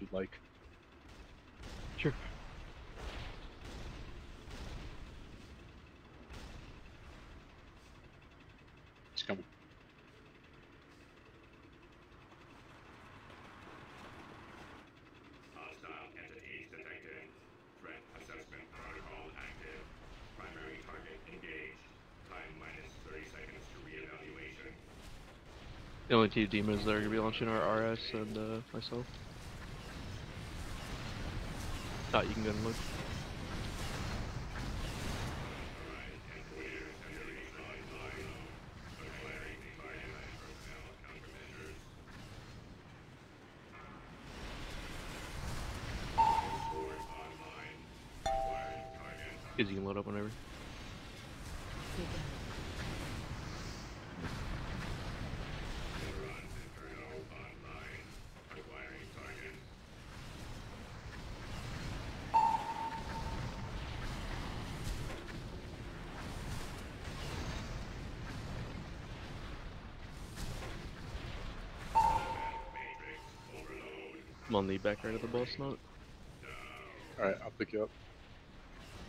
if you'd like. Sure. It's coming. Hostile detected. Threat assessment protocol active. Primary target engaged. Time minus 30 seconds to reevaluation. The only two demons that are gonna be launching are RS and uh, myself. Ah, you can go and look. Is you can load up whenever. Mimiron's Inferno online. Acquiring target. Matrix overload. I'm on the back right of the boss note. Alright, I'll pick you up.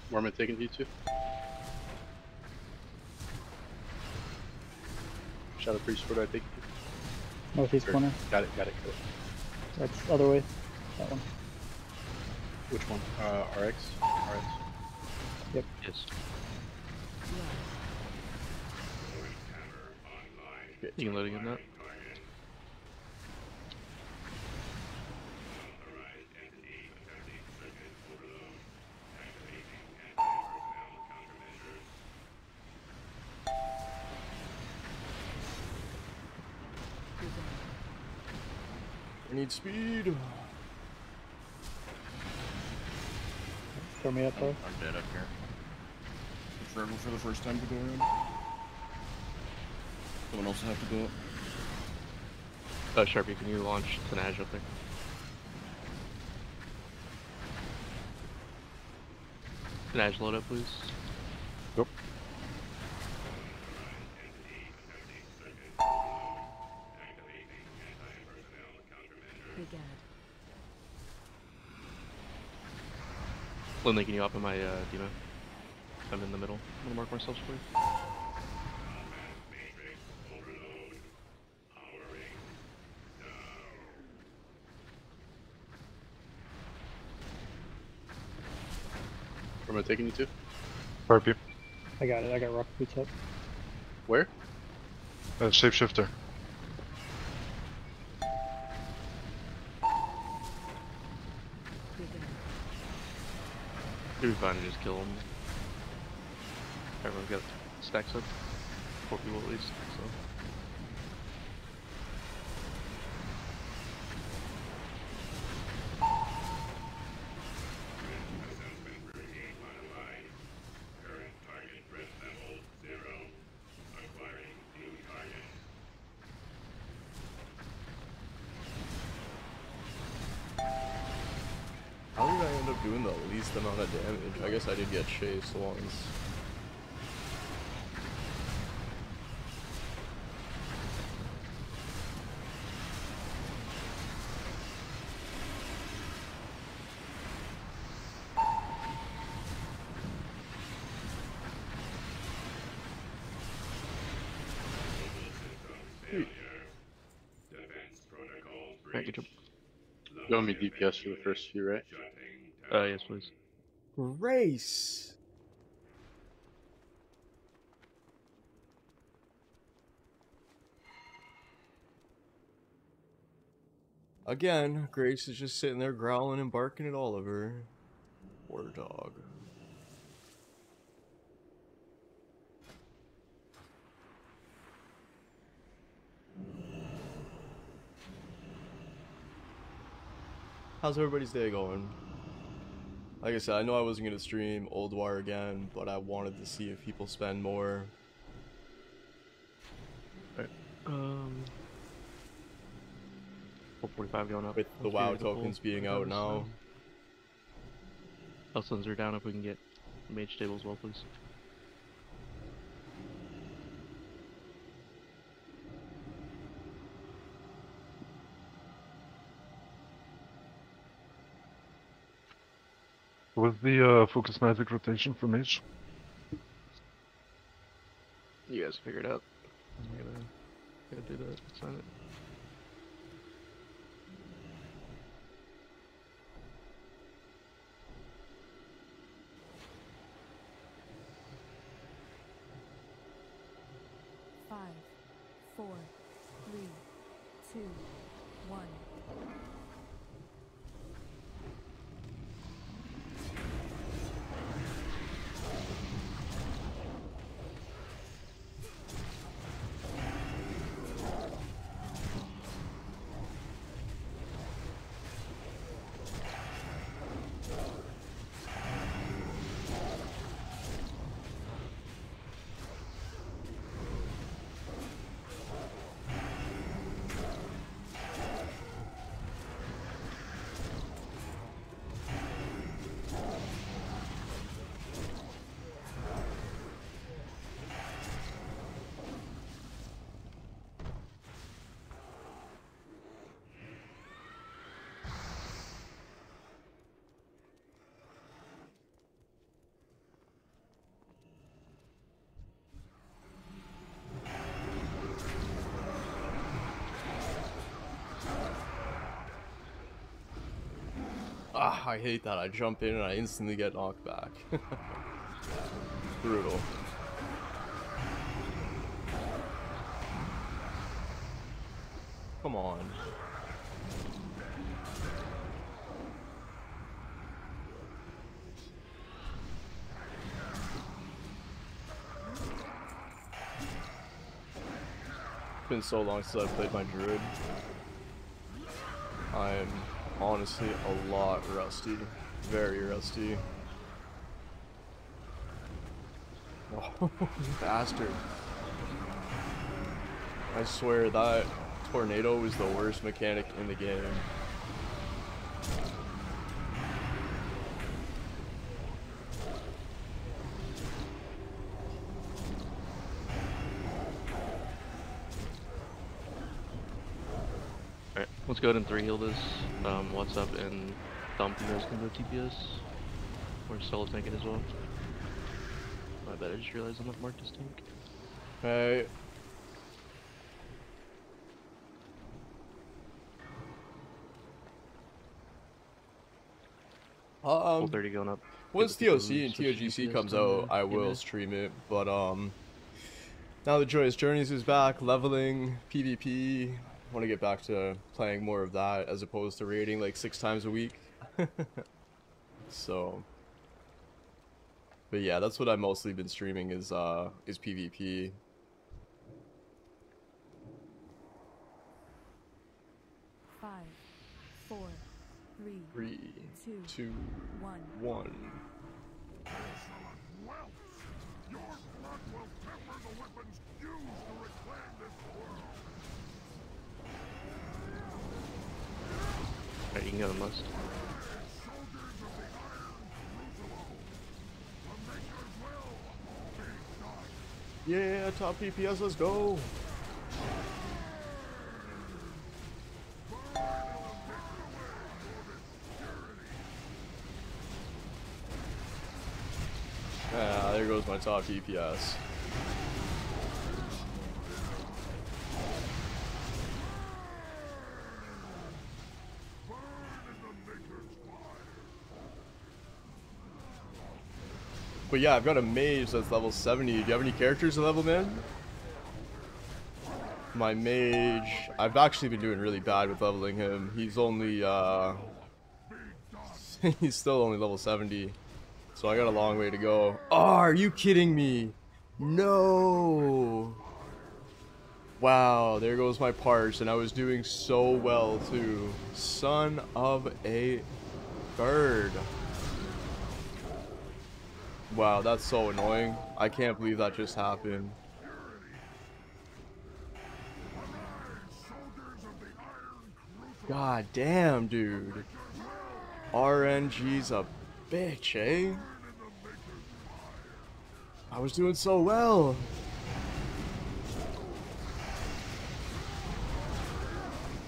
Where am I taking you to? Shadow Priest, where do I take you Northeast to? corner. Got it, got it, got it. That's other way. That one. Which one? Uh, RX? RX. Yep. Yes. Hammer online. You can load again that. I need speed. Throw me up though. I'm dead up here. Struggle for the first time to go in. Someone else have to go up. Uh, Sharpie, can you launch Tenage up there? Tenage load up, please. Lindley, can you hop in my uh, demo? I'm in the middle. I'm gonna mark myself for you. Combat matrix overload. Powering down. Where am I taking you to? Harpy. I got it. I got rock boots up. Where? Uh, shapeshifter. It'd be fine to just kill him. Everyone's got stacks up. Four people at least, so. Assessment routine modified. Current target threat level zero. Acquiring new target. How did I end up doing the least amount of damage? I guess I did get chased once. Failure. Defense protocols Alright, good job. You owe me DPS for the first few, right? Uh, yes, please. Grace. Again, Grace is just sitting there growling and barking at Oliver. Poor dog. How's everybody's day going? Like I said, I know I wasn't gonna stream Ulduar again, but I wanted to see if people spend more. Um. 445 going up. With the Let's WoW tokens being out now. Elstons are down if we can get mage stable as well, please. Was the uh, focus magic rotation for mage? You guys figure it out. I'm gonna, gonna do that. Sign it. Five, four, three, two, one. Ah, I hate that. I jump in and I instantly get knocked back. Brutal. Come on. It's been so long since I played my druid. Honestly a lot rusty. Very rusty. Oh, bastard. I swear that tornado is the worst mechanic in the game. Alright, let's go ahead and three heal this. Um, what's up and dump you guys can go TPS. Or solo tank it as well. My bad, I just realized I'm not marked as tank. Hey. Um, 30 going up. once TOC and TOGC comes out, I will stream it. But um, now that Joyous Journeys is back, leveling PvP, want to get back to playing more of that as opposed to raiding like six times a week. so, but yeah, that's what I've mostly been streaming is uh is PvP. Five, four, three, Three, two, two, one. one. Alright, you can go. Yeah, top DPS, let's go. Ah, there goes my top DPS. But yeah, I've got a mage that's level 70. Do you have any characters at level, man? My mage, I've actually been doing really bad with leveling him. He's only, uh, he's still only level 70. So I got a long way to go. Oh, are you kidding me? No. Wow, there goes my parts, and I was doing so well too. Son of a bird. Wow, that's so annoying. I can't believe that just happened. God damn, dude. RNG's a bitch, eh? I was doing so well.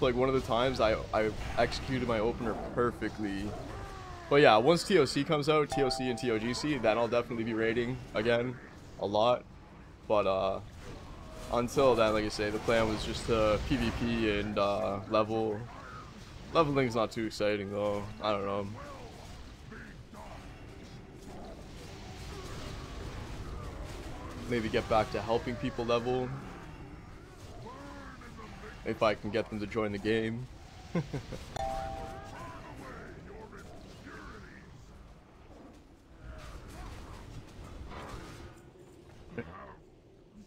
Like one of the times I, I executed my opener perfectly But yeah, once TOC comes out, TOC and TOGC, then I'll definitely be raiding again a lot. But uh, until then, like I say, the plan was just to PvP and uh, level. Leveling's not too exciting though. I don't know. Maybe get back to helping people level. If I can get them to join the game.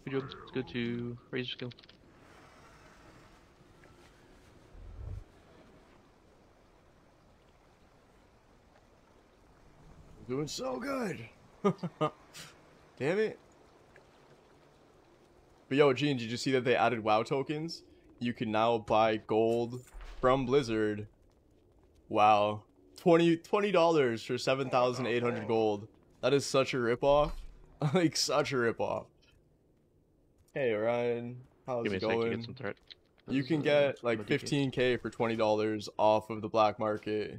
Good job. It's good to raise your skill. Doing so good. Damn it. But yo, Gene, did you see that they added WoW tokens? You can now buy gold from Blizzard. Wow. 20 $20 for 7,800 gold. That is such a ripoff. like, such a ripoff. Hey, Ryan. How's Give me it a sec to going? get some threat. You can uh, get like 15k for $20 off of the black market.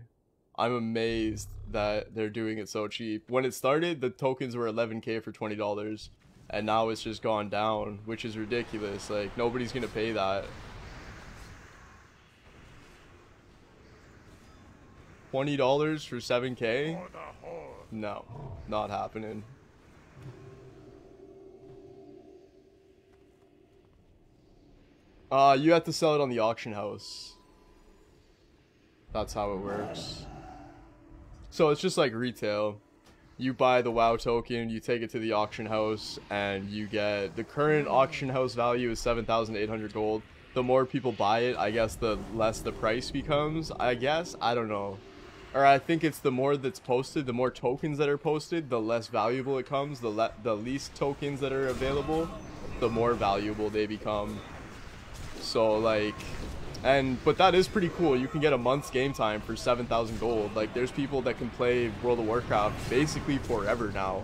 I'm amazed that they're doing it so cheap. When it started, the tokens were 11k for $20 and now it's just gone down, which is ridiculous. Like nobody's going to pay that. $20 for 7k? No, not happening. Uh, you have to sell it on the auction house. That's how it works. So it's just like retail. You buy the WoW token, you take it to the auction house, and you get the current auction house value is 7,800 gold. The more people buy it, I guess the less the price becomes. I guess I don't know, or I think it's the more that's posted, the more tokens that are posted, the less valuable it comes. The le- the least tokens that are available, the more valuable they become. So like, and but that is pretty cool. You can get a month's game time for seven thousand gold. Like, there's people that can play World of Warcraft basically forever now.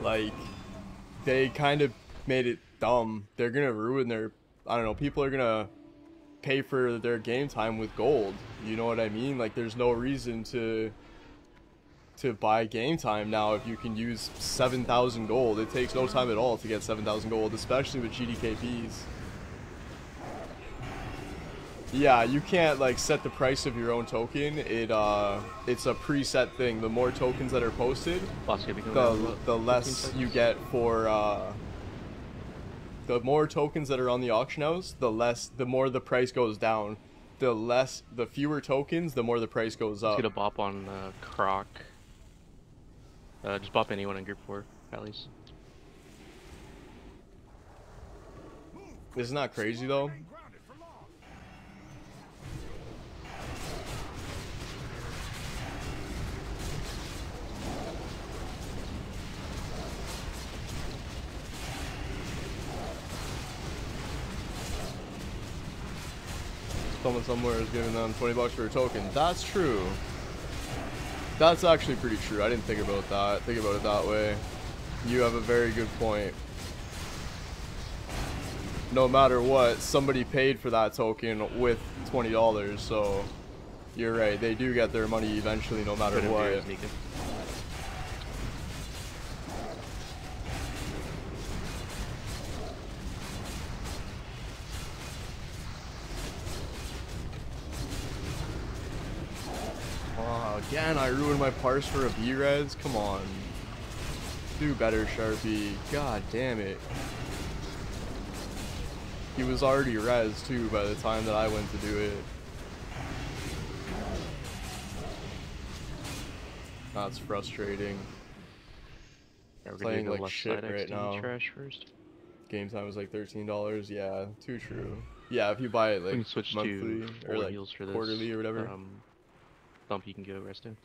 Like, they kind of made it dumb. They're gonna ruin their. I don't know. People are gonna pay for their game time with gold. You know what I mean? Like, there's no reason to to buy game time now if you can use 7,000 gold. It takes no time at all to get 7,000 gold, especially with GDKPs. Yeah, you can't like set the price of your own token. It uh it's a preset thing. The more tokens that are posted, Boss, yeah, we can the the less you get for uh the more tokens that are on the auction house, the less the more the price goes down. The less the fewer tokens, the more the price goes Let's up. get a bop on uh, Croc. Uh, just bop anyone in group 4, at least. This Isn't crazy though? Someone somewhere is giving them 20 bucks for a token. That's true. That's actually pretty true. I didn't think about that. Think about it that way. You have a very good point no matter what, somebody paid for that token with twenty dollars. So you're right; they do get their money eventually, no matter what. Again, I ruined my parse for a B-res. Come on, do better, Sharpie. God damn it. He was already res too by the time that I went to do it. That's frustrating. Yeah, Playing like shit right now. trash first. Game time was like thirteen dollars. Yeah, too true. Yeah, if you buy it we like can switch monthly to or like heals for this. quarterly or whatever. Um, Thump, you can go rest in.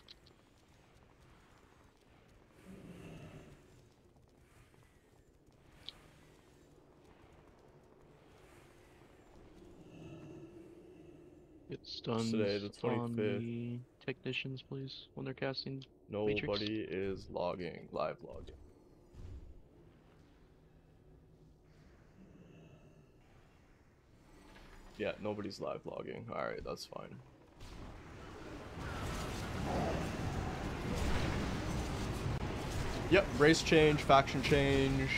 Get stuns today, the on 25th. the technicians, please, when they're casting. Matrix. Nobody is logging, live logging. Yeah, nobody's live logging. Alright, that's fine. Yep, race change, faction change.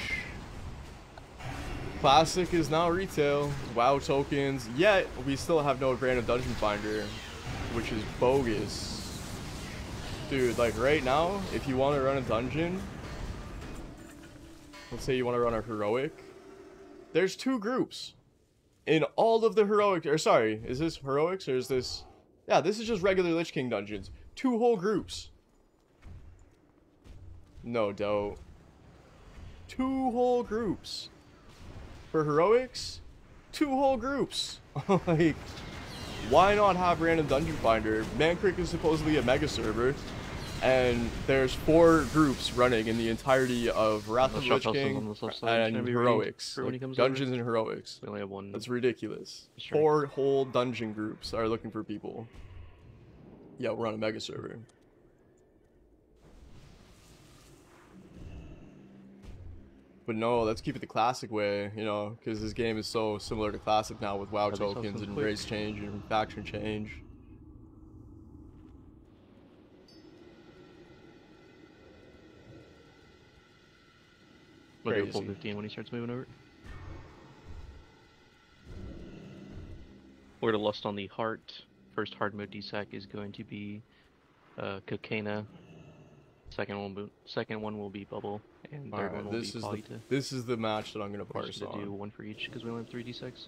Classic is now retail. WoW tokens. Yet we still have no random dungeon finder, which is bogus. Dude, like right now, if you want to run a dungeon, let's say you want to run a heroic, there's two groups in all of the heroic. Or sorry, is this heroics or is this? Yeah, this is just regular Lich King dungeons. Two whole groups. No doubt. Two whole groups. For heroics, two whole groups. like, why not have random dungeon finder? Mankrik is supposedly a mega server, and there's four groups running in the entirety of Wrath of Lich King on the left side. and Can I be ready heroics. for when he Like, comes over? dungeons and heroics. We only have one. That's ridiculous. Four whole dungeon groups are looking for people. Yeah, we're on a mega server. But no, let's keep it the classic way, you know, because this game is so similar to classic now with WoW That'd tokens and quick. race change and faction change. We'll do a full 15 when he starts moving over. We're to lust on the heart. First hard mode DSAC is going to be uh, Cocaina. Second one, bo- second one will be Bubble, and Alright, this is the, Polyta. this is the match that I'm gonna We're parse just gonna do one for each because we only have three D6.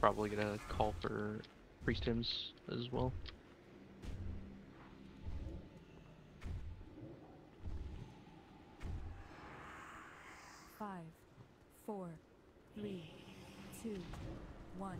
Probably gonna call for priest hymns as well. Five, four, three, two, one.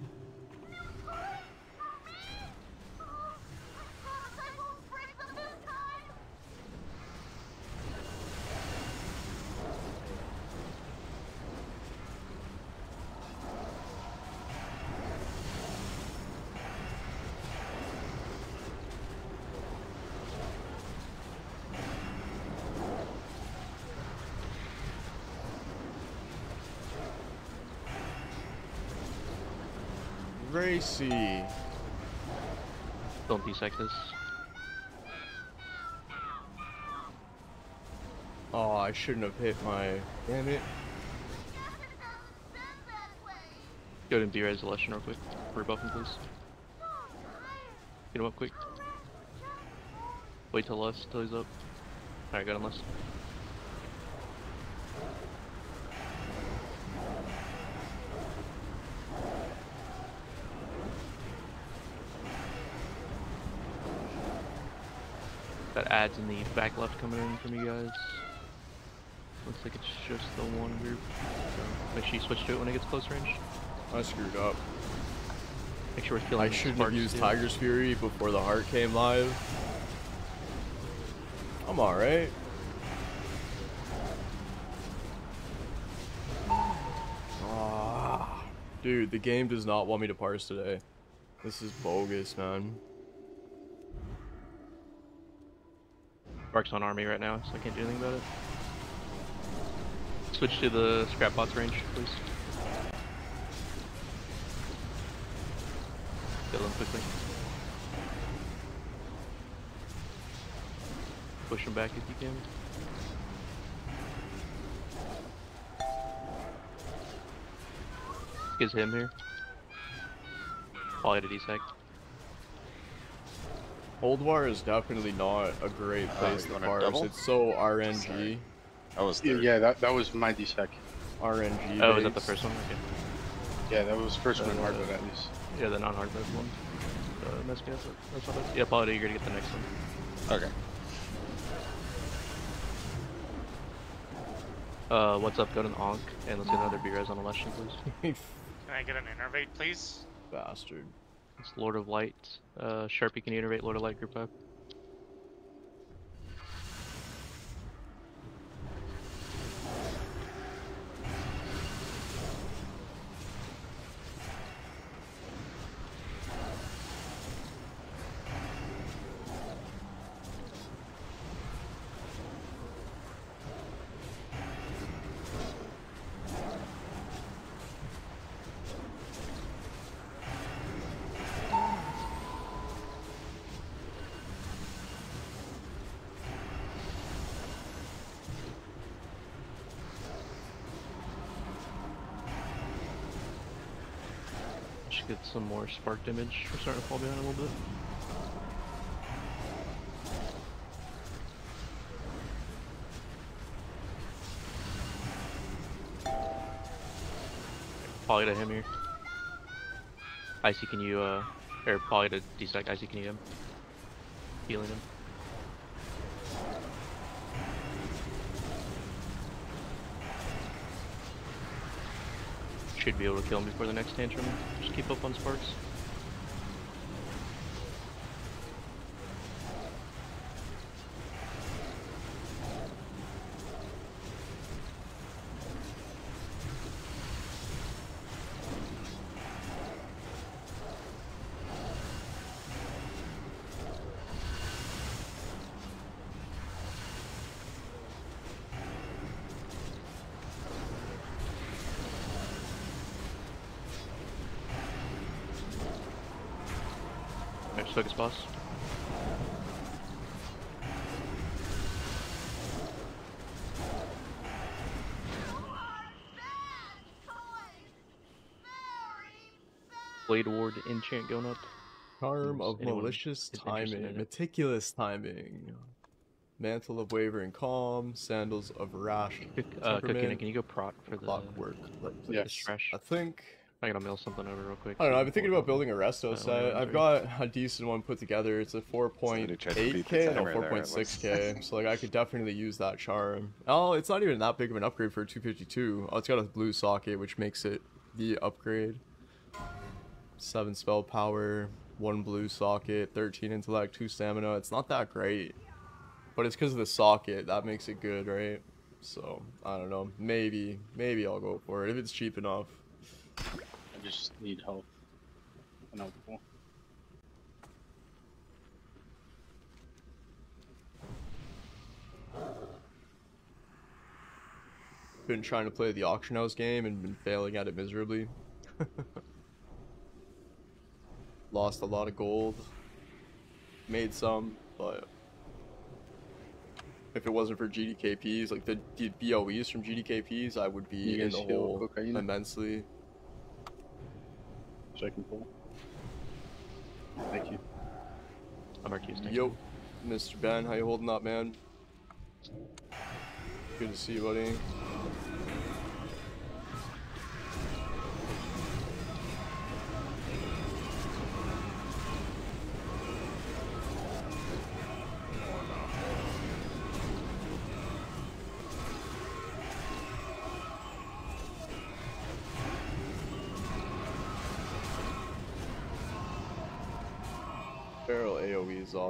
Racy. Don't DSAC this. Oh, I shouldn't have hit my. Damn it. Go to D-Res Election real quick. Rebuff him, please. Get him up quick. Wait till lust till he's up. Alright, got him lust. In the back left coming in from you guys. Looks like it's just the one group. So make sure you switch to it when it gets close range. I screwed up. Make sure we're feeling I shouldn't have used too. Tiger's Fury before the heart came live. I'm alright. Ah, dude, the game does not want me to parse today. This is bogus, man. Mark's on army right now, so I can't do anything about it. Switch to the scrap bots range, please. Kill them quickly. Push them back if you can. Gives him here. All had a DSAC. Ulduar is definitely not a great Uh, place you to want a It's so RNG. Sorry. I was Yeah, third. yeah, that, that was my DSEC. RNG. Oh, is that the first one? Okay. Yeah, that was first one in Uh, hard mode at least. Yeah, the non-hard mode one. Uh, mess me up. That's. Yeah, Paula, you're gonna get the next one. Okay. Uh, what's up? Go to the Onk, and let's get another B-Res on election, please. Can I get an innervate, please? Bastard. It's Lord of Light. Uh, Sharpie, can you innervate Lord of Light group up? Just get some more spark damage. We're starting to fall behind a little bit. Poly to him here. Icy, can you, uh, or Poly to D-Sec, Icy, can you him? Healing him. Should be able to kill him before the next tantrum. Just keep up on sparks. Alright, just focus boss. Blade Ward enchant going up. Charm of malicious is interested in timing, meticulous timing. Mantle of wavering calm, sandals of rash Uh, Cookina, temperament, can you go proc for the clockwork. Yes. trash? I think I gotta mail something over real quick. I don't know. I've been thinking about building a resto Uh, set. I've got a decent one put together. It's a Somebody tried to beat 4.8k, the no, 4.6k. so like I could definitely use that charm. Oh, it's not even that big of an upgrade for a 252. Oh, it's got a blue socket, which makes it the upgrade. Seven spell power, one blue socket, 13 intellect, two stamina. It's not that great, but it's because of the socket that makes it good, right? So I don't know. Maybe, maybe I'll go for it if it's cheap enough. I just need help. Unhelpful. been trying to play the auction house game and been failing at it miserably. Lost a lot of gold. Made some, but if it wasn't for GDKPs, like the, the BOEs from GDKPs, I would be You in the feel hole cocaine? immensely. So I can pull. Thank you. I'm Arceus next. Yo, Mr. Ben, how you holding up, man? Good to see you, buddy.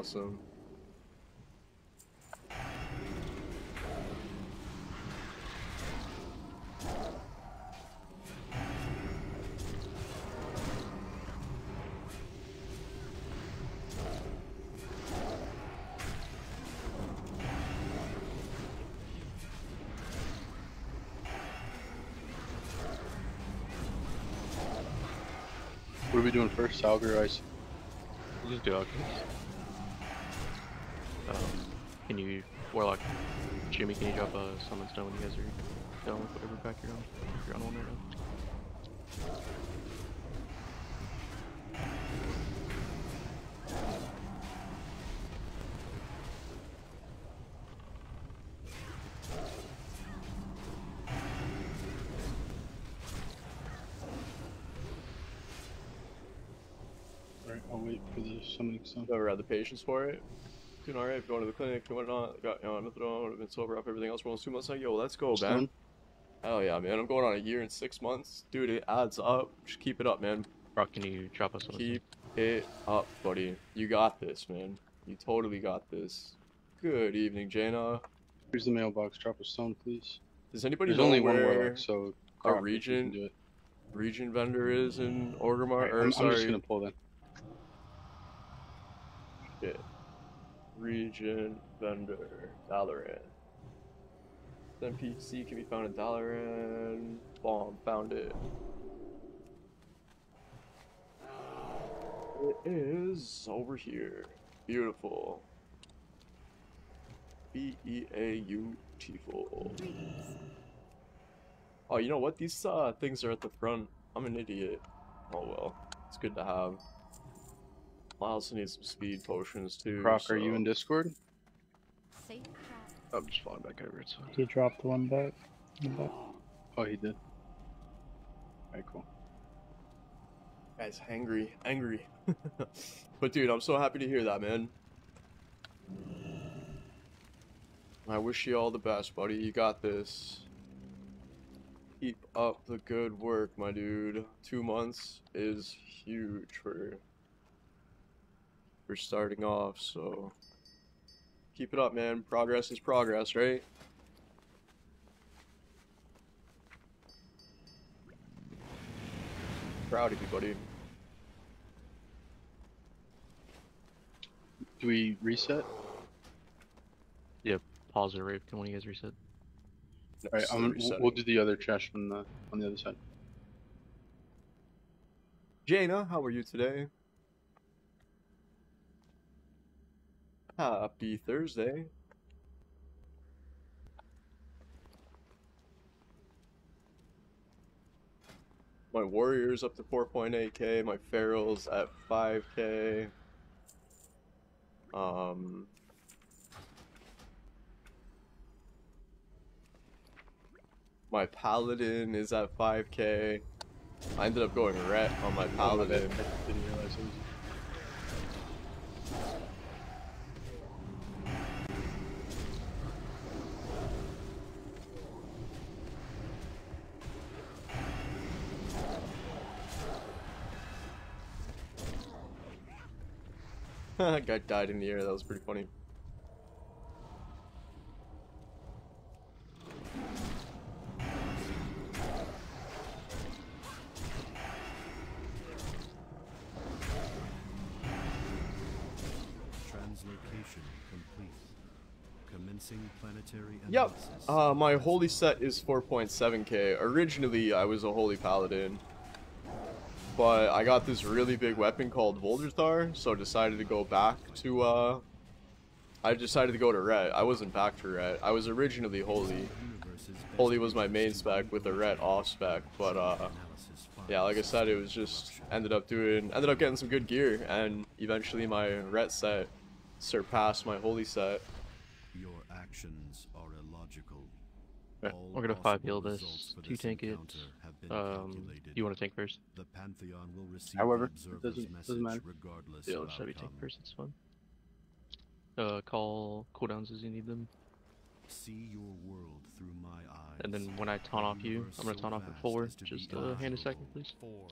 Awesome. What are we doing first? Salgar or Ice? We'll just do Alchemist. Warlock, Jimmy, can you drop uh, a summon stone when you guys are done with whatever pack you're on? You're on one right now. Alright, I'll wait for the summoning stone. Never had the patience for it. Doing alright, going to the clinic and whatnot. Got you know, methadone, would have been sober up everything else for almost two months. Like, yo, let's go, man. Stone? Hell yeah, man. I'm going on a year and six months. Dude, it adds up. Just keep it up, man. Rock, can you drop us one? Keep it up, buddy. You got this, man. You totally got this. Good evening, Jaina. Here's the mailbox. Drop a stone, please. Does anybody There's know only one where warlock, so a crop if you region- can region vendor is in Orgrimmar? Alright, or I'm, I'm sorry, just gonna pull that. shit. Region vendor Dalaran. The NPC can be found in Dalaran. Bomb, found it. It is over here. Beautiful. B E A U Beautiful. Oh, you know what? These uh, things are at the front. I'm an idiot. Oh well. It's good to have. I also need some speed potions too. Croc, are you in Discord? I'm just falling back over it. So. He dropped one back. One back. Oh, he did. Alright, cool. Guys, angry, angry. but dude, I'm so happy to hear that, man. I wish you all the best, buddy. You got this. Keep up the good work, my dude. Two months is huge for for starting off, so keep it up, man. Progress is progress, right? Proud of you, buddy. Do we reset? Yeah, pause or Raven when you guys reset. Alright, I'm, gonna- we'll, we'll do the other trash on the on the other side. Jaina, how are you today? Happy Thursday. My warrior's up to 4.8k, my feral's at 5k. Um My paladin is at 5k. I ended up going ret on my Oh, paladin. I didn't realize it was. Guy died in the air, that was pretty funny. Translocation complete. Commencing planetary Yep. Uh, my holy set is 4.7k. Originally, I was a holy paladin. But I got this really big weapon called Voldrethar, so decided to go back to, uh... I decided to go to ret. I wasn't back to ret. I was originally holy. Holy was my main spec with a ret off spec, but, uh... Yeah, like I said, it was just ended up doing ended up getting some good gear, and eventually my ret set surpassed my holy set. Your actions are illogical. Yeah, All we're gonna five heal possible this. results for Two tank it. Encounter been Um, calculated. you want to tank first? The Pantheon will receive However, the it observer's doesn't- doesn't matter. regardless Yeah, of I'll have you tank first. It's fun. Uh, call cooldowns as you need them, See your world through my eyes. and then when I taunt off you, I'm gonna so taunt off at four. as to be Just uh, hand a second, please. Four.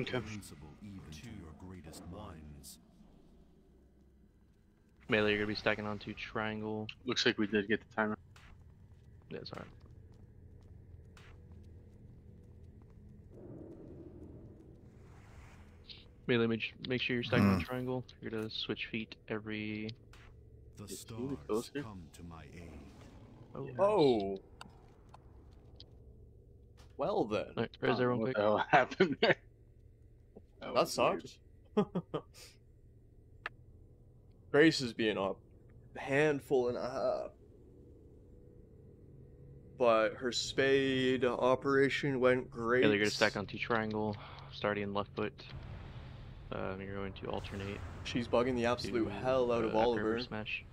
Okay. Even to your greatest minds. Melee, you're gonna be stacking onto triangle. Looks like we did get the timer. Yeah, it's alright. Melee, make, make sure you're stacking on hmm. triangle. You're gonna switch feet every. The It's stars really come to my aid. Oh, Oh. Well then, Alright, res Oh, everyone what quick. the happened there? that was weird. sucked. Grace is being up handful and a half. But her spade operation went great. Melee, you're gonna stack onto triangle, starting left foot. Um, you're going to alternate. She's bugging the absolute to, hell out of uh, after Oliver. Smash.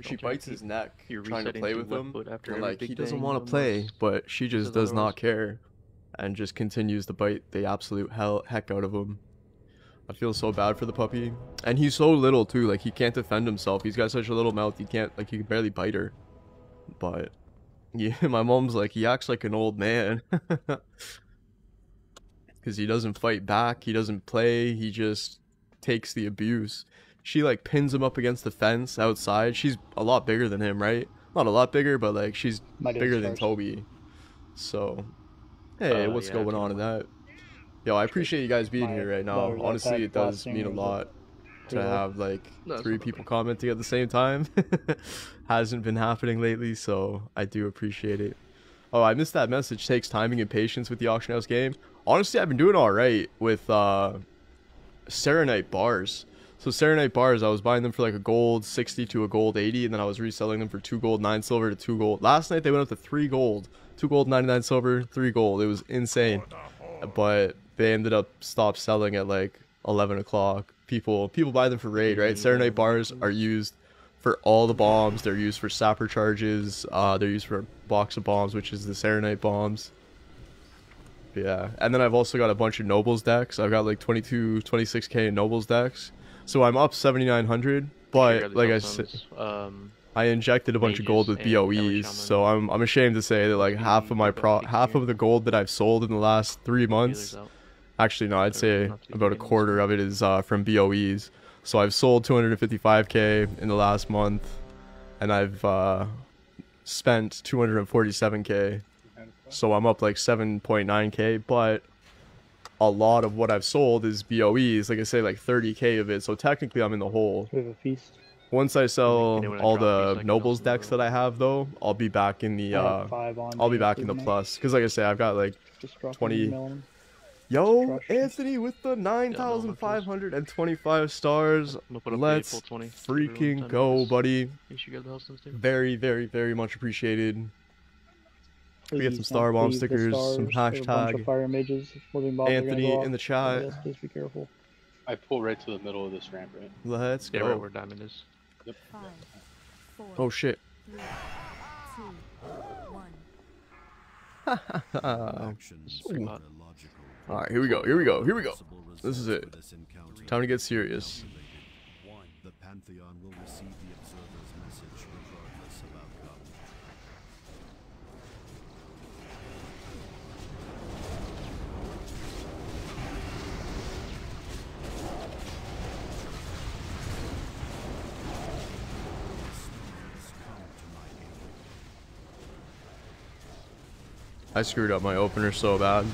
She alternate bites his neck, You're trying to play with him. And like he doesn't want to play, but she just does not care, and just continues to bite the absolute hell heck out of him. I feel so bad for the puppy, and he's so little too. Like he can't defend himself. He's got such a little mouth. He can't like he can barely bite her. But yeah, my mom's like he acts like an old man. Because he doesn't fight back. He doesn't play. He just takes the abuse. She like pins him up against the fence outside. She's a lot bigger than him, right? Not a lot bigger, but like she's Might bigger than. Toby. So, hey, Uh, what's yeah, going on in that? Yo, I appreciate you guys being My here right now. Honestly, it does mean a lot to have like No, three people bad. commenting at the same time. Hasn't been happening lately, so I do appreciate it. Oh, I missed that message. Takes timing and patience with the auction house game. Honestly, I've been doing all right with uh, Saronite bars. So Saronite bars, I was buying them for like a gold 60 to a gold 80, and then I was reselling them for two gold, nine silver to two gold. Last night they went up to three gold, two gold, 99 silver, three gold. It was insane, but they ended up stop selling at like 11 o'clock. People people buy them for raid, right? Night bars are used for all the bombs. They're used for sapper charges. Uh, they're used for a box of bombs, which is the night bombs. Yeah, and then I've also got a bunch of nobles decks. I've got like 22, 26k nobles decks. So I'm up 7900, but like I said, um, I injected a bunch of gold with Mages and Elder BOEs, so I'm I'm ashamed to say that like half of my pro half of the gold that I've sold in the last three months, actually no, I'd say about a quarter of it is uh, from BOEs. So I've sold 255k in the last month, and I've uh, spent 247k. So I'm up like 7.9k, but a lot of what I've sold is BOEs. Like I say, like 30k of it. So technically, I'm in the hole. We have a feast. Once I sell anyone all I the can nobles also go decks that I have, though, I'll be back in the. I have uh five on I'll be back in the isn't plus. Because like I say, I've got like Just 20 an email on. Yo, Anthony with the 9,525 stars. I'm gonna put up the Let's freaking go, buddy. You should get the house instead. Very, very, very much appreciated. We get Please some star bomb stickers, some stars. There are a bunch hashtag fire mages, living bombs Anthony go in the chat. Yes, please be careful. I pull right to the middle of this ramp, right? Let's Yeah, right where diamond is. Five, four, Oh shit. three, two, one. Actions Ooh. are illogical. Alright, here we go, here we go, here we go. This is it. for this encounter Time to get serious. the Pantheon will receive the observer's message regardless of outcome. The stars come to my aid. I screwed up my opener so bad.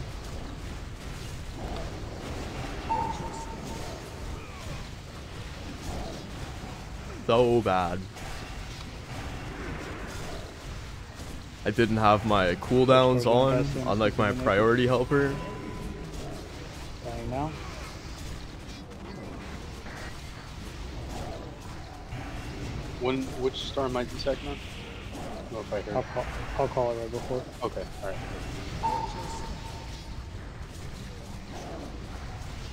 So bad. I didn't have my cooldowns on, on like my priority helper. Dying now. When which star might be second on? I don't know if I I'll call, I'll call it right before. Okay, alright.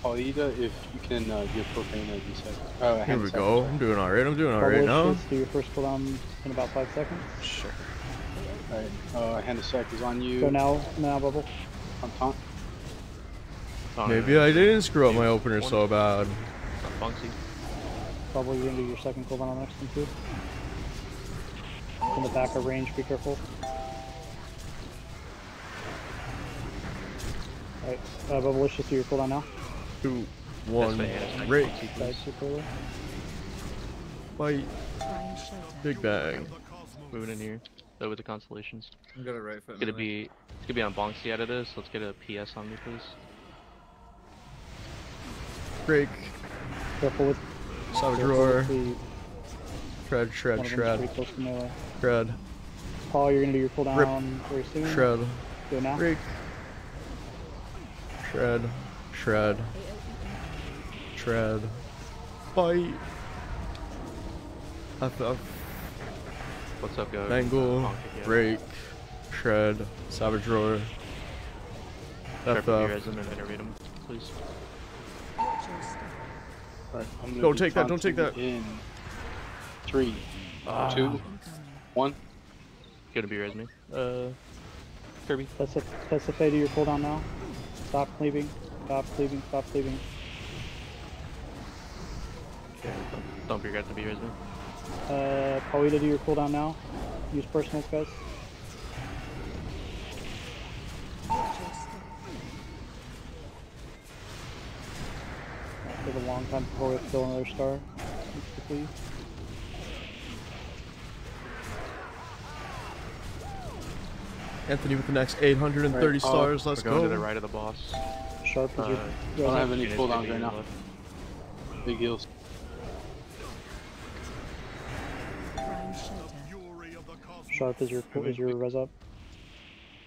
Paulita, if you can uh, give propane a reset. Uh, Here we second. go. I'm doing alright. I'm doing alright Publish now. do your first cooldown in about five seconds. Sure. Alright, uh, hand a sec is on you. Go now, now, bubble. On taunt. Oh, Maybe no, I didn't screw up my opener so bad. not Bunksy. Bubble, you're gonna do your second cooldown on the next one too. In the back of range, be careful. Alright, uh, Bubble, let's just do your cooldown now. Two, one, That's the break, Bunksy, Side please. super early. fight, big bang. Moving in here. So with the constellations. I'm gonna right foot. It's gonna be it's gonna be on Bonksy out of this. Let's get a PS on me, please. Break, Careful with Savage Roar, with the shred, shred, shred, pretty close to melee. shred, Paul, you're gonna do your cooldown very soon. shred, Go now. break, shred, shred, shred, fight, FF, What's up, guys? Mangle, break, shred, Savage Roar, Prep your FF. guys and then iterate 'em, please. Alright, Don't take that, don't take that. In three, Ah. two, one. Gonna be res me. Uh, Kirby. Specif- specify to your cooldown now. Stop cleaving. Stop cleaving. Stop cleaving. Okay, don't, don't forget to be res me. Uh, Paulita, do your cooldown now. Use personal, guys. Take a long time before we have to kill another star. Quickly. Anthony with the next 830 Right, stars. Let's We're going go. to the right of the boss. Sharp is Uh, your. I don't have any Units cooldowns right now. left. Big heals. Trying shelter. Fury of the cosmos. Sharp is your is your res up.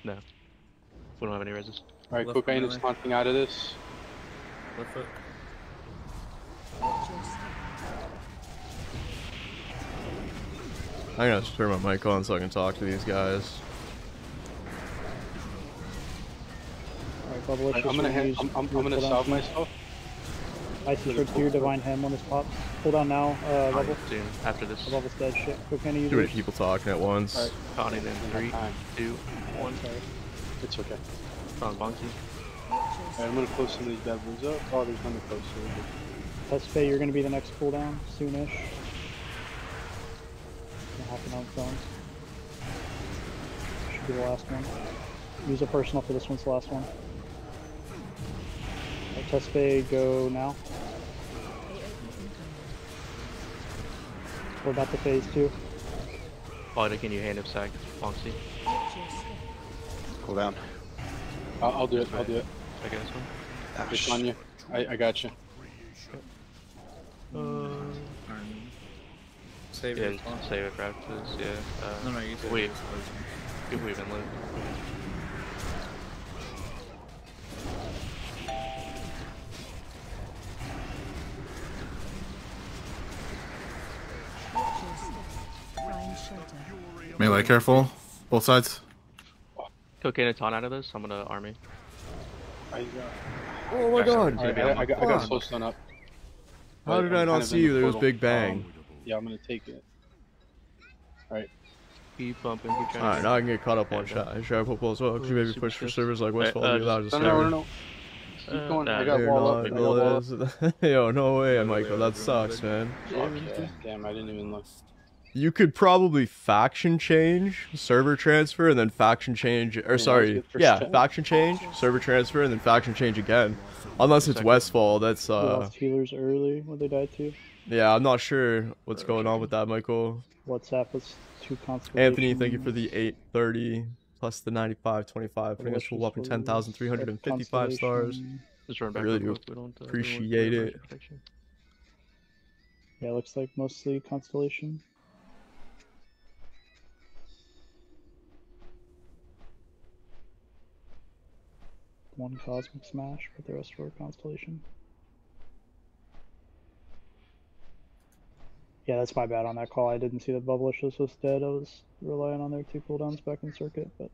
No. We don't have any reses. Alright, Left cocaine is melee. taunting out of this. Left foot. I'm gonna turn my mic on so I can talk to these guys. Bubble, let's Alright, just I'm gonna hand, use I'm, I'm, your I'm gonna cooldown salve myself. Icy Shred to your Divine Hymn on this pops. Pull down now, uh, Conning level. soon. After this. Level's dead shit. Quick any Too many people talking at once. Alright. Conning in Don't three, two, one. Sorry. It's okay. On Bonky. Alright, I'm gonna close some of these bad boys up. Oh, there's none to close. So we're good. Test you're gonna be the next cooldown soonish. Gonna happen on its own. Should be the last one. Use a personal for this one's the last one. Alright, Test Bay, go now. We're about to phase two. Why can you hand him sack Bonky? Cool down. I'll, I'll do it. I'll do it. Second this one. It's on you. I, I got you. Uh, save yeah, your save it for after this, yeah. Uh, No, no, you save wait. it. If we even Melee, careful. Both sides. Cocaine a ton out of this. I'm gonna army. I, uh, Oh my god! Alright, I, I, got, I got slow stun up. How did I'm I not see in the you? There was. Big Bang. Um, yeah, I'm gonna take it. Alright. Keep bumping, keep Alright, now I can get caught up on Yeah, shot. Should I put as well? Could you maybe push for shifts. servers like Wait, Westfall? uh, Be allowed to No, no, no, no. Keep Uh, going. I nah, got They're up. I got wall up. Yo, no way, Michael. That sucks, man. Fuck yeah. Damn, I didn't even look. You could probably faction change, server transfer, and then faction change. Or that sorry, yeah, strat. faction change, server transfer, and then faction change again. Unless it's Westfall. That's uh, lost healers early when they died too. yeah. I'm not sure what's going on with that, Michael. WhatsApp was two constellations. Anthony, thank you for the 830 plus the 9525, putting us Which to a was- whopping was 10,355 stars. Just run I back really do we don't, uh, we don't appreciate it. Yeah, it looks like mostly constellation. One cosmic smash, but the rest were constellation. Yeah, that's my bad on that call. I didn't see that Bubblicious was dead. I was relying on their two cooldowns back in circuit, but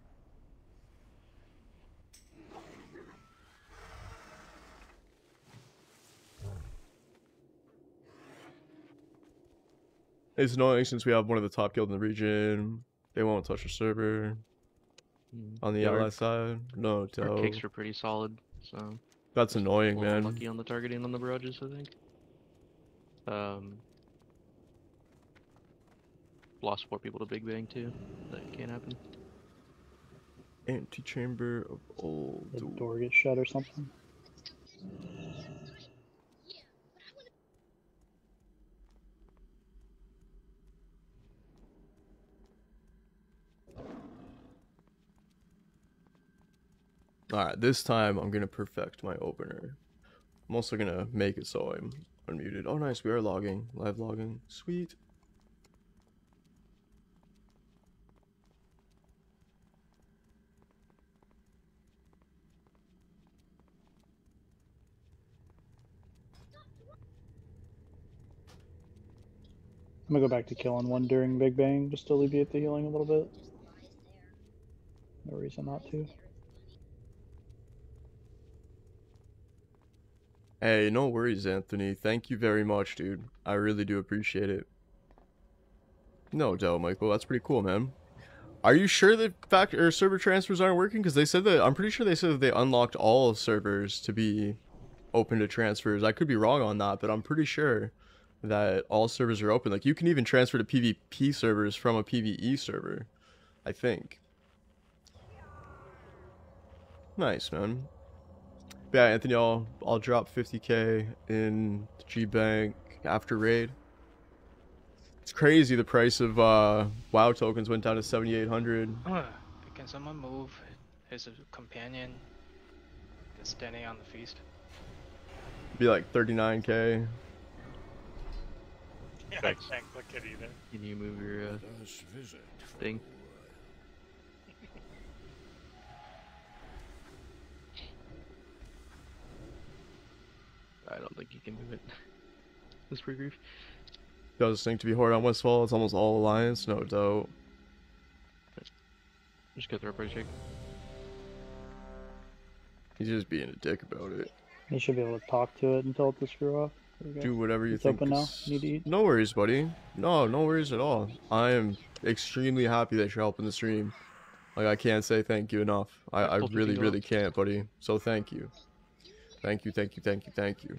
It's annoying since we have one of the top guilds in the region. They won't touch the server. Mm. On the Yeah, our- ally side, no, Our Doe. kicks are pretty solid, so That's annoying, man. Lucky on the targeting on the barrages, I think. Um, lost four people to Big Bang too. That can't happen. Antechamber of old. the door gets shut or something. Alright, this time I'm gonna perfect my opener. I'm also gonna make it so I'm unmuted. Oh nice, we are logging. Live logging. Sweet. I'm gonna go back to killing one during Big Bang just to alleviate the healing a little bit. No reason not to. Hey, no worries, Anthony. Thank you very much, dude. I really do appreciate it. No doubt, Michael. That's pretty cool, man. Are you sure that fact or server transfers aren't working? Because they said that I'm pretty sure they said that they unlocked all servers to be open to transfers. I could be wrong on that, but I'm pretty sure that all servers are open. Like you can even transfer to PvP servers from a PvE server. I think. Nice, man. But yeah, Anthony, I'll I'll drop 50k in G Bank after raid. It's crazy. The price of uh, WoW tokens went down to 7,800. Can someone move his companion that's standing on the feast? Be like 39k. Yeah, I Thanks. can't click it either. Can you move your uh, thing? I don't think you can move it. This pretty grief. Does think to be horde on Westfall. It's almost all alliance. No doubt. Just go through a project. He's just being a dick about it. You should be able to talk to it and tell it to screw off. There you go. Do whatever you It's think. open now. Need to eat. No worries, buddy. No, no worries at all. I am extremely happy that you're helping the stream. Like I can't say thank you enough. I, I really, really can't, buddy. So thank you. Thank you, thank you, thank you, thank you.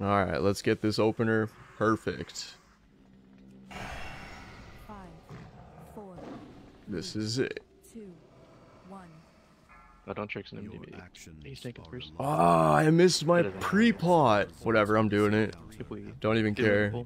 Alright, let's get this opener perfect. Five, four, This is it. two, one. No, don't tricks an Your MDB. He's taking first. a Ah, I missed my pre-plot. Whatever, I'm doing it. Don't even give it a care.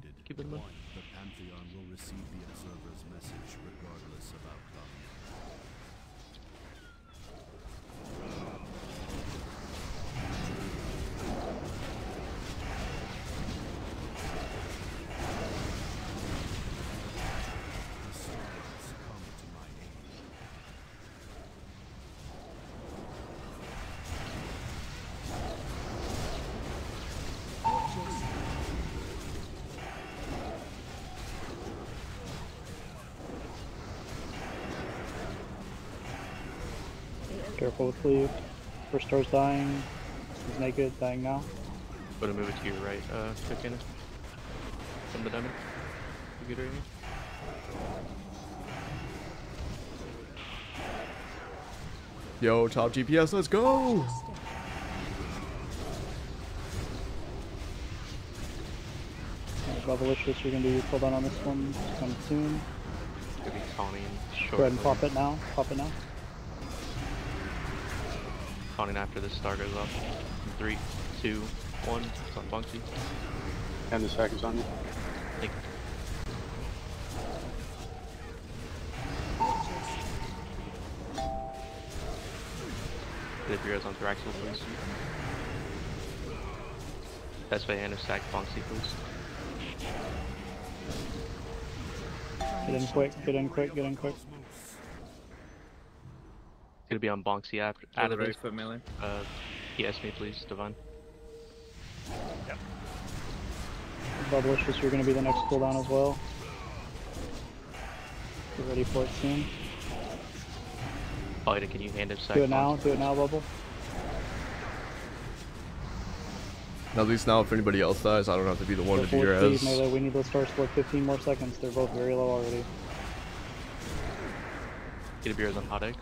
First star's dying. He's naked, dying now. Go to move it to your right, uh, Kakena. From the diamond. You good right here? Yo, top GPS, let's go! Revelicious, you're gonna do your cooldown on this one. Come soon. It's gonna be taunting short. Go ahead and pop it now. Pop it now. Taunting after this star goes off. Three, two, one. It's on Bunksy. And the sack is on you. Think Get your guys on Thraxel, please. Best way and a sack Bunksy, please. Get in quick, get in quick, get in quick. It's gonna be on Bonksy after Out out of right this. foot melee. Uh, yes, me please, Divine. Bubblicious, you're gonna be the next cooldown as well. Get ready for it soon. Biden, can you hand him sack? Do it now, do it now, Bubble. At least now, if anybody else dies, I don't have to be the one Go to do your it, please, as. Melee. We need those stars for 15 more seconds. They're both very low already. Get a beers on Hot X.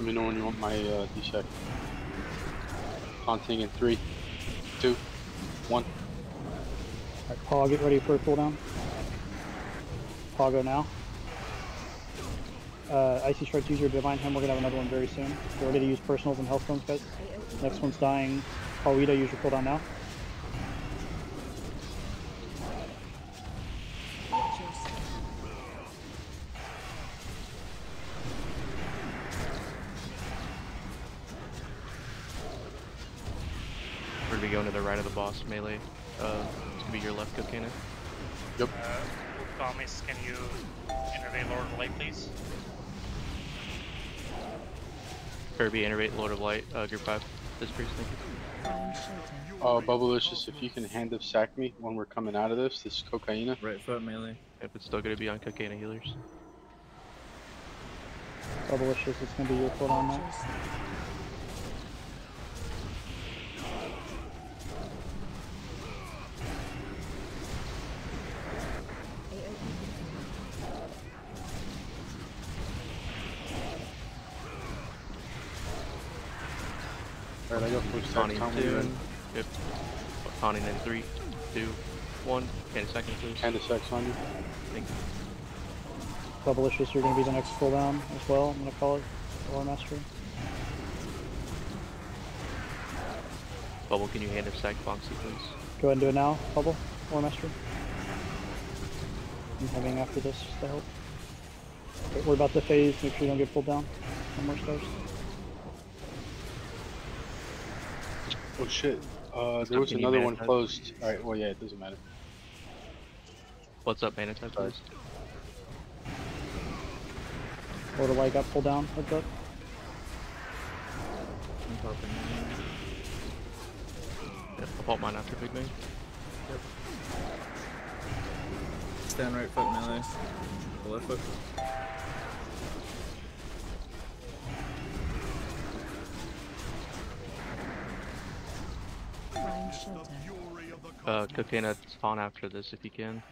Let me know when you want my uh, D-check. Haunting in three, two, one. Alright, Paul, get ready for a cooldown. Paul, go now. Uh, Icy Strike, use your Divine Hymn. We're gonna have another one very soon. Get ready to use personals and health stones, guys. Next one's dying. Paul Rita, use your cooldown now. Melee. Uh, it's gonna be your left, Kokana. Yep. Uh, Gomis, can you innervate Lord of Light, please? Kirby, Innervate, Lord of Light, uh, group 5. This priest, thank you. Uh, Bubblicious, if you can hand of sack me when we're coming out of this, this cocaine. Right foot melee. If it's still gonna be on Kokana healers. Bubblicious, it's gonna be your cooldown on Alright, first sack. Taunting Count when 2. you're in. Yep. Taunting in 3, 2, 1. And a second, please. Hand of sack's on you. Thank you. Bubblicious, you're gonna be the next cooldown as well. I'm gonna call it War Master. Bubble, can you hand him sack Bonksy, please? Go ahead and do it now, Bubble, War Master. I'm coming after this to help. Okay, we're about to phase, make sure you don't get pulled down. No more stars. Oh shit. Uh, there was another one closed. Alright, well yeah, it doesn't matter. What's up, Mana Tide, please? Lord of Light got pulled down, heads up. I'm popping. Yeah, I'll pop mine after Big Bang. stand right foot melee. Left foot. Uh, cocaine at spawn after this if you can.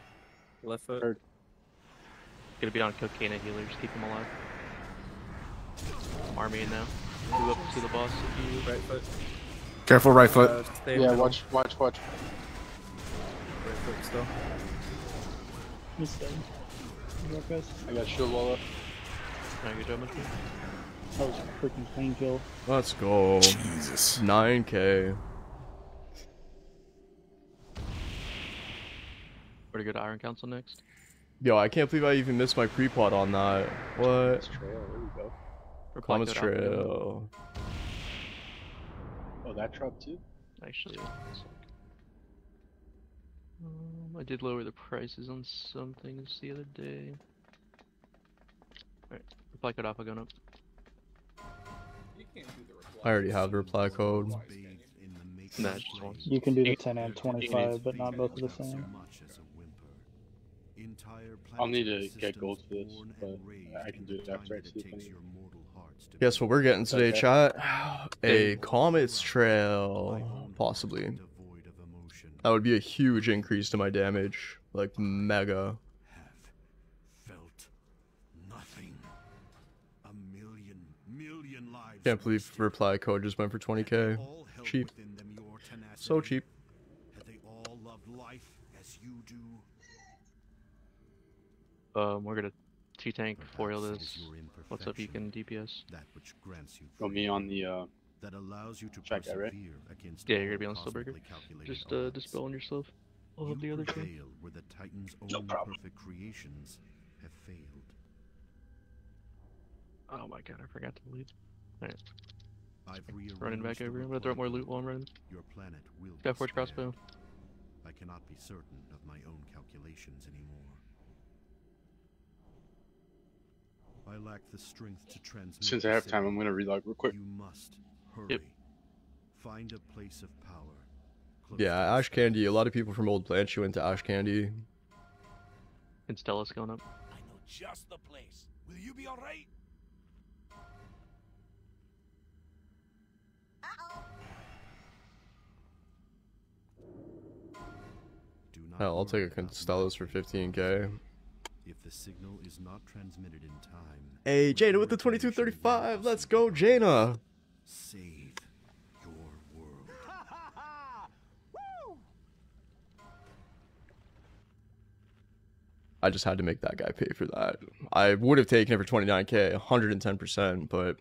Left foot. Heard. Gonna be on cocaine at healers, keep them alive. Army in now. Move up to the boss if you. Right foot. Careful, right foot. Uh, Yeah, middle. watch, watch, watch. Right foot still. He's dead. Good guys. I got shield wall up. Alright, good job, Mitchell. That was a freaking clean kill. Let's go. Jesus. 9k. Where to go to Iron Council next? Yo, I can't believe I even missed my pre-pot on that. What? This trail, there we go. Or Comets Black Dot Alpha? Trail. Oh, that drop too? Actually, um, I did lower the prices on some things the other day. Alright, reply code alpha going up. I already have the reply code. Bathed in the making Nah, just once. You can do the 10 and 25, but not both of the Without so same. much as a whimper. Entire I'll need to get gold for this, but I can do the it after I time see it takes your mortal hearts to Guess what we're getting today, Okay. chat? A Comets Trail. Possibly. heart devoid of emotion. That would be a huge increase to my damage. Like, mega. have felt nothing. A million, million lives. Can't believe reply code just went for 20k. Cheap. within them your So cheap. Had they all loved life as you do? Um, we're gonna T-tank foil this. What's up, you can DPS? That which grants you Go me on the, uh, that allows you to Check that, right? against Yeah, you're gonna be on Stillbreaker. cosmically calculated Just uh, odds. dispel on yourself. I'll You have the other two. where the Titan's No own problem. perfect creations have failed. Oh my god, I forgot to loot. Alright, I've running back over here. I'm gonna throw up more loot while I'm running. code. Your planet will be Skyforge crossbow. I cannot be certain of my own calculations anymore. I lack the strength to transmit. since I have time. I'm gonna relog real quick. You must hurry. Yep. Find a place of power. close Yeah, Ashkandi. A lot of people from Old Blanchy went to Ashkandi. And Stella's going up. I know just the place. Will you be alright? Do not Hell, I'll take a about Constellas for 15k. If the signal is not transmitted in time. Hey, Jaina with the 2235. Let's go, Jaina. Save your world. I just had to make that guy pay for that. I would have taken it for 29k, 110%, but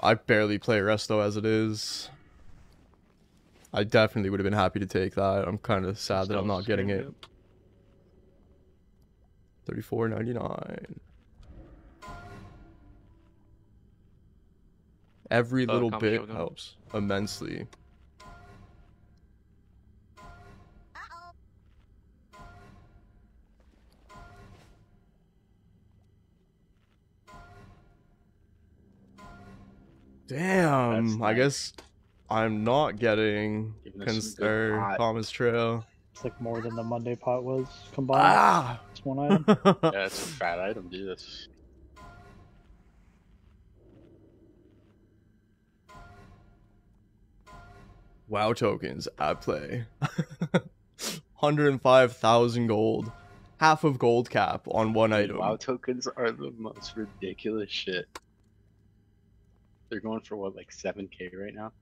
I barely play Resto as it is. I definitely would have been happy to take that. I'm kind of sad that I'm not getting screwed it. Up. 34.99. Every little combo bit shogun. helps immensely. Damn, That's I guess I'm not getting Giving cons- some or. Thomas Trail. It's like more than the Monday pot was combined. Ah! It's one item. Yeah, it's a fat item, dude. That's WoW tokens at play. 105,000 gold. Half of gold cap on one item. WoW tokens are the most ridiculous shit. They're going for what, like 7k right now?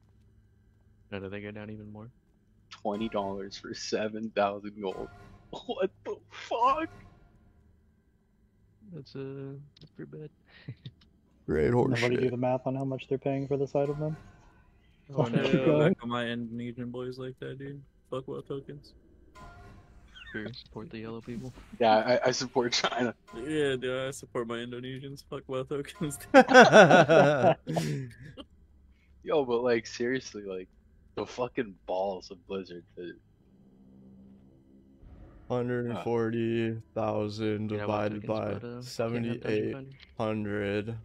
No, do they go down even more? Twenty dollars for seven thousand gold. What the fuck? That's uh, that's pretty bad. Great horse Nobody do the math on how much they're paying for this item then? Oh, Keep no, going. back on my Indonesian boys like that, dude. Fuck well tokens. Sure, support the yellow people. Yeah, I, I support China. Yeah, dude, I support my Indonesians. Fuck well tokens. Yo, but like seriously, like the fucking balls of Blizzard to 140,000 Yeah, divided by but, uh, can't have Dungeon 7,800.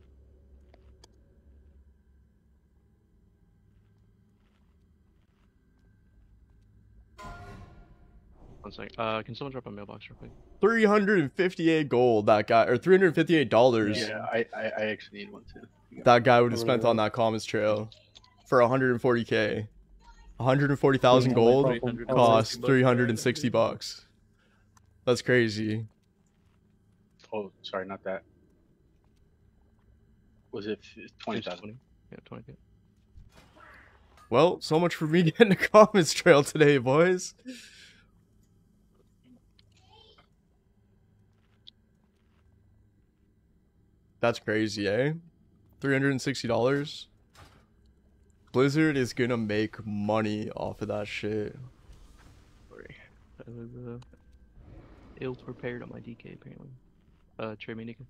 One sec. Uh, can someone drop a mailbox real quick? 358 gold that guy or 358 dollars Yeah, I, I, I actually need one too. that guy would have spent on that Comet's Trail for 140k 140,000 gold like probably- costs 360 bucks that's crazy Oh, sorry, not that. Was it twenty Just thousand? 20. Yeah, 20. yeah. well so much for me getting a Comet's Trail today boys that's crazy eh $360 blizzard is gonna make money off of that shit Sorry. I was uh, ill prepared on my DK apparently. Uh, trade me Nika.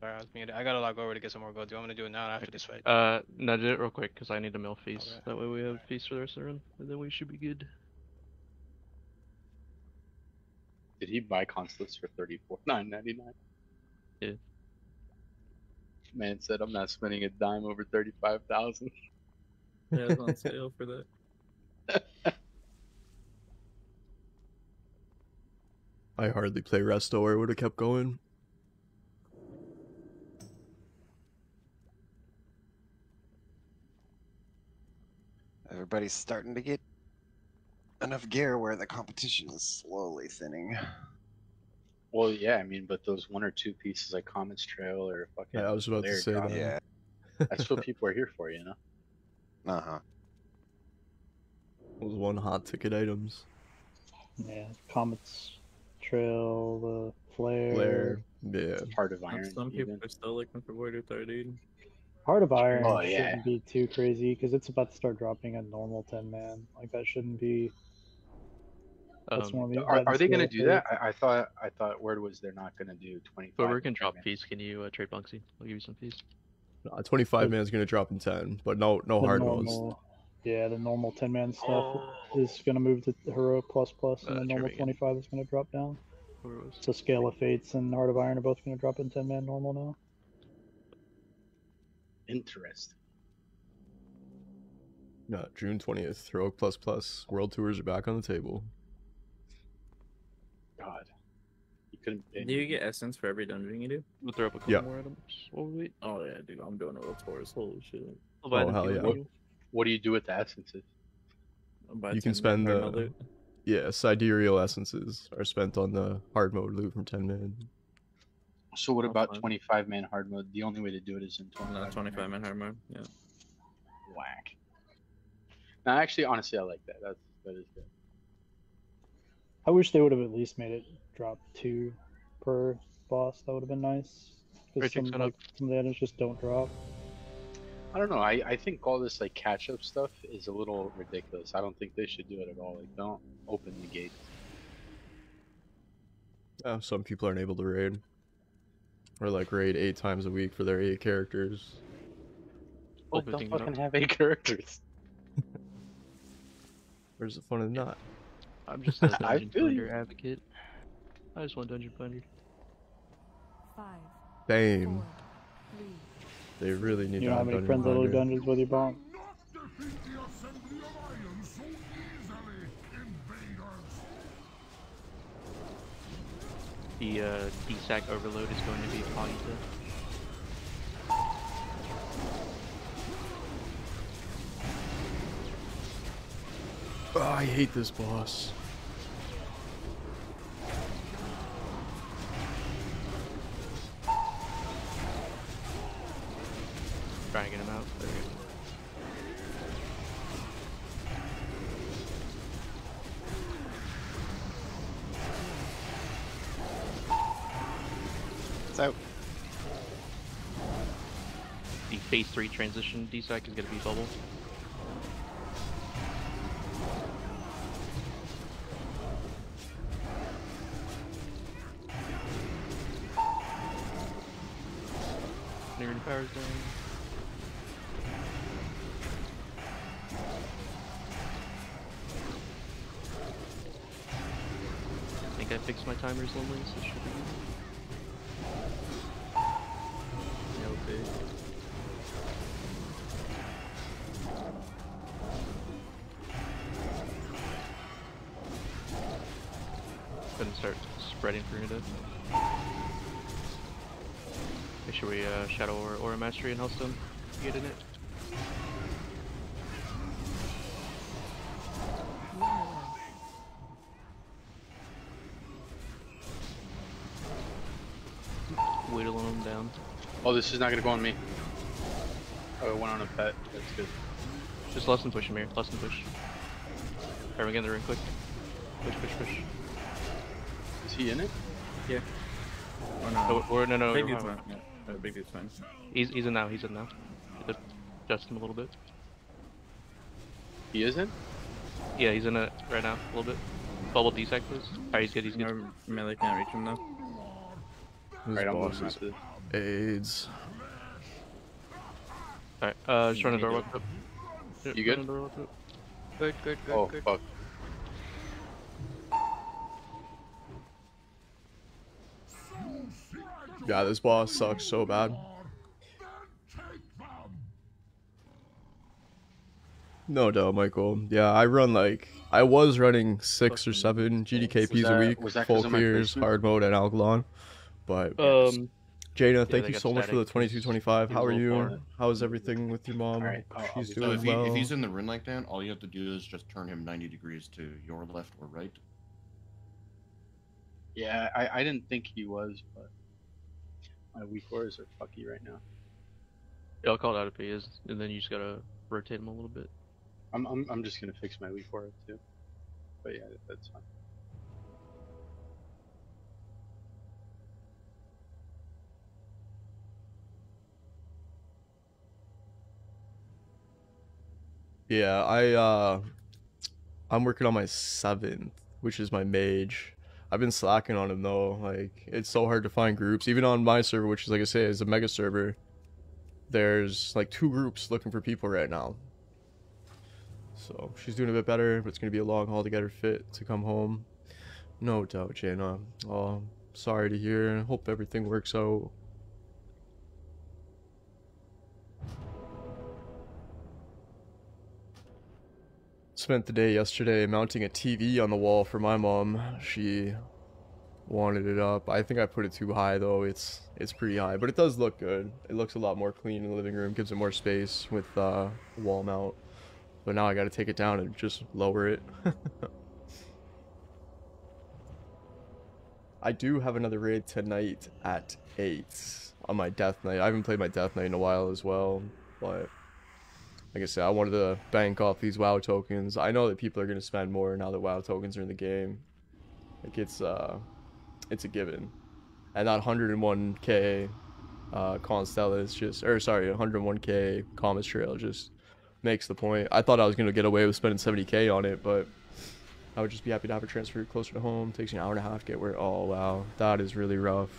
Sorry, I was muted. I gotta log over to get some more gold. Do you want me to do it now or after this fight? Uh, nudge it real quick because I need to mill feast. That way we have feast for the rest of the run, and then we should be good. Did he buy Constellus for thirty four nine ninety nine? Yeah. Man said I'm not spending a dime over thirty five thousand. Yeah, it's on sale for that. I hardly play Resto or I would have kept going. Everybody's starting to get enough gear where the competition is slowly thinning. Well, yeah, I mean, but those one or two pieces like Comet's Trail or fucking Yeah, I was about to say drop, that. Yeah. that's what people are here for, you know. Uh huh. Those one hot ticket items. Yeah, Comets Trail, the Flare. Flare. Yeah. Heart of Iron. Some people even. are still looking for Warrior 30. Heart of Iron Oh, yeah. shouldn't be too crazy because it's about to start dropping a normal 10 man. Like, that shouldn't be. That's Um, one of the. Are, are they going gonna do that? I, I thought I thought word was they're not gonna do twenty five. Whoever can drop feast, can you uh, trade Bunksy? I'll give you some feast. Uh, 25 man is gonna drop in 10, but no no the hard modes. normal, Yeah, the normal 10 man stuff is going to move to Hero plus plus, and Uh, the normal Trevor again. 25 is going to drop down. Whoever was. So Scale of Fates and Heart of Iron are both going to drop in 10 man normal now. Interesting. No, June 20th. Heroic plus plus. World tours are back on the table. God, you couldn't. pay Do you me. get essence for every dungeon you do? We'll throw up a couple Yeah. more items. What we wait? Oh yeah, dude, I'm doing a little tours. Holy shit. I'll buy Oh, hell yeah. want me to. What do you do with the essences? You can spend the- mode loot. Yeah, sidereal essences are spent on the hard mode loot from 10 man. So what about twenty five man hard mode? The only way to do it is in twenty No, 25 man hard mode. Yeah. Whack. No, actually, honestly, I like that. That's that is good. I wish they would have at least made it drop two per boss. That would have been nice. Because Richard, some, like, some of the items just don't drop. I don't know. I, I think all this like catch up stuff is a little ridiculous. I don't think they should do it at all. Like, don't open the gates. Yeah, some people aren't able to raid. Or like raid eight times a week for their eight characters. What Open the things up. fucking have eight characters? Where's the fun in that? I'm just a dungeon feel finder you. advocate. I just want dungeon finder. Five, Damn. four, three, They really need You to don't have have any dungeon friends that load dungeons with your bomb? The uh, DSAC overload is going to be Ponyta. Oh, I hate this boss. 3 transition DSAC is going to be bubble. Nearing powers down. I think I fixed my timers only, so it should be good. Make sure we uh, Shadow or Aura Mastery and Hellstone get in it. Whittling them down. Oh, this is not gonna go on me. Oh, it went on a pet. That's good. Just less than push him here. Less than push. Everyone get in the ring quick. Push, push, push. Is he in it? Yeah. Or No, or no, no. Big no, dude's no. fine. Yeah. Uh, big dude's fine. He's he's in now. He's in now. Just adjust him a little bit. He is in? Yeah, he's in it right now. A little bit. Bubble D-sec, please. Alright, he's good. He's good. Our melee can't reach him though. This Alright, I'm boss moving is after this. AIDS. Alright, uh, just run the door. Need up. You good? run the door, up. Good, good, good, Oh, good. fuck. Yeah, this boss sucks so bad. No doubt, Michael. Yeah, I run like I was running six or seven GDKPs Was a week, was that 'cause full of my fears, placement? hard mode, and Algalon. But Um, Jaina, yeah, thank you got so much for the static. twenty two twenty five. How are you? quiet. How's everything with your mom? Alright, I'll- I'll She's be So doing if, he, well. if he's in the run like that, all you have to do is just turn him 90 degrees to your left or right. Yeah, I, I didn't think he was, but my weak auras are fucky right now. yeah, I'll call it out if he is, and then you just gotta rotate him a little bit. I'm I'm, I'm just gonna fix my weak aura too. But yeah, that's fine. Yeah, I uh I'm working on my seventh, which is my mage. I've been slacking on him though. Like it's so hard to find groups. Even on my server, which is like I say, is a mega server. There's like two groups looking for people right now. So she's doing a bit better, but it's gonna be a long haul to get her fit to come home. No doubt, Jana. Oh, sorry to hear. Hope everything works out. Spent the day yesterday mounting a TV on the wall for my mom. She wanted it up. I think I put it too high though. It's it's pretty high, but it does look good. It looks a lot more clean in the living room. Gives it more space with uh, wall mount. But now I got to take it down and just lower it. I do have another raid tonight at 8 on my death knight. I haven't played my death knight in a while as well, but like I said, I wanted to bank off these WoW tokens. I know that people are going to spend more now that WoW tokens are in the game. Like it's uh it's a given. And that 101k uh Constella is just or sorry, 101k Comet Trail just makes the point. I thought I was going to get away with spending 70k on it, but I would just be happy to have it transferred closer to home. Takes you an hour and a half to get where. Oh wow, that is really rough.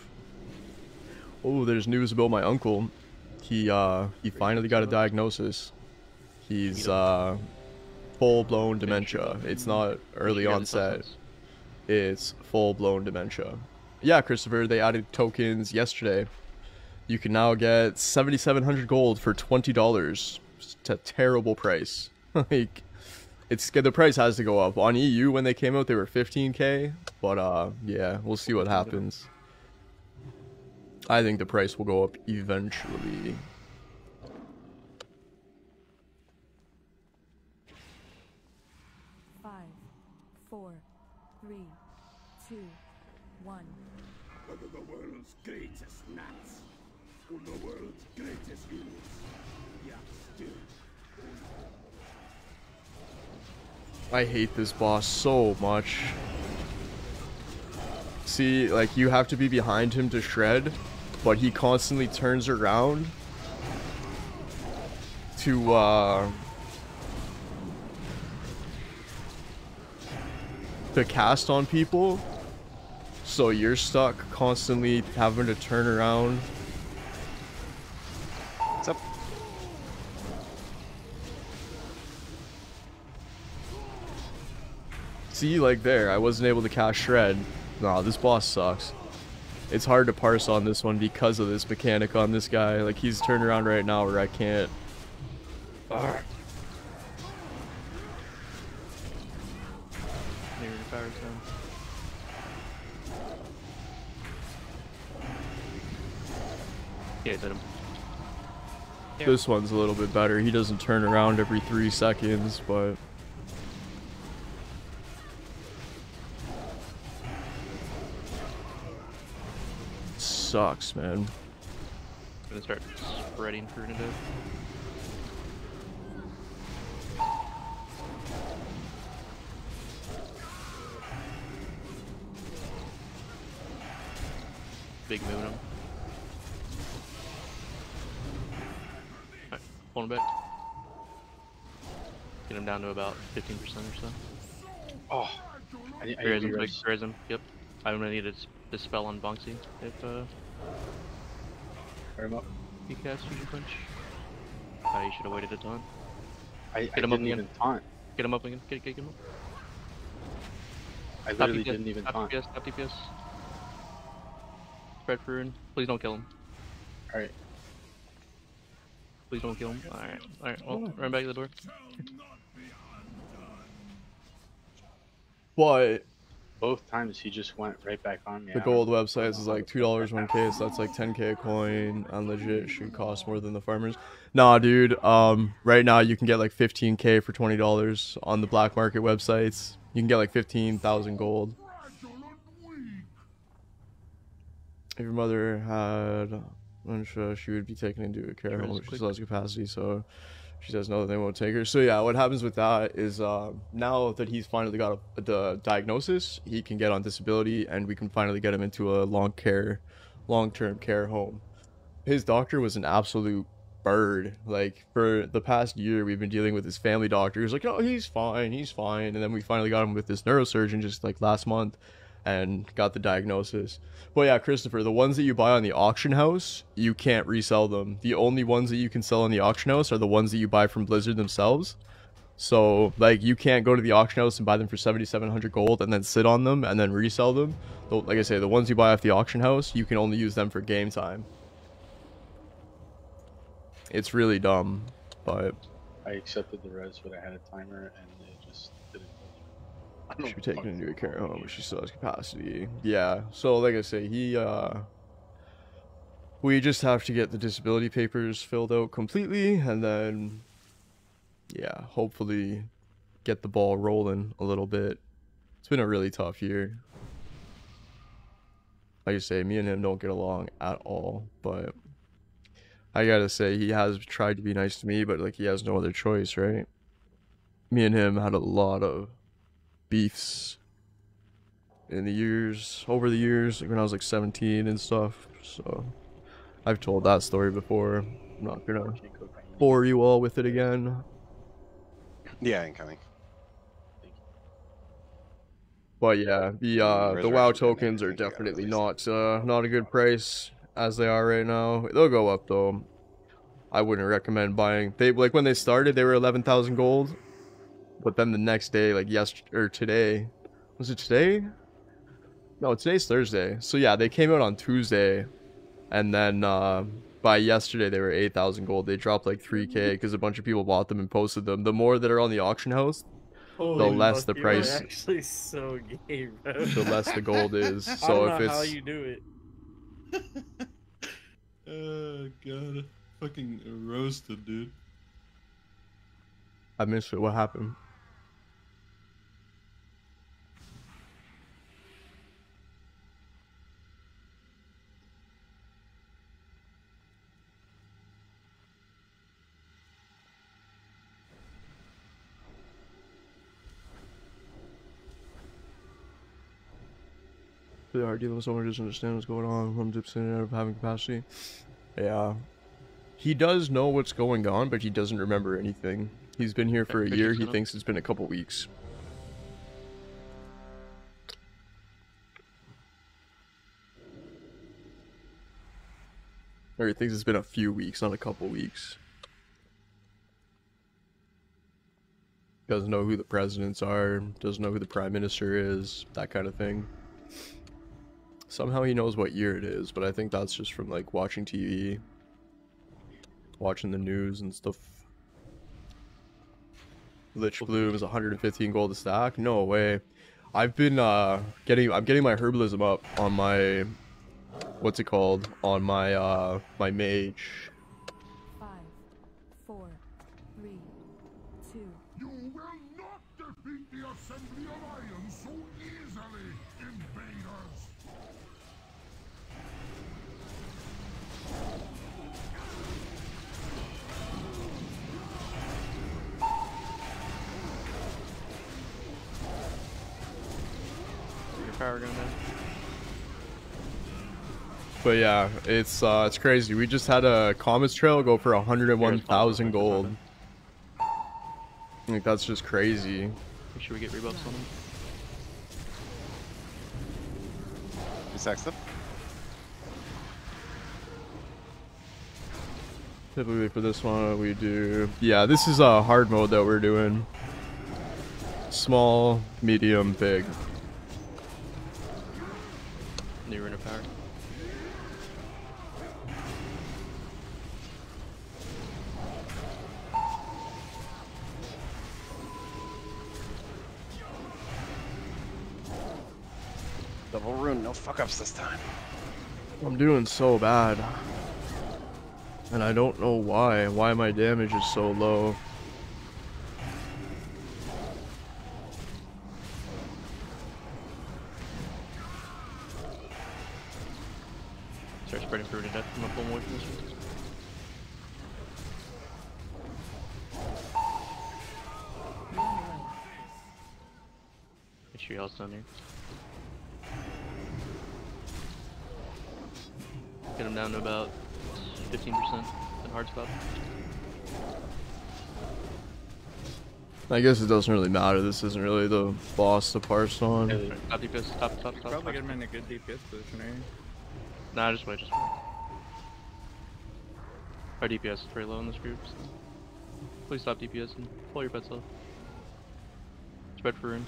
Oh, there's news about my uncle. He uh he finally got a diagnosis. He's uh full blown dementia. It's not early You got the onset. It's full blown dementia. Yeah, Christopher, they added tokens yesterday. You can now get 7700 gold for $20. It's a terrible price. like it's the price has to go up. On EU when they came out they were 15k, but uh yeah, we'll see what happens. I think the price will go up eventually. I hate this boss so much. See, like, you have to be behind him to shred, but he constantly turns around to, uh... to cast on people. So you're stuck constantly having to turn around. see, like there, I wasn't able to cast Shred. Nah, this boss sucks. It's hard to parse on this one because of this mechanic on this guy. Like, he's turned around right now where I can't. Arrgh. Hit him. This one's a little bit better. He doesn't turn around every three seconds, but... sucks, man. I'm gonna start spreading for into. Big moon him. Alright, pull him back. Get him down to about 15% or so. Oh, I, need- I Raise need him, to big, res- raise him. Yep. I'm gonna need a s- dispel on Bonksy if uh, Fire him up. he casts Fusion Punch. Uh, you should have waited a ton. I, I Get him up didn't again. even taunt. Get him up again. Get, get him up. I Top literally DPS, didn't even top taunt. DPS, top DPS. Spread for rune. Please don't kill him. Alright. Please don't kill him. Alright. Alright. Well, run back to the door. But Both times he just went right back on me. the gold don't- websites is like two dollars one k, so that's like ten k a coin, and legit should cost more than the farmers. Nah, dude. Um, right now you can get like fifteen k for twenty dollars on the black market websites. You can get like fifteen thousand gold. If your mother had, I'm sure she would be taken into a care Sure, home. just She click. still has capacity, so she says no, they won't take her. So yeah, what happens with that is uh, now that he's finally got a, the diagnosis, he can get on disability, and we can finally get him into a long care, long-term care home. His doctor was an absolute bird. Like for the past year, we've been dealing with his family doctor. He's like, "Oh, he's fine, he's fine," and then we finally got him with this neurosurgeon just like last month, and got the diagnosis. But yeah, Christopher, the ones that you buy on the auction house, you can't resell them. The only ones that you can sell on the auction house are the ones that you buy from Blizzard themselves. So like you can't go to the auction house and buy them for 7700 gold and then sit on them and then resell them. Like I say, the ones you buy off the auction house, you can only use them for game time. It's really dumb, but I accepted the res, but I had a timer and. I don't She know be taken into a care home, but she still has capacity. Yeah. So like I say, he uh we just have to get the disability papers filled out completely and then yeah, hopefully get the ball rolling a little bit. It's been a really tough year. Like I say, me and him don't get along at all, but I gotta say he has tried to be nice to me, but like he has no other choice, right? Me and him had a lot of beefs in the years over the years like when I was like 17 and stuff so I've told that story before. I'm not gonna bore you all with it again. Yeah, incoming. but yeah the uh the WoW tokens are definitely not uh not a good price as they are right now. They'll go up though. I wouldn't recommend buying. They like when they started they were 11,000 gold but then the next day like yesterday or today was it today? No today's thursday. So yeah they came out on tuesday and then uh by yesterday they were 8000 gold. They dropped like 3k because a bunch of people bought them and posted them. The more that are on the auction house the less the fuck, you price actually so gay, bro. the less the gold is. I so don't if know how it's you do it. Oh god, fucking roasted, dude. i missed it. What happened really hard dealing with someone who doesn't understand what's going on from dips in and out of having capacity. Yeah. He does know what's going on, but he doesn't remember anything. He's been here for a year. He thinks it's been a couple weeks. Or he thinks it's been a few weeks, not a couple weeks. Doesn't know who the presidents are, doesn't know who the prime minister is, that kind of thing. Somehow he knows what year it is, but I think that's just from like watching TV, watching the news and stuff. Lich Bloom is 115 gold a stack. No way. I've been uh getting I'm getting my herbalism up on my what's it called on my uh my mage. Power going down. But yeah, it's uh it's crazy. We just had a Comet's Trail go for 101,000 gold. Like that's just crazy. Make sure we get rebuffs on them. You sex them? Typically for this one we do yeah, this is a hard mode that we're doing. Small, medium, big. New rune of power. Double rune, no fuck ups this time. I'm doing so bad. And I don't know why. Why my damage is so low. Start spreading fruit to death. I'm gonna pull more from this one. Make sure down here. Get him down to about 15% in hard spot. I guess it doesn't really matter. This isn't really the boss to parse on. Top DPS, top, top, top. Probably top. get him in a good DPS position here. Nah, just wait, just wait. Our DPS is very low in this group, so please stop DPS and pull your pets off. Spread for rune.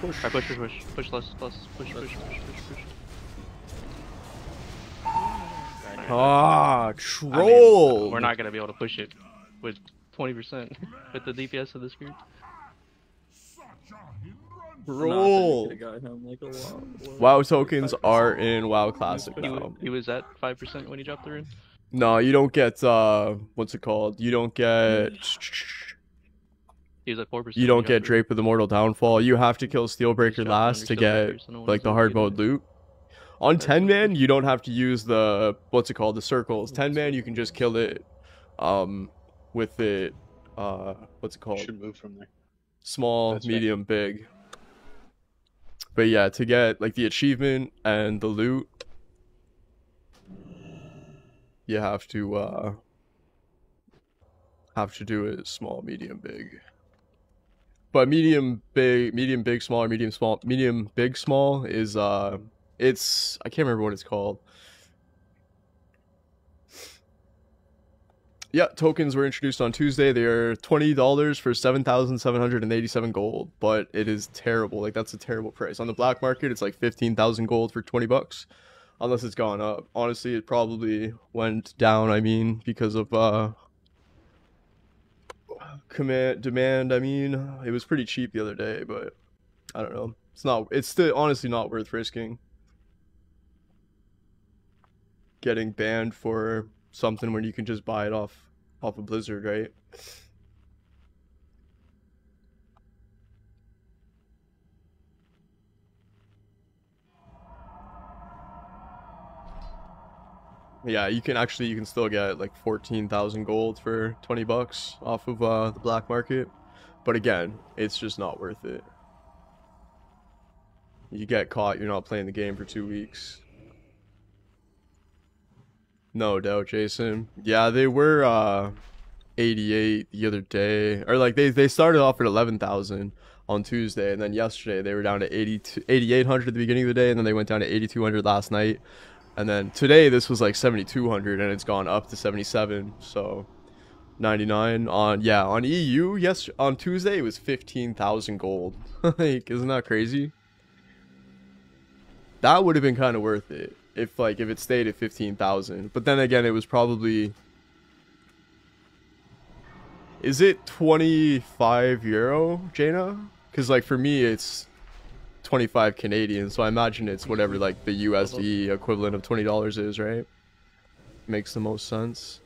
Push. Alright, push, push, push. Push less, less. Push, push, push, push, push. Ah, I mean, troll. we're not gonna be able to push it with 20% with the DPS of this group. Roll. Could've got him like. WoW tokens are in WoW Classic He, now. he was at 5% when he dropped the rune. No, you don't get uh what's it called? You don't get He was at 4%. you don't get dropped the. Drape of the Mortal Downfall. You have to kill Steelbreaker last to get so no one like the hard mode loot. On 10 man, you don't have to use the what's it called? The circles. 10 man you can just kill it um with it uh what's it called? Should move from there. small, That's right. medium, big. But yeah, to get like the achievement and the loot, you have to uh have to do it small, medium, big. But medium, big, medium, big, small, or medium, small, medium, big, small is uh, it's I can't remember what it's called. Yeah, tokens were introduced on Tuesday. They are twenty dollars for seven thousand seven hundred and eighty-seven gold, but it is terrible. Like that's a terrible price. On the black market, it's like fifteen thousand gold for twenty bucks, unless it's gone up. Honestly, it probably went down. I mean, because of uh, command demand. I mean, it was pretty cheap the other day, but I don't know. It's not. It's still honestly not worth risking. Getting banned for something when you can just buy it off off of Blizzard, right? Yeah, you can actually you can still get like 14,000 gold for 20 bucks off of uh, the black market. But again, it's just not worth it. You get caught, you're not playing the game for 2 weeks. No doubt, Jason. Yeah, they were uh 88 the other day or like they they started off at 11,000 on Tuesday and then yesterday they were down to 82 8800 at the beginning of the day and then they went down to 8200 last night. And then today this was like 7200 and it's gone up to 77. So 99 on yeah, on EU, yes, on Tuesday it was 15,000 gold. like isn't that crazy? That would have been kind of worth it if like if it stayed at 15,000. But then again, it was probably Is it 25 euro, Jaina? Cuz like for me it's 25 Canadian, so I imagine it's whatever like the USD equivalent of twenty dollars is, right? Makes the most sense.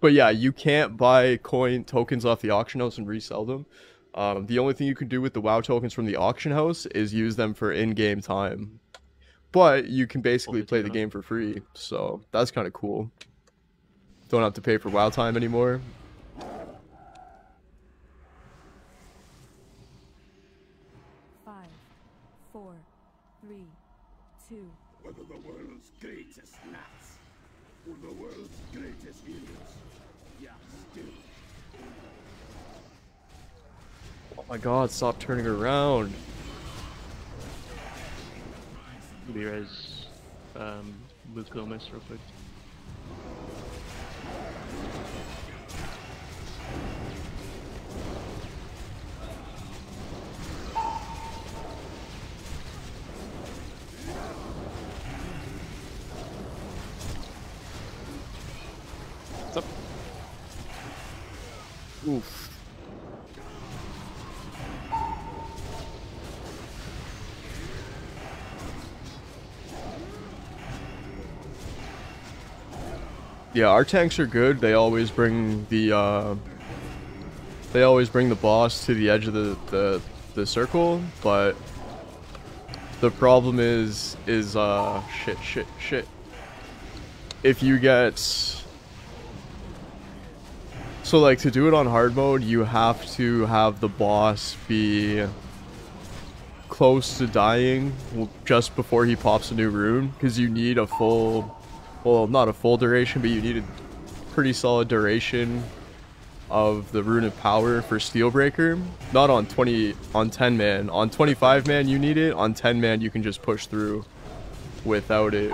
But yeah, you can't buy coin tokens off the auction house and resell them. Um, the only thing you can do with the WoW tokens from the auction house is use them for in-game time. But you can basically play the game for free, so that's kind of cool. Don't have to pay for WoW time anymore. Five, four, three, two, Whether the world's greatest gnats or the world's greatest heroes, yeah, still. Oh my god, stop turning around. Be res um, Luke Gomez real quick. What's up? Oof. Yeah, our tanks are good. They always bring the uh, they always bring the boss to the edge of the, the the circle, but the problem is is uh shit shit shit. If you get so like to do it on hard mode, you have to have the boss be close to dying just before he pops a new rune because you need a full well not a full duration but you need a pretty solid duration of the rune of power for steelbreaker. Not on 20 on 10 man. On 25 man you need it. On 10 man you can just push through without it.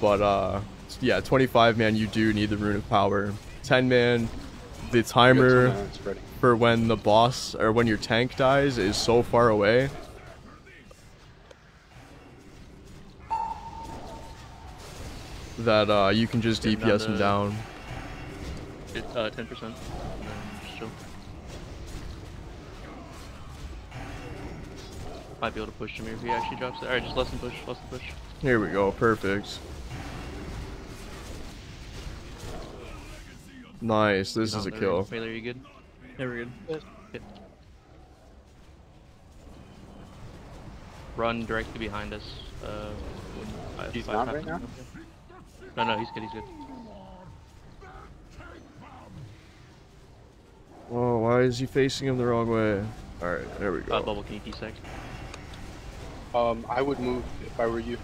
But uh yeah 25 man you do need the rune of power. 10 man the timer man, it's ready. for when the boss or when your tank dies is so far away that uh, you can just Getting DPS him to- down. It, uh, 10%. And then just chill. Might be able to push him here if he actually drops it. Alright, just let him push, let him push. Here we go, perfect. Nice, this is a Down there. kill. Baylor, you good? Yeah, we're good. Hit. Run directly behind us. Uh, when five, He's not right now? No, no, he's good, he's good. Oh, why is he facing him the wrong way? Alright, there we Uh, go. bubble, can you desec? Um, I would move if I were you.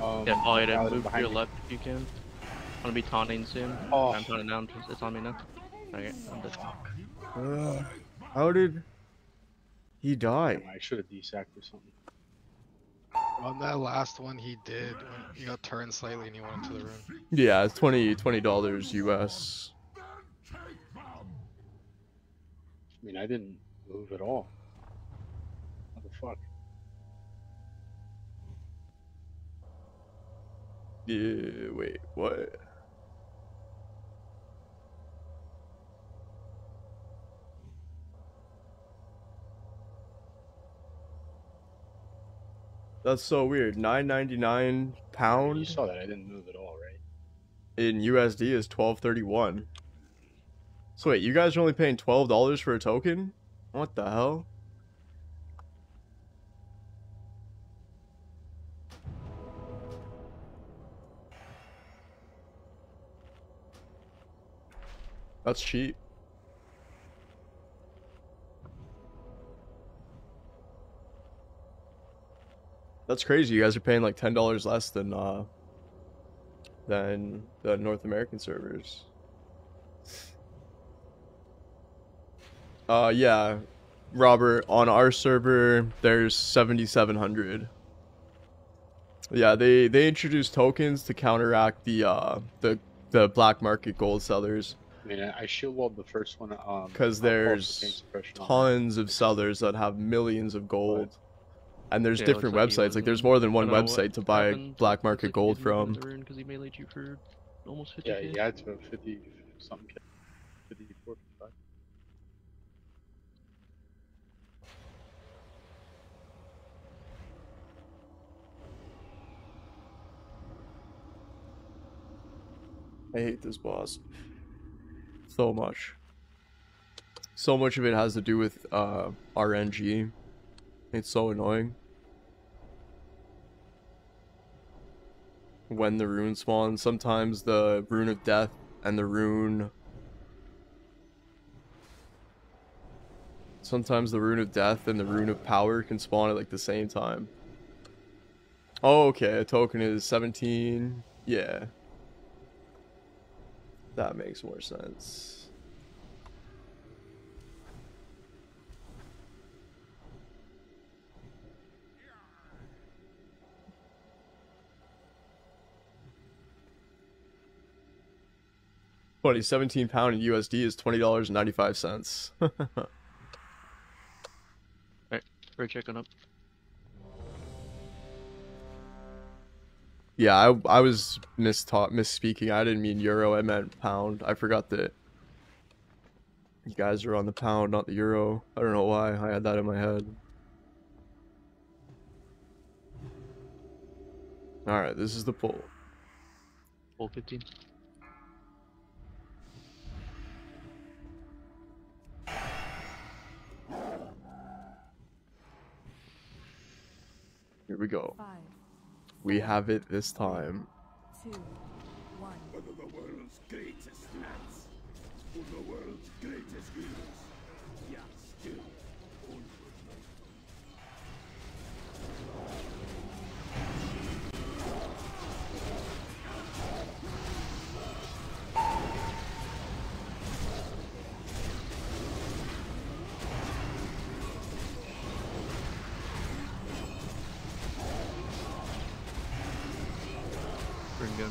Um, Yeah, follow it and move to your me. left if you can. I'm gonna be taunting soon. Oh. I'm taunting down, it's on me now. Okay, I'm dead. Ugh, how did he die? I should have desacked or something. On that last one, he did. when He got turned slightly and he went into the room. Yeah, it's 20 dollars US. I mean, I didn't move at all. What the fuck? Yeah, wait, what? That's so weird. Nine ninety nine pound. You saw that I didn't move at all, right? in USD is 12.31. So wait, you guys are only paying $12 for a token? What the hell? That's cheap. That's crazy. You guys are paying like ten dollars less than uh than the North American servers. Uh yeah, Robert, on our server there's 7700. Yeah, they they introduced tokens to counteract the uh the the black market gold sellers I mean, I shield walled the first one. Um, because it there's paint suppression on tons of sellers that have millions of gold. And there's different like websites. Like there's more than one website to buy happened. black market like gold from. Because he meleeed you for almost 50. Yeah, yeah, to 50 something. 54, I hate this boss so much. So much of it has to do with uh, RNG. It's so annoying. When the rune spawns, sometimes the rune of death and the rune. Sometimes the rune of death and the rune of power can spawn at like the same time. Oh, okay. A token is 17. Yeah. That makes more sense. Funny, 17 pound in USD is $20.95. Alright, we're checking up. Yeah, I I was mistaught misspeaking. I didn't mean euro. I meant pound. I forgot that you guys are on the pound, not the euro. I don't know why I had that in my head. All right, this is the pull. Pull 15. Here we go. Five, We have it this time. two,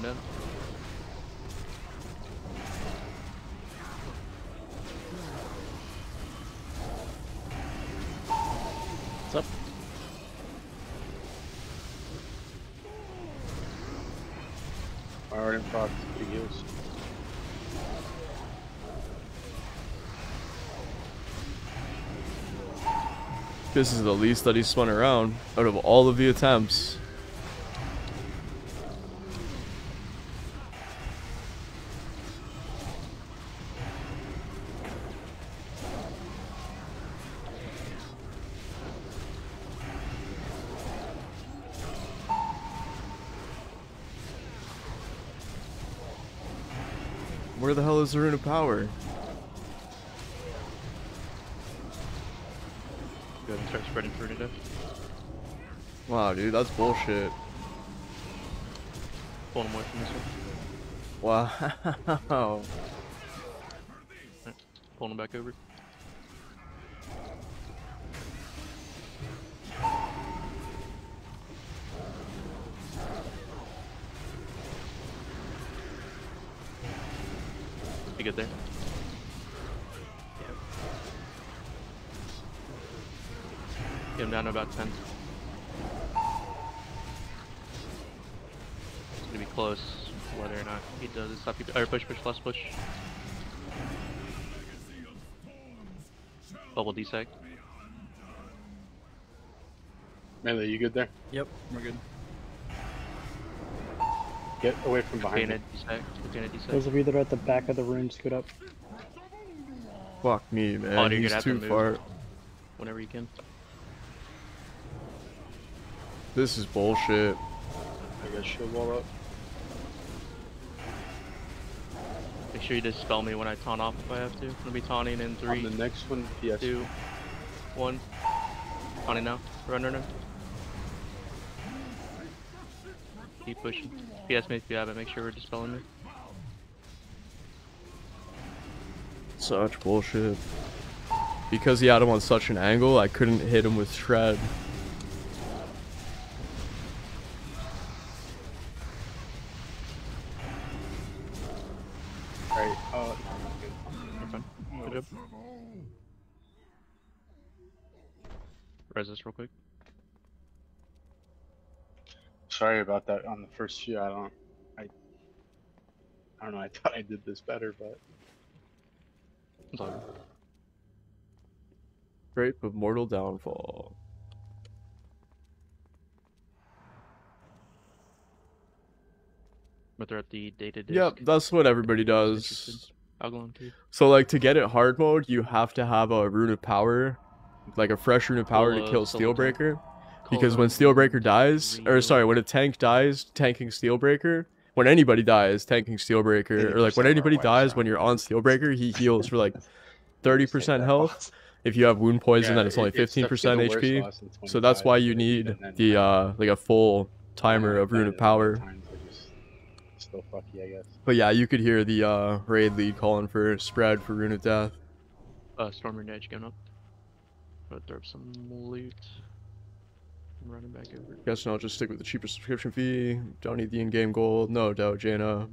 Down. What's up? Iron Fox, big heals. This is the least that he spun around out of all of the attempts. The rune of power? Go ahead and start spreading through to death. Wow, dude, that's bullshit. Pull him away from this one. Wow. Pulling him back over. Or push, push, less push. Bubble desec. Melee, you good there? Yep, we're good. Get away from behind Catena me. desec. Catena desec. Those of you that are at the back of the room, scoot up. Fuck me, man. Oh, He's gonna too far. Whenever you can. This is bullshit. I got shield wall up. Sure you dispel me when I taunt off if I have to. I'm gonna be taunting in On three, the next one, PS. two, one. Taunting now. Run, run, run. Keep pushing. PS me if you have it. Make sure we're dispelling me. Such bullshit. Because he had him on such an angle, I couldn't hit him with shred. Alright, uh, You're fine. Good job. Res this real quick. sorry about that on the first few. I don't, I, I don't know. I thought I did this better, but It's all good. Drape of Mortal Downfall. But they're at the data disk. Yep, that's what everybody does. I'll go on too. So like to get it hard mode, you have to have a rune of power, like a fresh rune of power Call, to kill solo. Steelbreaker. Because when Steelbreaker dies, or sorry, when a tank dies, tanking Steelbreaker, when anybody dies, tanking Steelbreaker, or like when anybody dies wiped when you're on Steelbreaker, he heals for like 30% health. If you have wound poison, Yeah, then it's only 15% definitely the worst HP. So that's why you need the uh like a full timer of rune of but power. Times are just fucky, I guess. But yeah, you could hear the uh raid lead calling for spread for rune of death. Uh, Storm Rune Edge going up. Gonna throw up some loot. I'm running back over. Guess I'll just stick with the cheaper subscription fee. Don't need the in-game gold. No doubt, Jaina.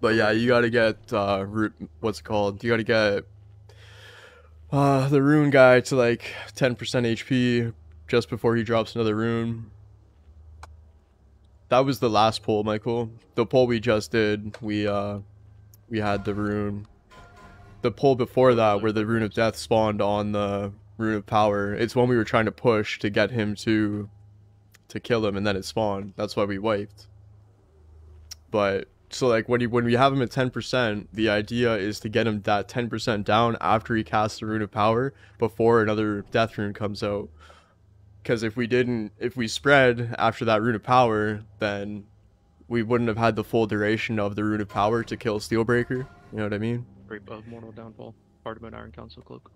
But yeah, you gotta get uh, root. What's it called? You gotta get uh, the rune guy to like 10% HP just before he drops another rune. That was the last poll, Michael. The poll we just did, we uh, we had the rune the pull before that where the rune of death spawned on the rune of power it's when we were trying to push to get him to to kill him and then it spawned that's why we wiped but so like when you when we have him at 10% the idea is to get him that 10% down after he casts the rune of power before another death rune comes out because if we didn't if we spread after that rune of power then we wouldn't have had the full duration of the rune of power to kill steelbreaker you know what i mean Drape of Mortal Downfall. Part about Iron Council Cloak.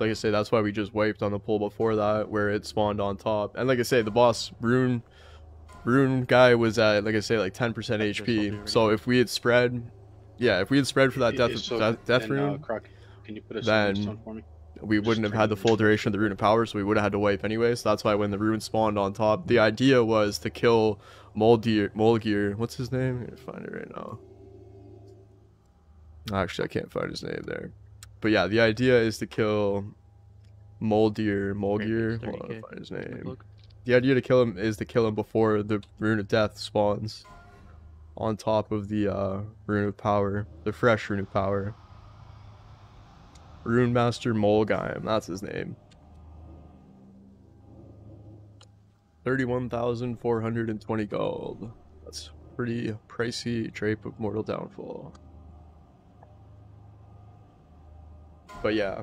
Like I say, that's why we just wiped on the pull before that, where it spawned on top. And like I say, the boss rune, rune guy was at like I say, like 10% HP. So if we had spread, yeah, if we had spread for that death So death, death then, uh, rune, Croc, can you put a then for me? we Just wouldn't have had the full duration of the rune of power, so we would have had to wipe anyway. So that's why when the rune spawned on top, the idea was to kill Moldir, Molgir. What's his name? I'm gonna find it right now. Actually, I can't find his name there. But yeah, the idea is to kill Moldir, Molgir. Hold on, 30K. I'll find his name. The idea to kill him is to kill him before the rune of death spawns on top of the uh, rune of power, the fresh rune of power. Rune Master Molgeim, that's his name. 31,420 gold. That's pretty pricey Drape of Mortal Downfall. But yeah,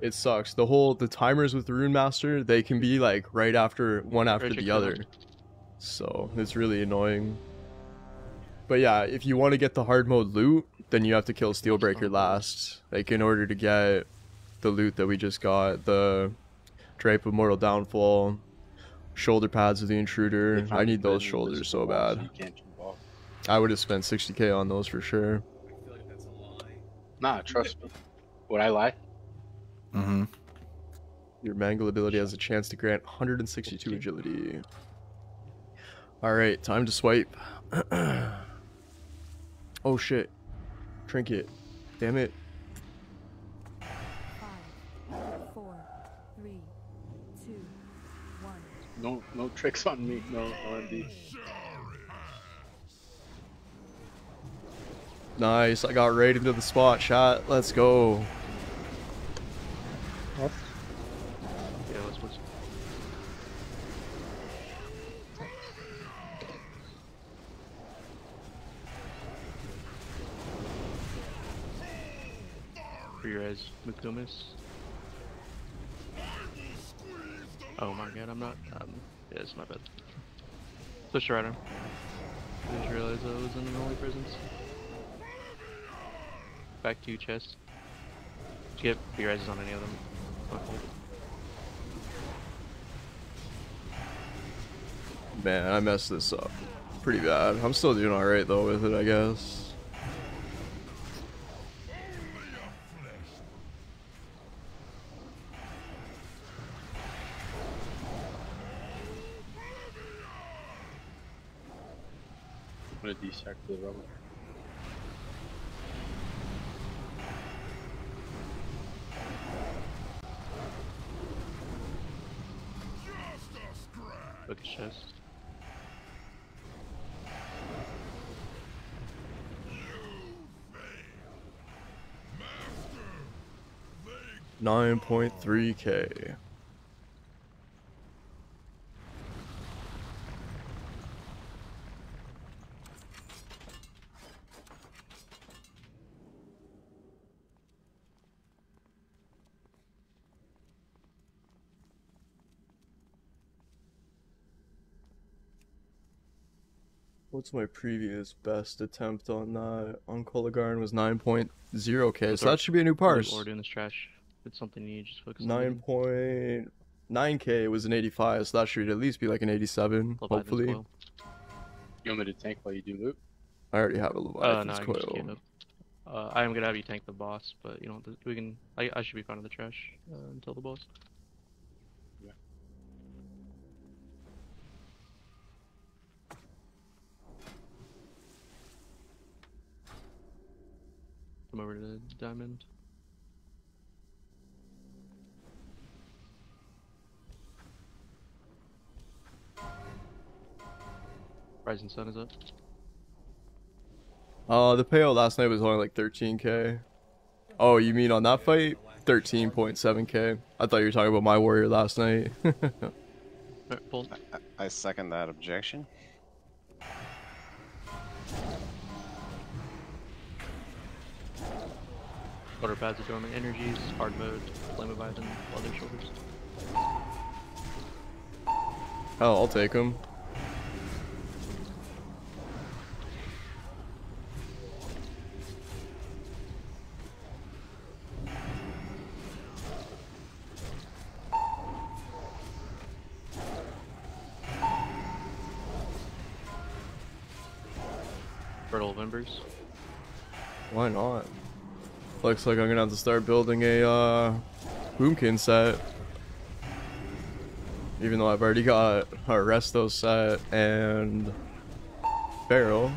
it sucks. The whole the timers with the Rune Master, they can be like right after one after Rage the other. So it's really annoying. But yeah, if you want to get the hard mode loot, then you have to kill Steelbreaker last. Like in order to get the loot that we just got, the Drape of Mortal Downfall, shoulder pads of the Intruder. I need those shoulders so bad. You can't jump off. I would have spent 60k on those for sure. Nah, trust me. Would I lie? Mm-hmm. Your mangle ability has a chance to grant 162 agility. Alright, time to swipe. oh shit. Trinket. Damn it. Four, three, two, one. No, no tricks on me. No, no MD. Nice, I got right into the spot shot. Let's go. What? Yeah, let's let's. McDumas. Oh my god, I'm not. Um, yeah, it's my bad. Push right arm. I just realized I was in an holy presence. Back to you, chest. Did you get your eyes on any of them? Man, I messed this up pretty bad. I'm still doing alright though with it, I guess. gonna the for the rubber. Look at chest. Nine point three K. What's my previous best attempt on that? On Kologarn was 9.0k, so that should be a new parse. Or doing this trash. If it's something you need, just focus on. Nine it. point nine K was an eighty five, so that should at least be like an eighty seven, Leviathan's hopefully. coil. You want me to tank while you do loot? I already have a Uh, no, I can just coil. queue it up. Uh, I am gonna have you tank the boss, but you know we can. I, I should be fine with the trash uh, until the boss. Come over to diamond. Rising sun is up. Uh, the payout last night was only like thirteen K. Oh, you mean on that fight? Thirteen point seven K. I thought you were talking about my warrior last night. I second that objection. Water pads of dormant energies, hard mode, flame of and leather shoulders. oh, I'll take him. Looks like I'm gonna have to start building a uh, Boomkin set. Even though I've already got a Resto set and Barrel.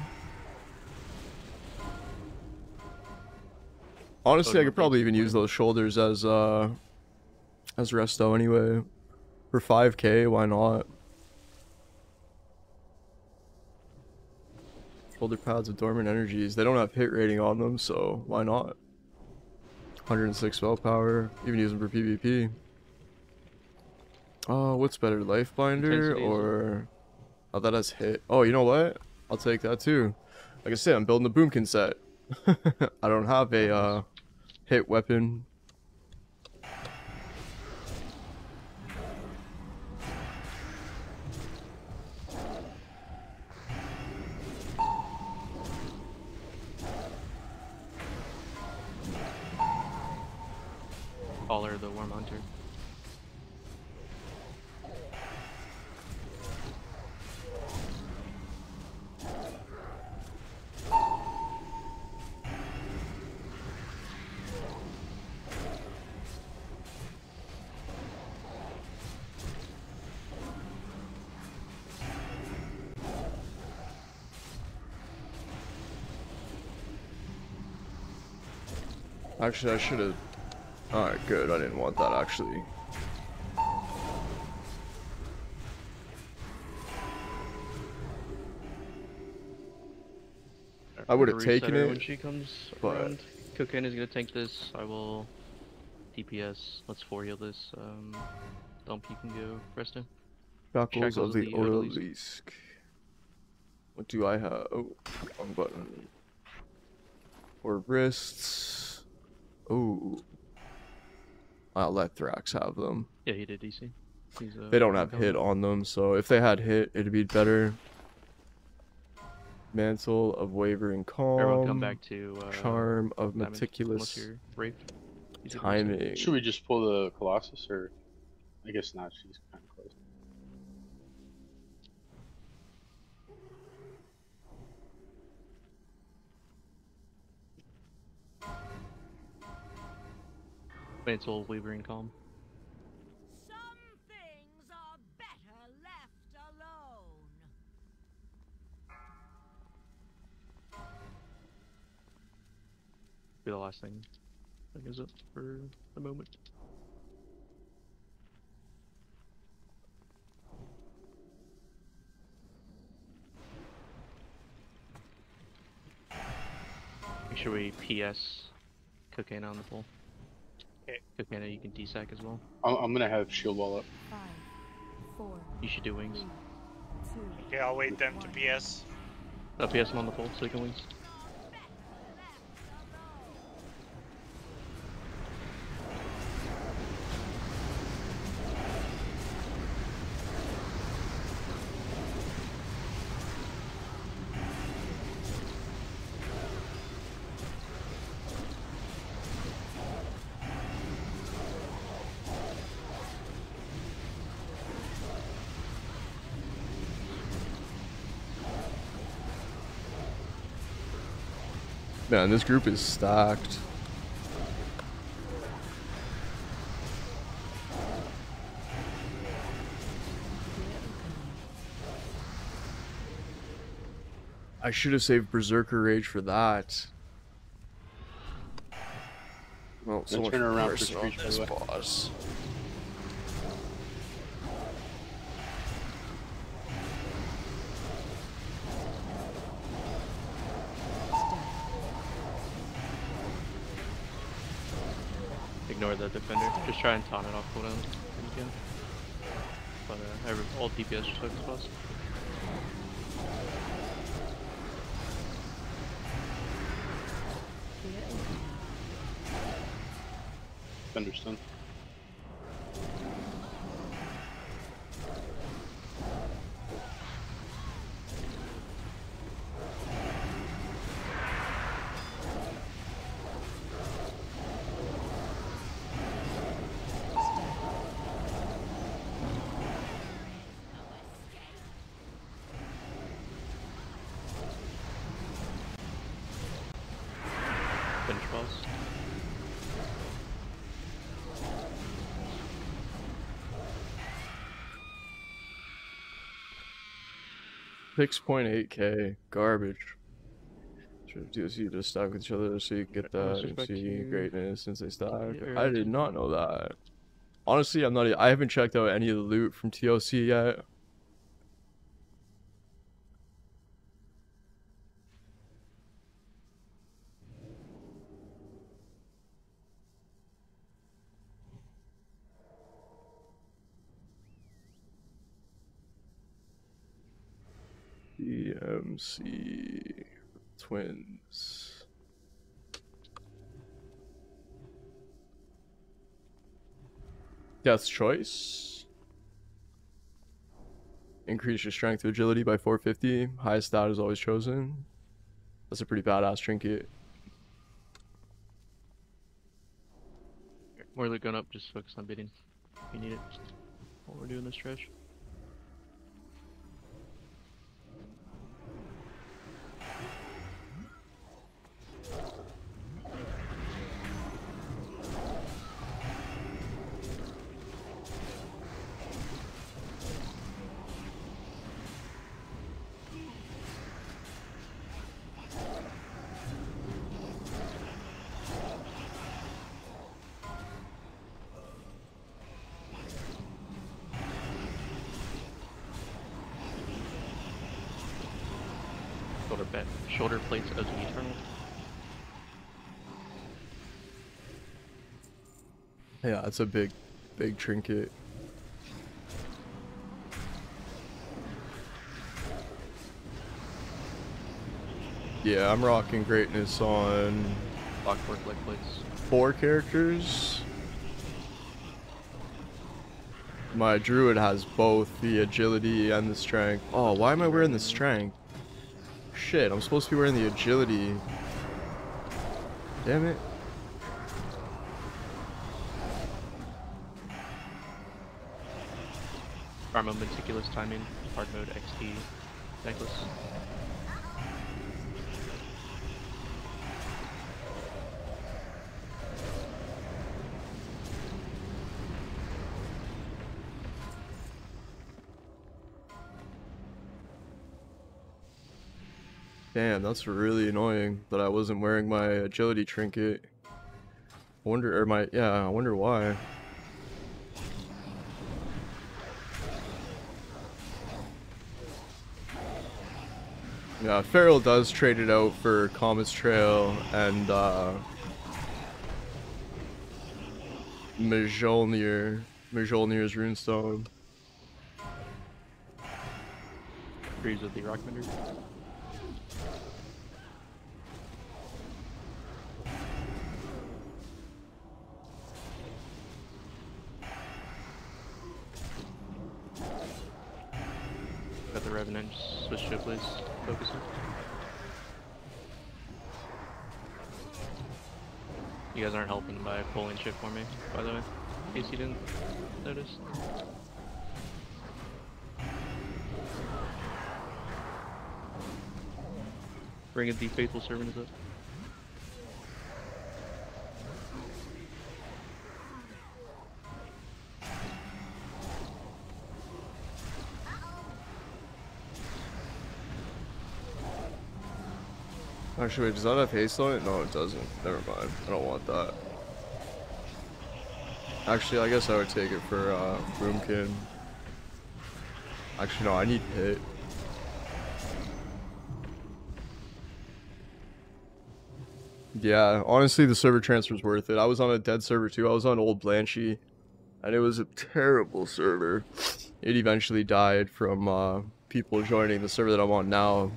Honestly, I could probably even use those shoulders as uh as Resto anyway. For 5k, why not? Shoulder pads of dormant energies. They don't have hit rating on them, so why not? 106 spell power. Even use them for PvP. Oh, what's better, Life Binder or? Oh, that has hit. Oh, you know what? I'll take that too. Like I said, I'm building the Boomkin set. I don't have a uh, hit weapon. Actually, I should have. Alright, good. I didn't want that actually. I would have taken it. when she comes but- around. Cocaine is gonna tank this. I will DPS. Let's four heal this. Um, dump. You can go rest him. Shackles of the. Odalisque. What do I have? Oh, wrong button. Or wrists. Oh. I'll let Thrax have them. Yeah, he did DC. He's, uh, They don't have hit on them, so if they had hit, it'd be better. Mantle of Wavering Calm. Everyone come back to uh, Charm of Diamond, Meticulous you're raped. He's a good Timing. Should we just pull the Colossus, or I guess not? She's kind of close. Mantle of Wavering Calm. Be the last thing. I is it uh, for the moment. Make sure we PS cocaine on the pool. Kakana, you can D-sack as well. I'm, I'm gonna have shield wall up. Five, four, You should do wings. two, Okay, I'll wait them to PS. Uh, PS him on the pole so he can wings. Man, this group is stacked. I should have saved Berserker Rage for that. Well, so much turn around for worse on Screech, by this boss. Ignore defender. Just try and taunt it off cooldown if you can. But uh, every, all DPS just focus spots. Understand. Finish 6.8k. Garbage. Should you to stack with each other so you get the and greatness since they stock. I did not know that. Honestly, I'm not. I haven't checked out any of the loot from TLC yet. Death's choice. Increase your strength to agility by 450. Highest stat is always chosen. That's a pretty badass trinket. More the gun up, just focus on bidding. If you need it. While we're doing this trash. Shoulder bet. Shoulder plates as an eternal. Yeah, that's a big, big trinket. Yeah, I'm rocking greatness on Clockwork leg plates. four characters. My druid has both the agility and the strength. Oh, why am I wearing the strength? Shit, I'm supposed to be wearing the agility. Damn it. Charm of meticulous timing. Hard mode XT. Necklace. Damn, that's really annoying that I wasn't wearing my agility trinket. Wonder, or my, yeah, I wonder why. Yeah, Feral does trade it out for Comet's Trail and, uh, Mjolnir. Mjolnir's runestone. Agrees with the Rockbender. Got the Revenant, just switch to it, please. Focus it. You guys aren't helping by pulling shit for me, by the way. In case you didn't notice. Bring it, the faithful servant is up. Actually, wait, does that have haste on it? No, it doesn't. Never mind. I don't want that. Actually, I guess I would take it for uh, Boomkin. Actually, no, I need hit. Yeah, honestly, the server transfer is worth it. I was on a dead server too. I was on Old Blanchy, and it was a terrible server. It eventually died from uh, people joining the server that I'm on now.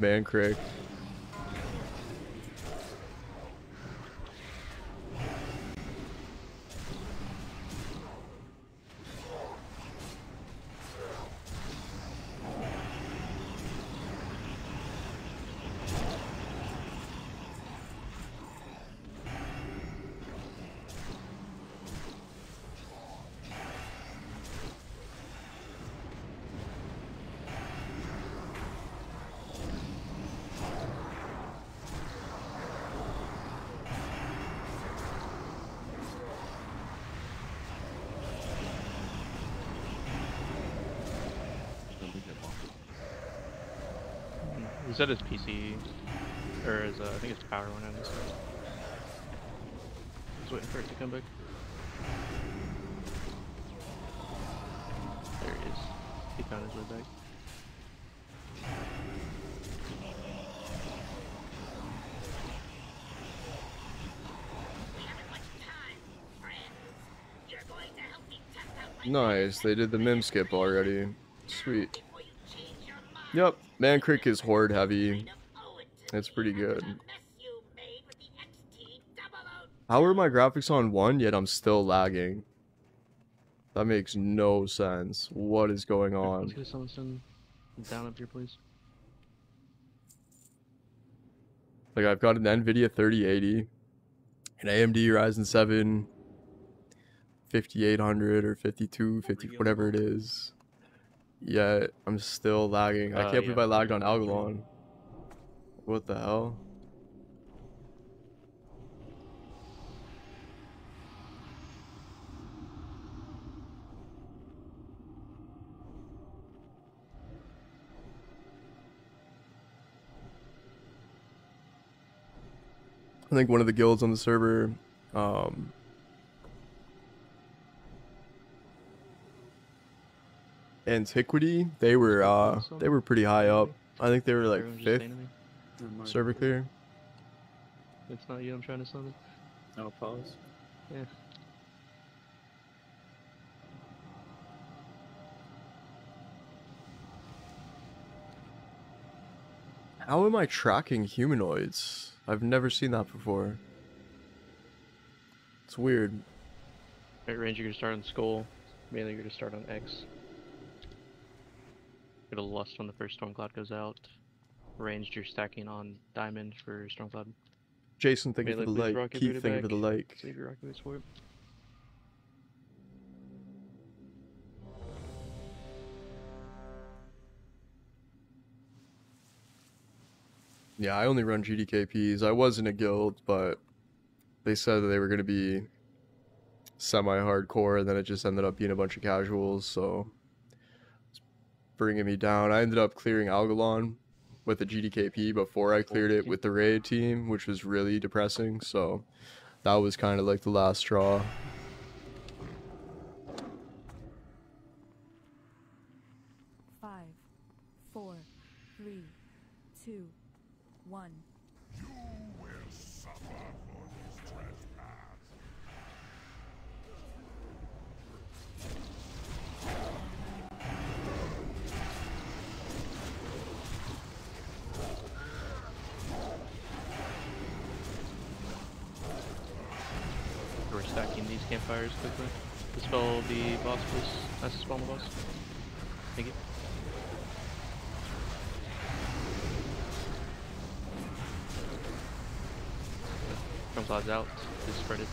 Is that his PC? Or is, uh, I think his power went out. So. Just waiting for it to come back. There he is. He found his way back. Nice, they did the mim skip already. Sweet. Yep, Mankrik is horde heavy. It's pretty good. How are my graphics on 1 yet I'm still lagging? That makes no sense. What is going on? Let's someone send down up here, please. Like I've got an NVIDIA 3080, an AMD Ryzen 7 5800 or 52, 50, whatever it is. Yet I'm still lagging. I Uh, can't believe yeah. I lagged on Algalon. What the hell? I think one of the guilds on the server, um, Antiquity, they were uh they were pretty high up. I think they were like fifth staying in me. server clear. It's not you I'm trying to summon. No pause. Yeah. How am I tracking humanoids? I've never seen that before. It's weird. Right Ranger, you're gonna start on Skull. Mainly, you're gonna start on X. Get a Lust when the first Storm Cloud goes out. Ranged, you're stacking on Diamond for Storm Cloud. Jason, thank you for the like. Keith, thank you for the like. Save your rocket boots for it. Yeah, I only run GDKPs. I was in a guild, but they said that they were going to be semi-hardcore, and then it just ended up being a bunch of casuals, so bringing me down. I ended up clearing Algalon with the GDKP before I cleared it with the raid team, which was really depressing. So that was kind of like the last straw. Five, four, three, two, one. we're campfires quickly. Dispel the boss, please. Nice dispel on the boss. Thank you. Odds out, just spread it.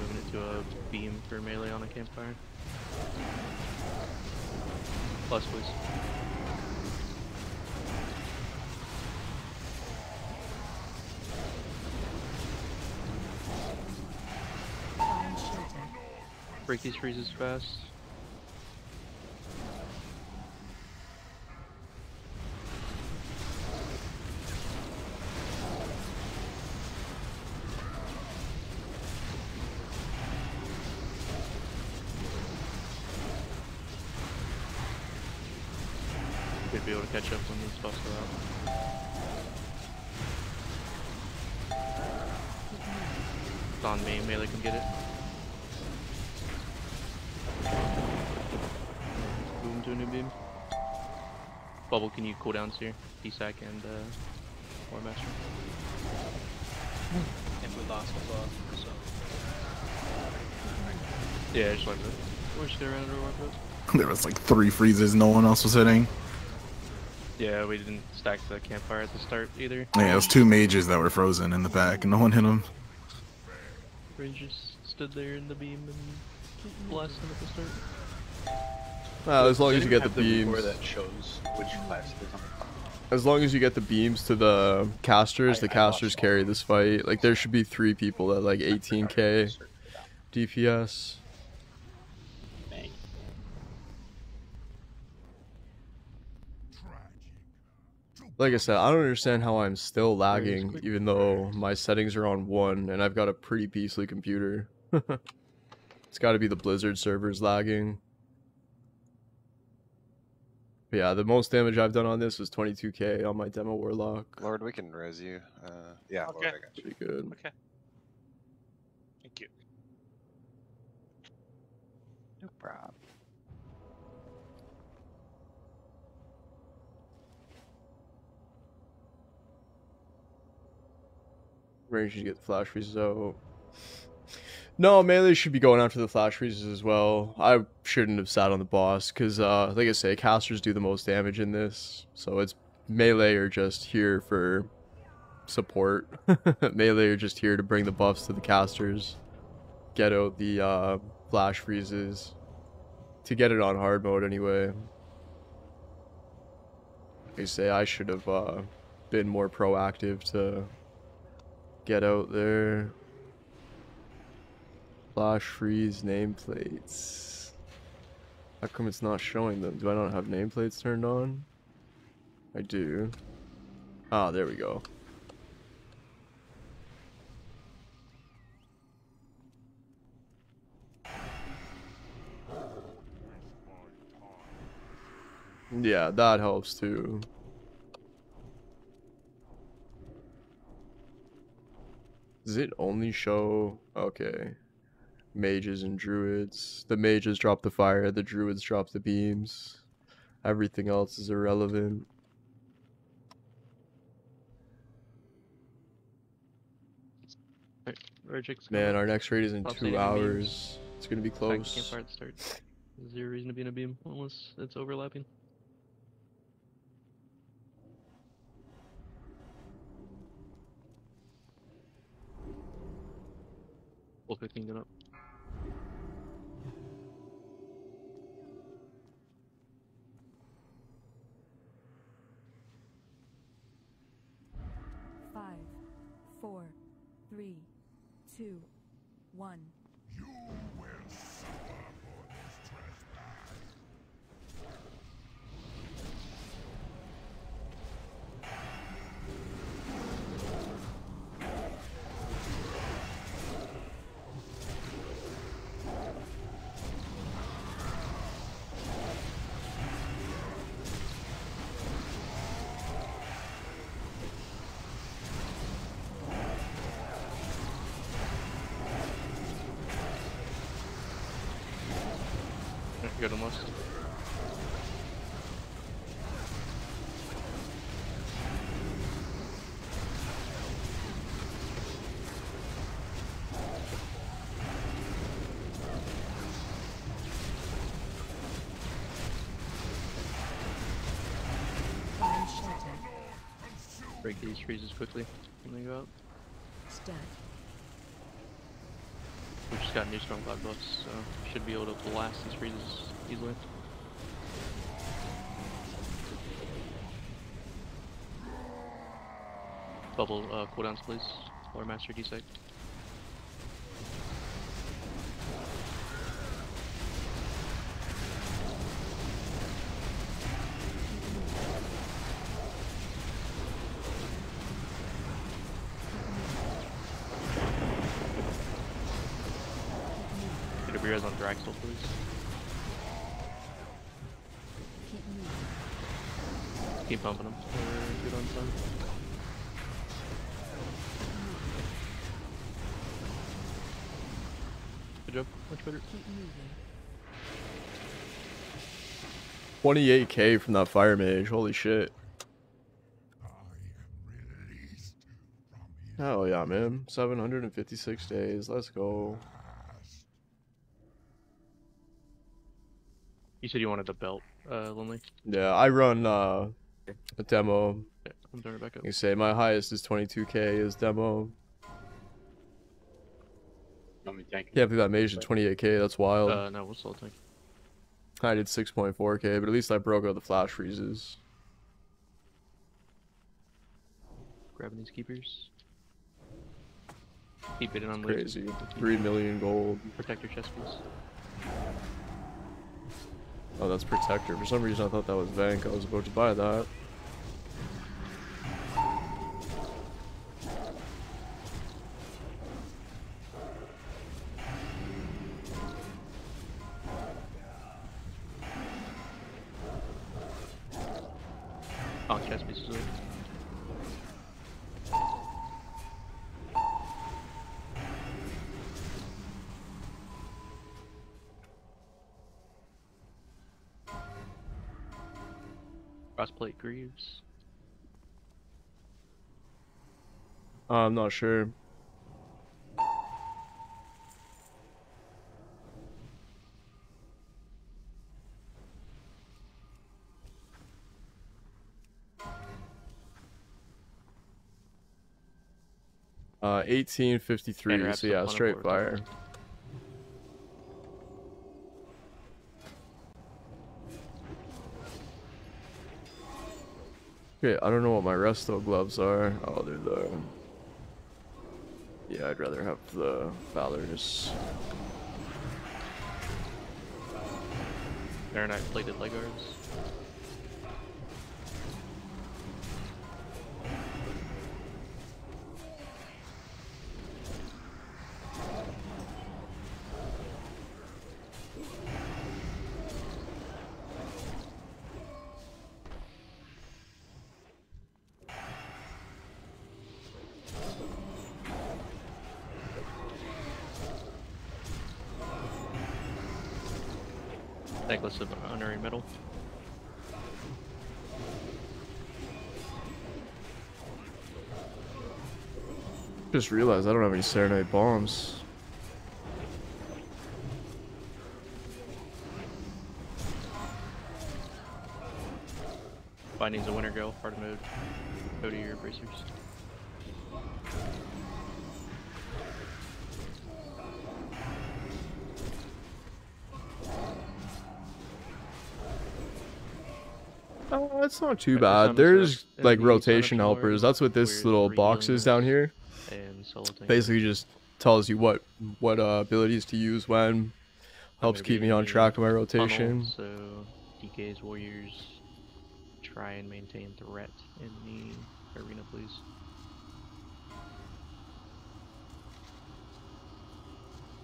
Moving it to a beam for melee on a campfire. Plus, please. Break these freezes fast. Should be able to catch up Bubble, can you cool downs here? DSAC and uh, War Master. If we lost as well, so. Yeah, just like that. We're just gonna run it or warp. There was like three freezes no one else was hitting. Yeah, we didn't stack the campfire at the start either. Yeah, it was two mages that were frozen in the back and no one hit them. We just stood there in the beam and blasted at the start. As long as you get the beams. that shows which class it is. As long as you get the beams to the casters, the casters carry this fight. Like there should be three people at like 18k DPS. Like I said, I don't understand how I'm still lagging even though my settings are on one and I've got a pretty beastly computer. it's got to be the Blizzard servers lagging. But yeah, the most damage I've done on this was 22k on my demo warlock. Lord, we can res you. Uh, yeah, Lord, Okay. I got you. Pretty good. Okay. Thank you. No problem. Range to get the flash freezes out. No, melee should be going after the flash freezes as well. I shouldn't have sat on the boss because, uh, like I say, casters do the most damage in this. So it's melee are just here for support. melee are just here to bring the buffs to the casters, get out the uh, flash freezes, to get it on hard mode anyway. I say, I should have uh, been more proactive to get out there. Flash freeze nameplates. How come it's not showing them? Do I not have nameplates turned on? I do. Ah, there we go. Yeah, that helps too. Does it only show okay. Mages and druids. The mages drop the fire, the druids drop the beams. Everything else is irrelevant. Man, our next raid is in two hours. It's gonna be close. campfire at the start. Is there a reason to be in a beam unless it's overlapping? Picking it up. Five, four, three, two, one. Yeah, good almost. Break these freezes quickly. When they go We just got new storm cloud buffs, so should be able to blast these freezes easily. Bubble uh, cooldowns, please. Or master desect. Get Keep moving. 28k from that fire mage. Holy shit. Hell yeah, man. 756 days. Let's go. You said you wanted the belt, uh, Lonely. Yeah, I run uh, a demo. Yeah, I'm turning it back up. You say my highest is 22k is demo. Want me tanking? Can't believe that mage did 28k. That's wild. Uh, no, we'll still tank. I did 6.4k, but at least I broke out the flash freezes. Grabbing these keepers. Keep it in on Crazy. 3 million gold. Protect your chest, please. Oh, that's Protector. For some reason, I thought that was Vank. I was about to buy that. I'm not sure. Uh, 1853, so yeah, straight fire. Okay, I don't know what my resto gloves are. Oh, they're the... Yeah, I'd rather have the Valorous. Marinite plated leg Just realized I don't have any Saronite bombs. Bindings of Winter Gale, hard mode. Go to your bracers. Oh, it's not too bad. there's There's some stuff like rotation helpers. That's what this little box is down here. And solo tank. Basically, just tells you what what uh, abilities to use when. Helps keep me on track of my tunnel, rotation. so DK's warriors try and maintain threat in the arena, please.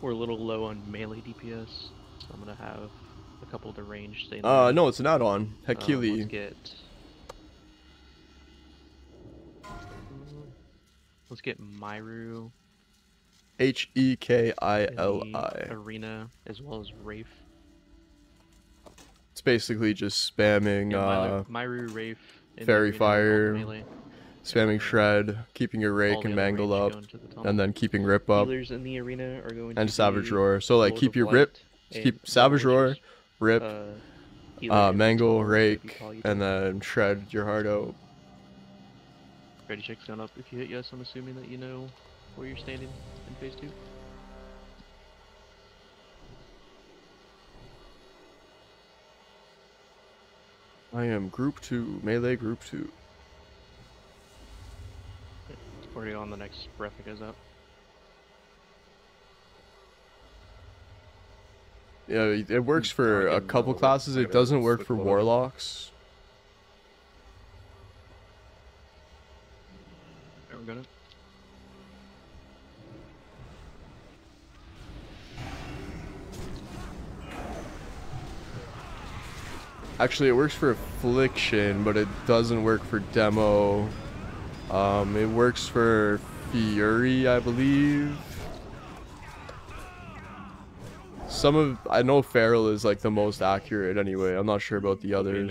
We're a little low on melee DPS, so I'm gonna have a couple of the range stay. Uh, no, it's an add-on. Um, Hekili. let's Let's get Myru H E K I L I. arena as well as Rafe. It's basically just spamming Yeah, uh, Myru, Rafe, Faerie Fire, spamming Shred, keeping your Rake and Mangle up, and then keeping Rip up, in the arena are going and Savage Roar. So like keep your Rip, keep Savage Roar. Rip, Uh, uh, Mangle, Tunnel, whatever you Rake, and then Shred your heart out. Ready check's gone up. If you hit yes, I'm assuming that you know where you're standing in phase two. I am group two, melee group two. Already on the next breath that goes out. Yeah, it it works for a couple classes. It doesn't work for warlocks. There we go. Actually, it works for affliction, but it doesn't work for demo. Um, it works for fury, I believe. Some of I know feral is like the most accurate anyway. I'm not sure about the Be others.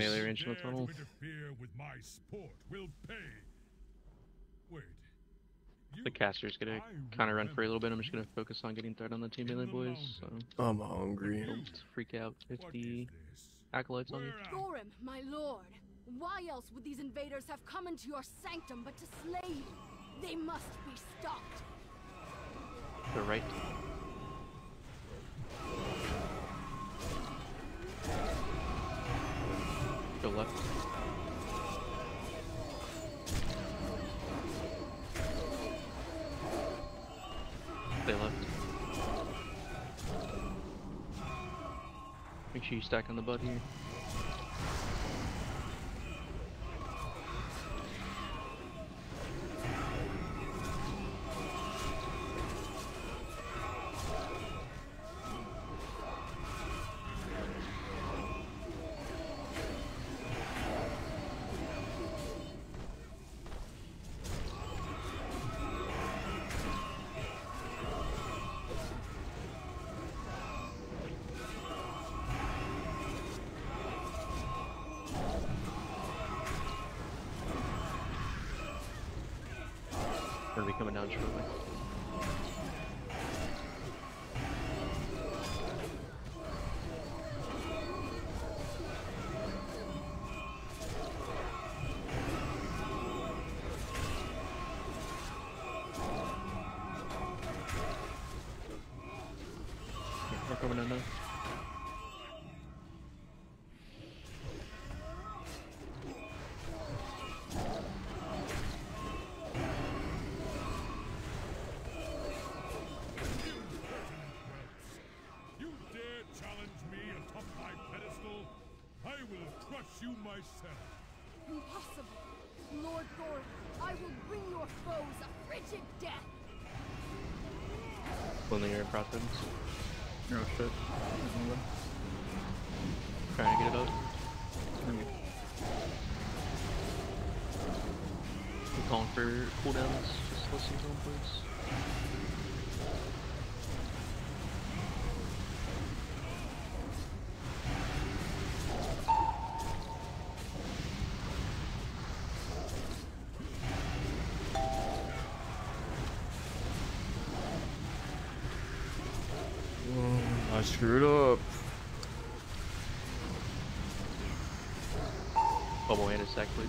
Melee range in the tunnel. The caster's gonna kind of run for a little bit. I'm just gonna focus on getting threat on the team melee boys. So I'm hungry. don't freak out if the acolytes on you. Thorim, my lord, why else would these invaders have come into your sanctum but to slay you? They must be stopped. Go right. Go left. Sure stack on the butt here. Your crossbones. Oh shit. Trying to get it out. I'm calling for cooldowns. Just listen to them, please. Screwed up. Bubble hand a sec, please.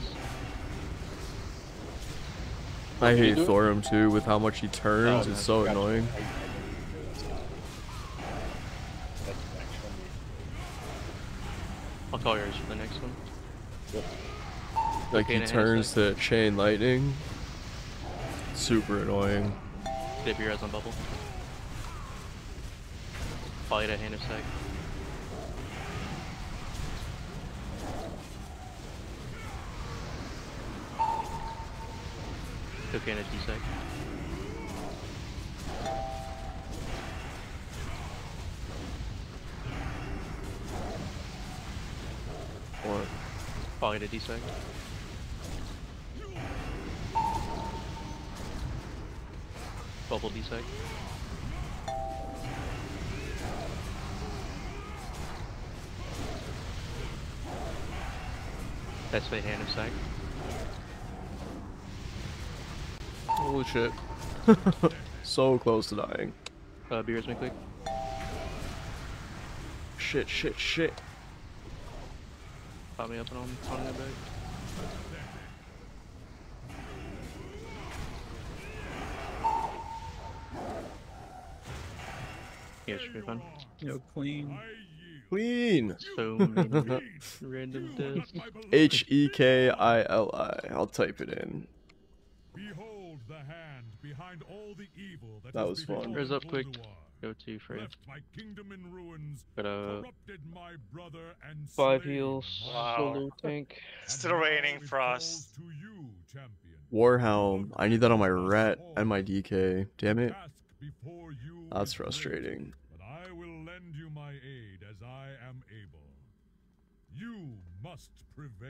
I Can you hate do it? Thorim too with how much he turns. Oh, it's no, so gotcha. annoying. I- I didn't do it. That's actually I'll call yours for the next one. Like Okay, he and a hand turns to chain lightning. Super annoying. Dip your eyes on bubble. Follow to hand of sec. Cocaine at D-sec. What? Follow to D-sec. Bubble D-sec. That's my hand of sight. Holy shit. so close to dying. Uh, beers, McLeod. Shit, shit, shit. Pop me up and I'm on that back. Yeah, should be fun. Yo, clean. Clean. So many random deaths. H E K I L I. I'll type it in. Behold the hand behind all the evil that, That was fun. befallen Res up quick. Go to Freya. Left my kingdom in ruins, Got a uh, corrupted my brother and five heals, Wow. solo tank. Still raining frost. to you. Warhelm. I need that on my ret and my DK. Damn it. Task before you That's frustrating. But I will lend you my aid as I am able. You must prevail.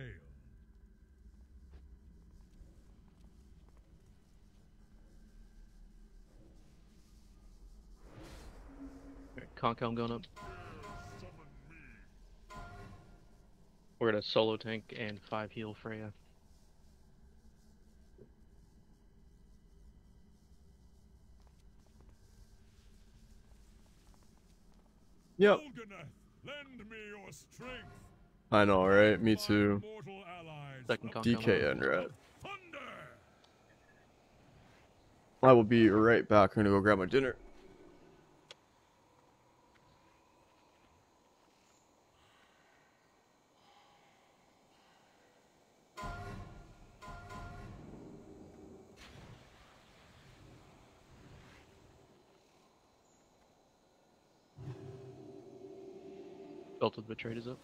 Conk Helm going up. We're gonna solo tank and five heal Freya. Yep. Golganneth, lend me your strength. I know, right? Me too. Second Conk Helm up. DK and ret. I will be right back. I'm gonna go grab my dinner. Belt of Betrayed is up.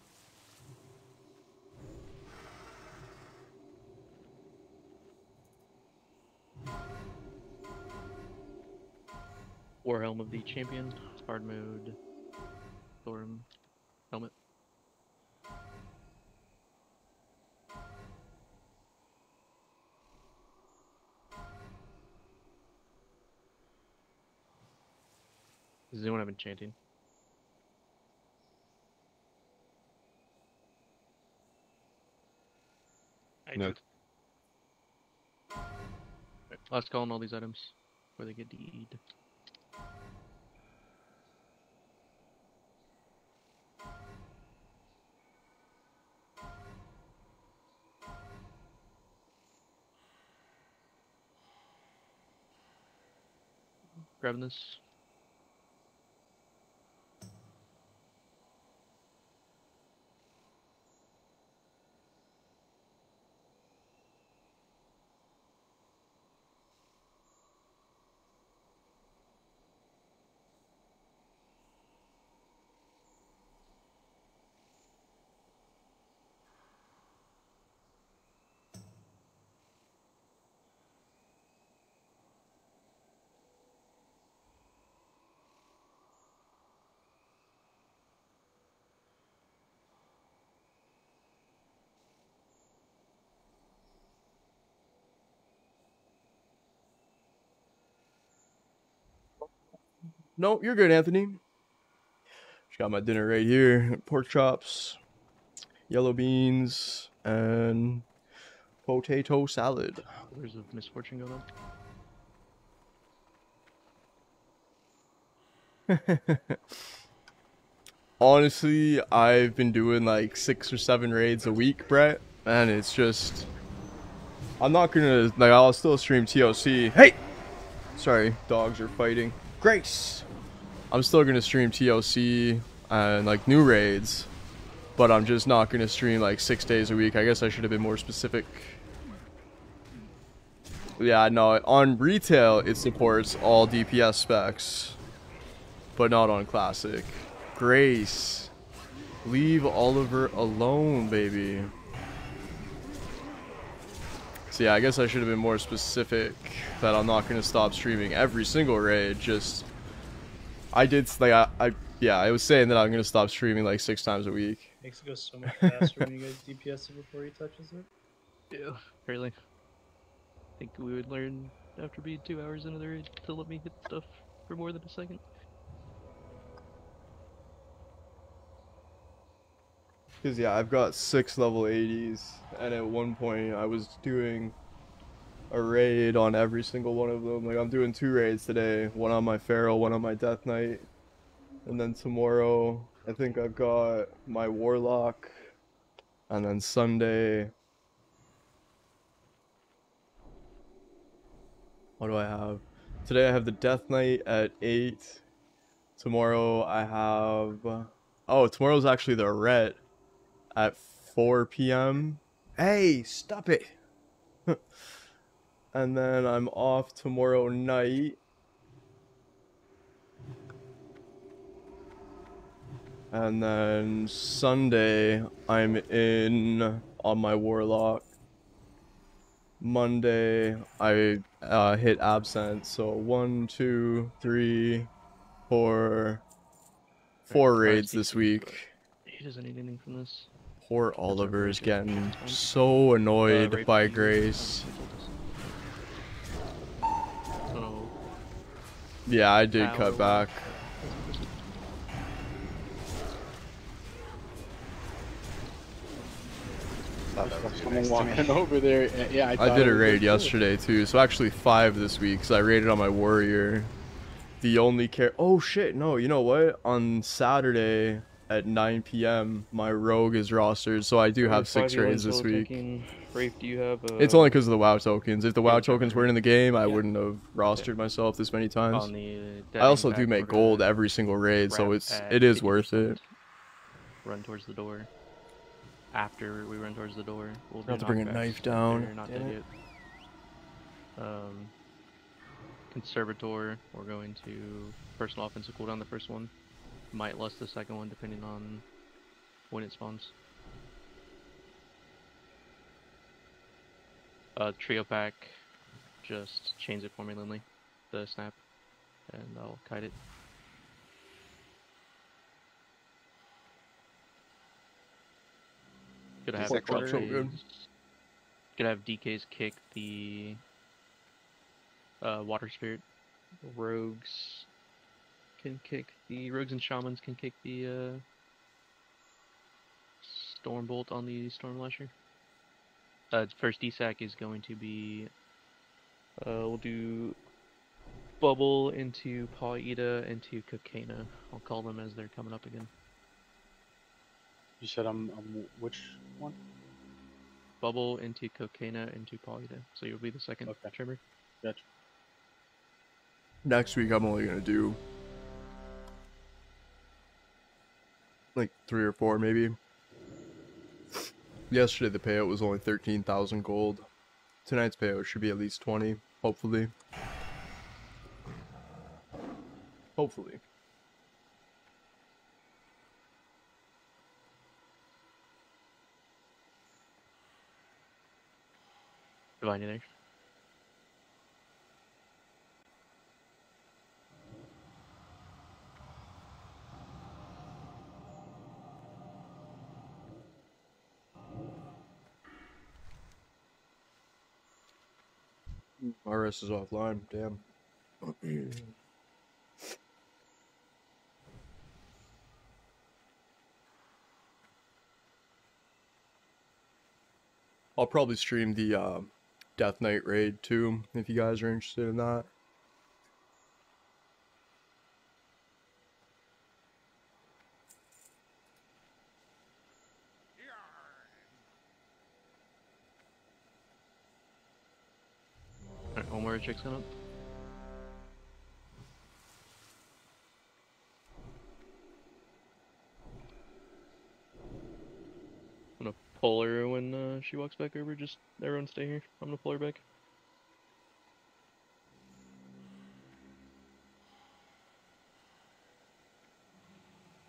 Warhelm of the Champion, hard mode, Thorim, helmet. Does anyone have enchanting? I No. do. Right, last call on all these items where they get DE'd. Grabbing this. No, you're good, Anthony. Just got my dinner right here. Pork chops, yellow beans, and potato salad. There's a misfortune going on. Honestly, I've been doing like six or seven raids a week, Brett, and it's just. I'm not gonna like. I'll still stream TLC. Hey, sorry, dogs are fighting. Grace. I'm still gonna stream TLC and like new raids, but I'm just not gonna stream like six days a week. I guess I should have been more specific. Yeah, no. On retail, it supports all DPS specs, but not on classic. Grace, leave Oliver alone, baby. So yeah, I guess I should have been more specific that I'm not gonna stop streaming every single raid. Just I did like I, I yeah I was saying that I'm gonna stop streaming like six times a week. Makes it go so much faster when you guys DPS it before he touches it. Yeah, really. I think we would learn after being two hours into the raid to let me hit stuff for more than a second. Cause yeah, I've got six level 80s, and at one point I was doing a raid on every single one of them. Like I'm doing two raids today, one on my Feral, one on my Death Knight, and then tomorrow I think I've got my Warlock, and then Sunday. What do I have? Today I have the Death Knight at eight, Tomorrow I have. Oh, tomorrow's actually the ret at 4 p.m. Hey, stop it. and then I'm off tomorrow night. And then Sunday, I'm in on my Warlock. Monday, I uh, hit absent. So one, two, three, four, four Alright, raids this week. He doesn't need anything from this. Poor Oliver is getting so annoyed Rape by King. Grace. So, Yeah, I did Ow. cut back. Someone walking over there. Yeah, I, I did a raid yesterday too, so actually five this week. Cause I raided on my warrior. The only care. Oh shit! No, you know what? On Saturday at 9 p.m., my rogue is rostered, so I do have six raids this week. Rafe, do you have? Uh, It's only because of the WoW tokens. If the WoW tokens weren't in the game, I wouldn't have rostered myself this many times. On the, uh, I also do make gold every single raid, so it's at it is worth it. Run towards the door. After we run towards the door, we'll Have to bring a knife down, they're Not damn dead it. Um, conservator. We're going to personal offensive cooldown the first one. Might lust the second one depending on when it spawns. Uh, trio pack. Just change it for me, Lindley. The snap, and I'll kite it. Gonna have so good. Gonna have DKs kick the uh, water spirit. Rogues can kick the rogues and shamans can kick the uh, storm bolt on the storm lasher. Uh, first DSAC is going to be uh, we'll do bubble into Paida into Cocaina. I'll call them as they're coming up again. You said I'm, I'm which one? Bubble into Cocaina into Paida. So you'll be the second tremor. Gotcha. Next week, I'm only gonna do like three or four, maybe. Yesterday, the payout was only thirteen thousand gold. Tonight's payout should be at least twenty, hopefully. Hopefully. Divine you there. RS is offline. Damn. I'll probably stream the uh, Death Knight raid too, if you guys are interested in that. Alright, one more up. I'm gonna pull her when uh, she walks back over. Just everyone stay here. I'm gonna pull her back.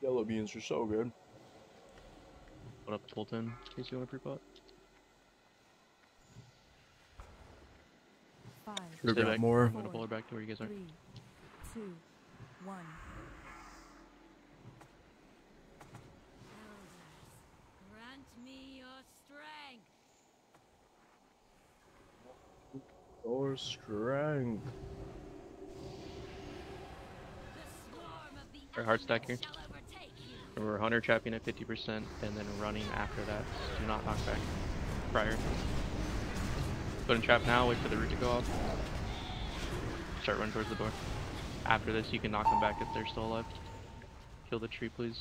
Yellow beans are so good. Put up full 10 in case you want to pre-pot. Five, Should've Stay back. more. I'm gonna pull her back to where you guys are. three, two, one. Grant me your strength. Or strength. Our heart stack here. Remember, hunter trapping at 50% and then running after that. Do not knock back prior. Put in trap now, wait for the root to go off. Start running towards the door. After this, you can knock them back if they're still alive. Kill the tree, please.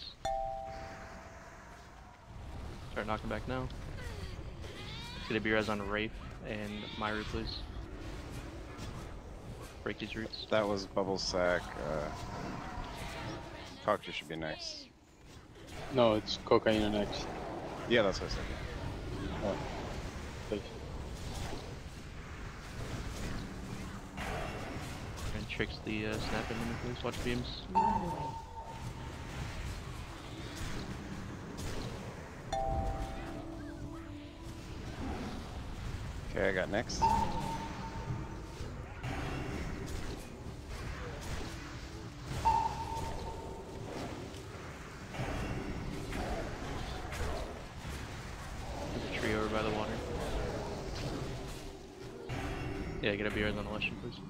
Start knocking back now. It's gonna be res on Rafe and Myra, please. Break these roots. That was bubble sack. Uh, Coctor should be next. No, it's Cocaine next. Yeah, that's what I said. Oh. Please. And tricks the uh, snap in the. Watch beams. Okay, I got next. There's a tree over by the water. Yeah, get a beer on the Lustian, please.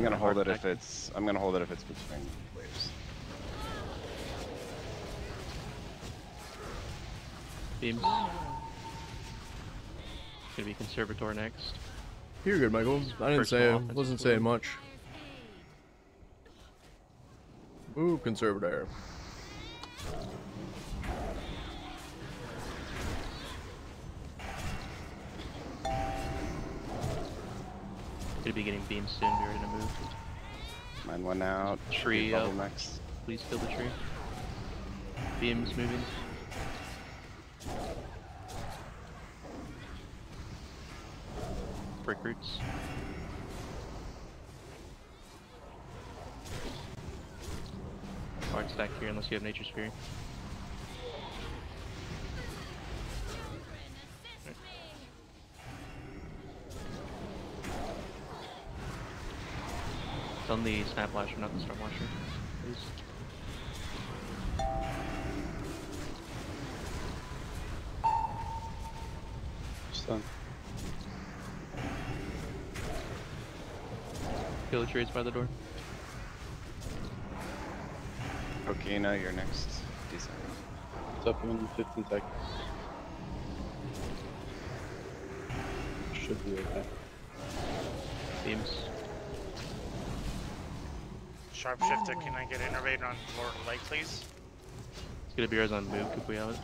I'm gonna hold it if it's. I'm gonna hold it if it's between waves. Beams. Gonna be Conservator next. You're good, Michael. I didn't First say, offensive wasn't saying much. Ooh, conservator. Gonna be getting beams soon. We're gonna move. Mine one out. Tree up. next. Please kill the tree. Beams moving. Brick roots. Hard stack here unless you have Nature's Fury. It's on the Snap Lasher, not the Storm Lasher. Please. Stun. Kill the trees by the door. Kokina, you're next. Decent. It's up in 15 seconds. Should be okay. Beams. Sharpshifter, can I get innervated on Lord Light, please? It's gonna be ours on move if we have it.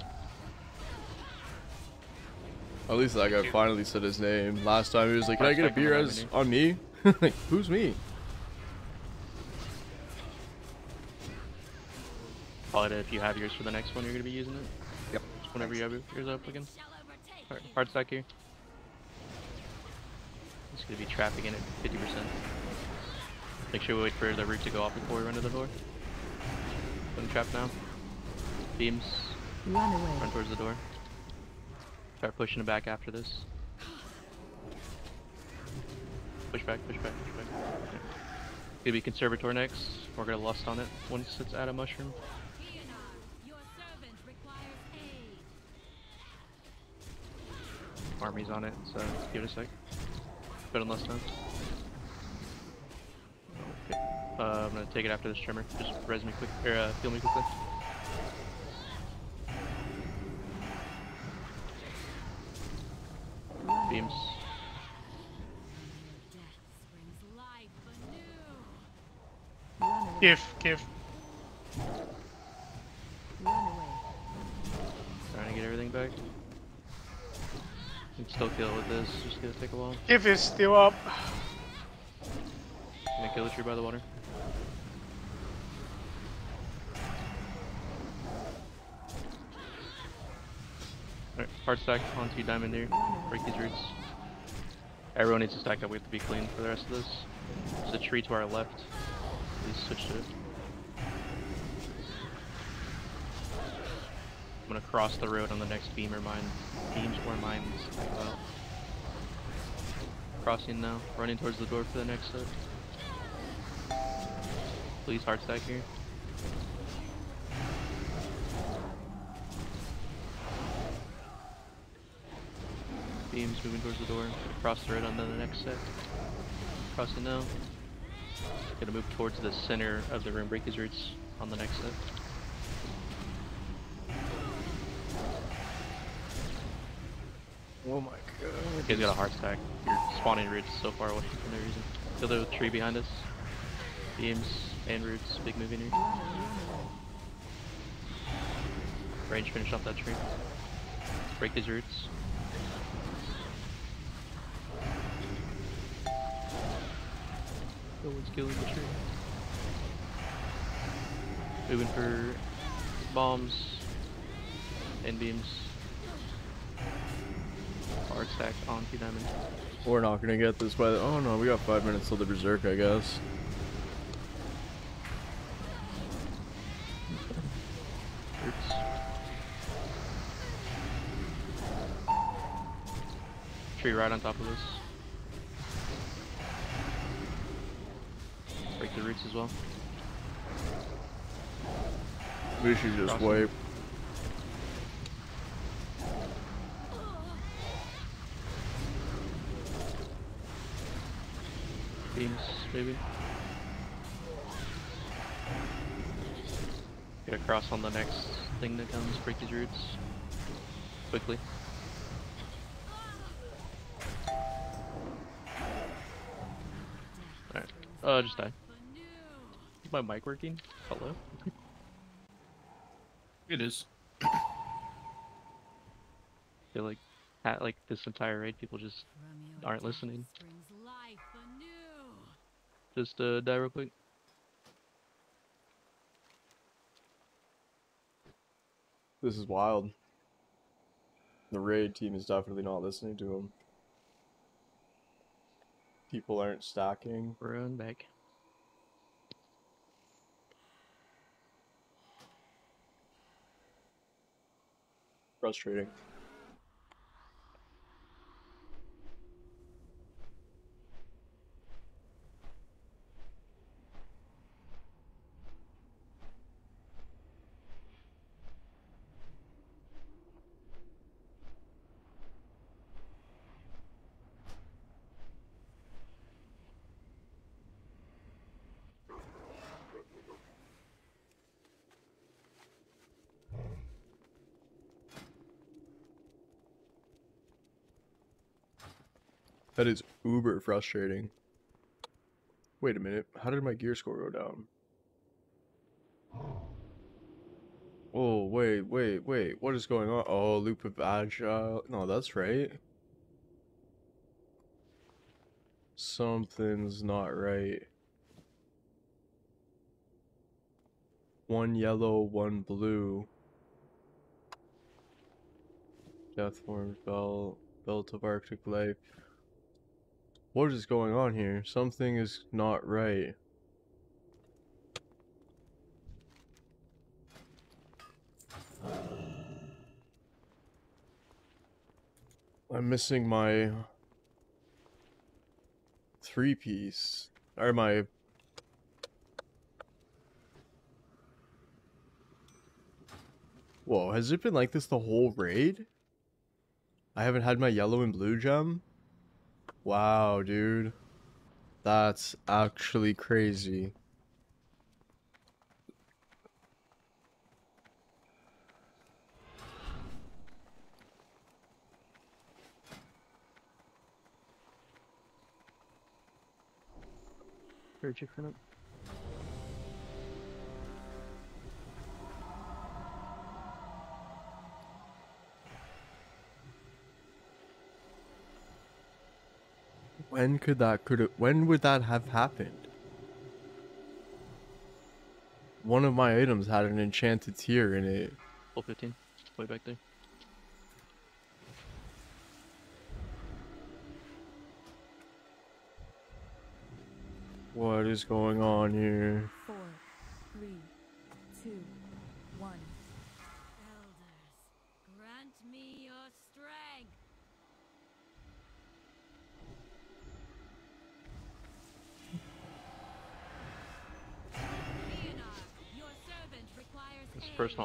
At least that guy finally said his name. Last time he was like, "Can I get a stack on beer as on me?" like, who's me? Call it if you have yours for the next one, you're gonna be using it. Yep. Just whenever you have yours up again. Alright, hard stack here. It's gonna be trapping in at 50%. Make sure we wait for the root to go off before we run to the door. Put him trap now. Beams. Run away. Run towards the door. Start pushing it back after this. Push back, push back, push back. Okay. Gonna be Conservator next. We're gonna lust on it once it's out of mushroom. Army's on it, so give it a sec. Put on lust on. Uh, I'm gonna take it after this tremor. Just res me quick, or uh, heal me quickly. Beams. Give, give. Trying to get everything back. Can still kill with this, just gonna take a while. Give is still up. Gonna kill the tree by the water. Alright, hard stack onto diamond here. Break these roots. Everyone needs to stack up. We have to be clean for the rest of this. There's a tree to our left. Please switch to it. I'm gonna cross the road on the next beamer mine. Beams or mines. About. Crossing now. Running towards the door for the next set. Please hard stack here. Beams moving towards the door. Cross the road on the next set. Crossing now. Gonna move towards the center of the room. Break his roots on the next set. Oh my god. He's got a heart stack. You're spawning roots so far away for no reason. Feel the tree behind us. Beams and roots. Big move in here. Range finish off that tree. Break his roots. No killing the tree. Moving for bombs, and beams. Hard stack onto diamond. We're not gonna get this by the. Oh no, we got five minutes till the berserk, I guess. Tree right on top of this. Break the roots as well. We should just Crossing. wipe. Beams, maybe. Get across on the next thing that comes, break these roots. Quickly. Alright. Uh, just die. Is my mic working? Hello? It is. feel like, at, like this entire raid, people just aren't listening. Just uh, die real quick. This is wild. The raid team is definitely not listening to him. People aren't stacking. Run back. Frustrating. That is uber frustrating. Wait a minute. How did my gear score go down? Oh, wait, wait, wait. What is going on? Oh, loop of agile. No, that's right. Something's not right. One yellow, one blue. Death forms belt, belt of Arctic life. What is going on here? Something is not right. I'm missing my three piece or my Whoa, has it been like this the whole raid? I haven't had my yellow and blue gem? Wow, dude. That's actually crazy. Very chicken When could that could it, when would that have happened? One of my items had an enchanted tier in it. Full 15. Way back there. What is going on here?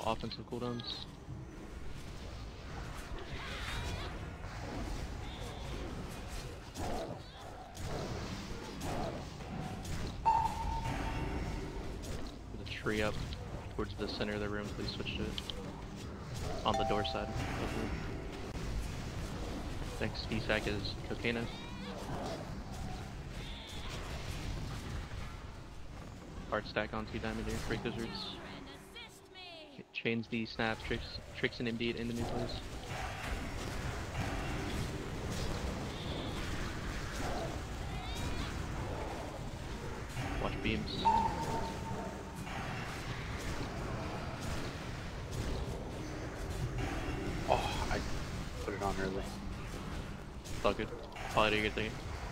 Offensive cooldowns. The tree up towards the center of the room, please switch to it. On the door side. Next DSAC is Cocaina. Hard stack on onto diamond here, break those roots change the snap tricks, tricks and indeed into new plays. Watch beams. Oh, I put it on early. It's all good. Probably do your thing.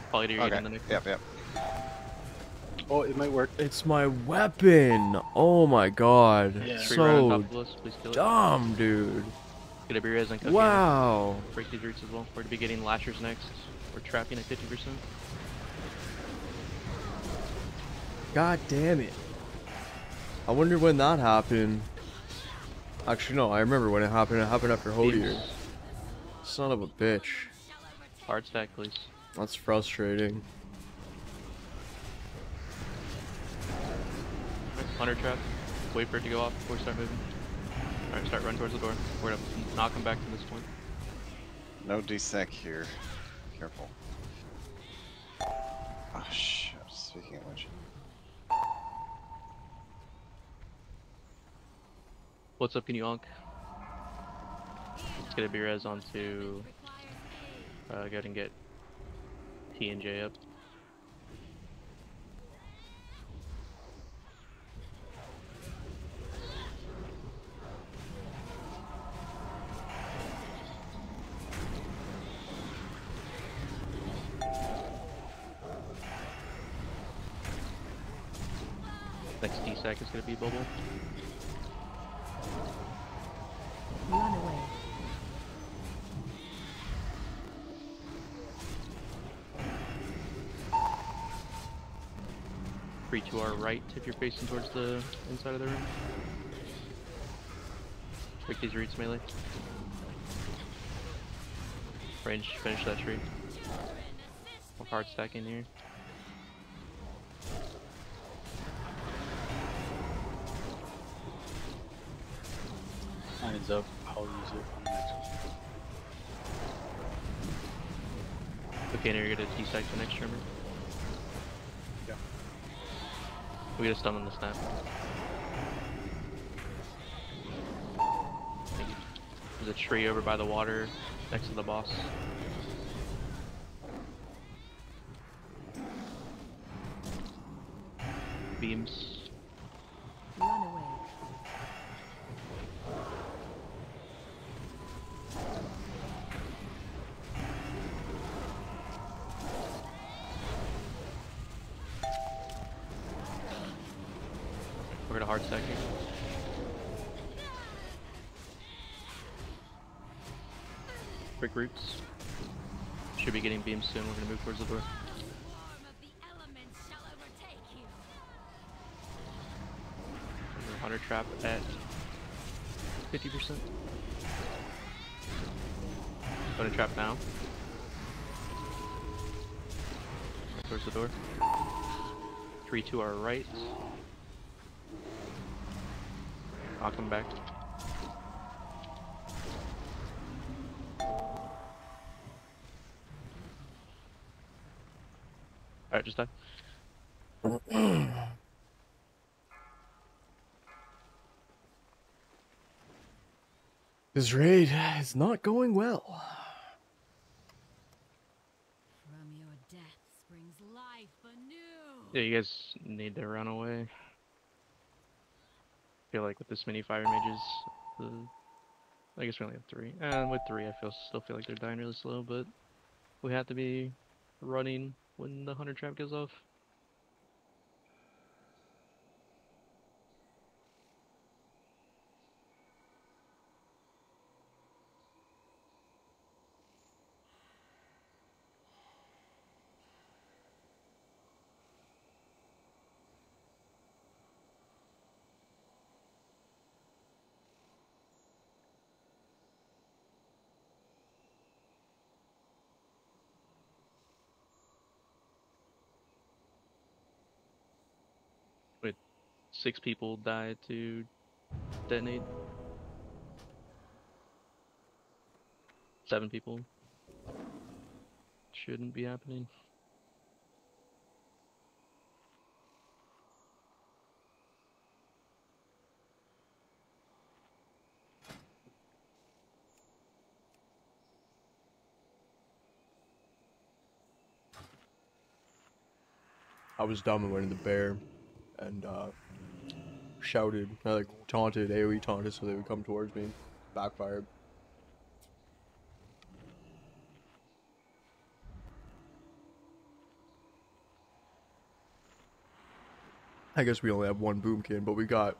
Probably do your okay. in the next Yep, yep. Oh, it might work. It's my weapon. Oh my god. Yeah. Tree right on So top of us, please kill it. dumb, dude. Get a beer res and Wow. Break these roots as well. We're to be getting lashers next. We're trapping at 50%. God damn it. I wonder when that happened. Actually, no, I remember when it happened. It happened after Hodir. Beams. Son of a bitch. Hard stack, please. That's frustrating. Hunter trap. Wait for it to go off before we start moving. Alright, start running towards the door. We're gonna knock him back to this point. No desec here. Careful. Oh shit, speaking of which. What's up, can you onk? Let's get a B res onto. Uh, go ahead and get T and J up. Next D-Sack is gonna be Bubble. Run away. Three to our right if you're facing towards the inside of the room. Break these roots melee. Range, finish that tree. We're hard stacking here. Mine's up. I'll use it on the next one. Okay, now you're gonna T-Sack the next tremor. Yeah. We get a stun on the snap. There's a tree over by the water next to the boss. Beams. Brick roots. Should be getting beams soon. We're gonna move towards the door. Hunter trap at 50%. Hunter trap now. Towards the door. Three to our right. I'll come back. Alright, just die. This raid is not going well. From your death springs life anew. Yeah, you guys need to run away. I feel like with this many fire mages, the I guess we only have three. And with three, I feel still feel like they're dying really slow, but we have to be running when the hunter trap goes off. Six people die to detonate. Seven people. Shouldn't be happening. I was dumb and went in the bear and uh, shouted, I like taunted, AoE taunted so they would come towards me. Backfired. I guess we only have one boomkin, but we got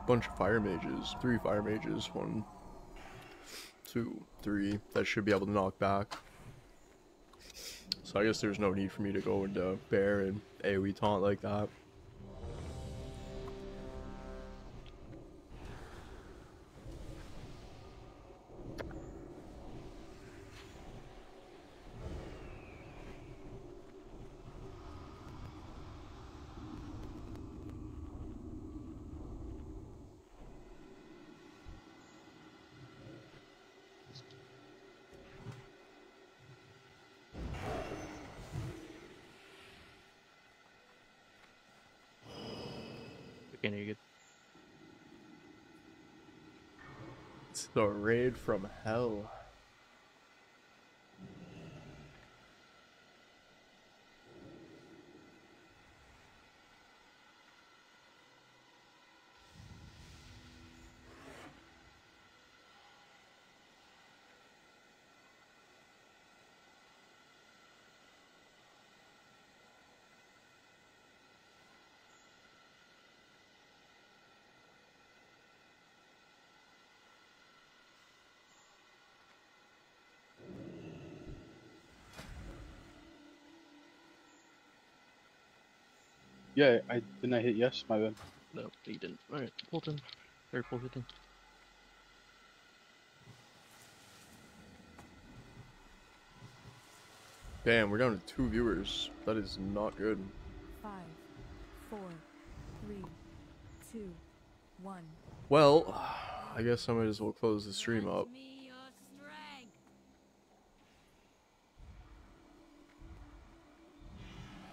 a bunch of fire mages. Three fire mages. One, two, three. That should be able to knock back. So I guess there's no need for me to go into bear and AoE taunt like that. The raid from hell. Yeah, I didn't I hit yes, my bad. No, you didn't. Alright, Fulton. Or Fulton. Damn, we're down to two viewers. That is not good. Five, four, three, two, one. Well, I guess I might as well close the stream up.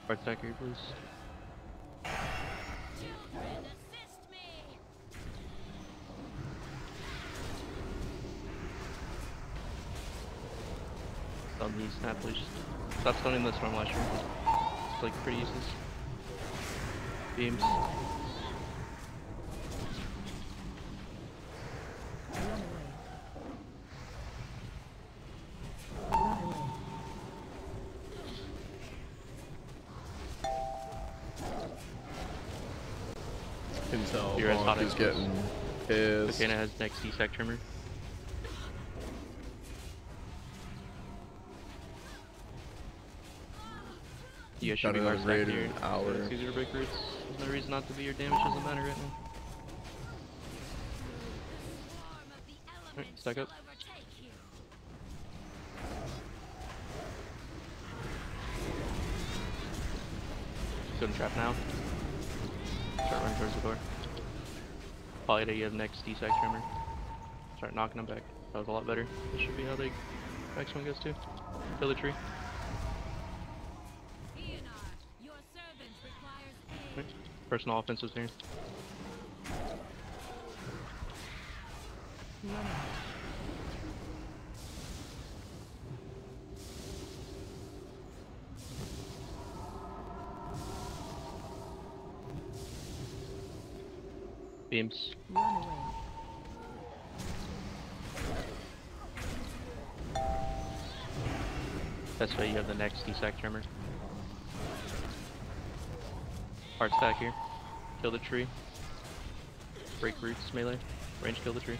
Right, stack here, please. Stun these snap, please. Stop stunning the storm lasher. It's like pretty useless. Beams. Can tell Bonk is getting pissed. Kakena has next D-Sec tremor. You should Got be another raid in here. an hour. It's easier to break roots. There's no reason not to be. Your damage doesn't matter right now. Alright, stack up. Go and trap now. Start running towards the door. Probably to get uh, next D-Sec tremor. Start knocking them back. That was a lot better. This should be how the next one goes too. Kill the tree. Personal offensive here. Beams. That's why you have the next D-Sec tremor. Hard stack here. Kill the tree. Break roots melee. Range kill the tree.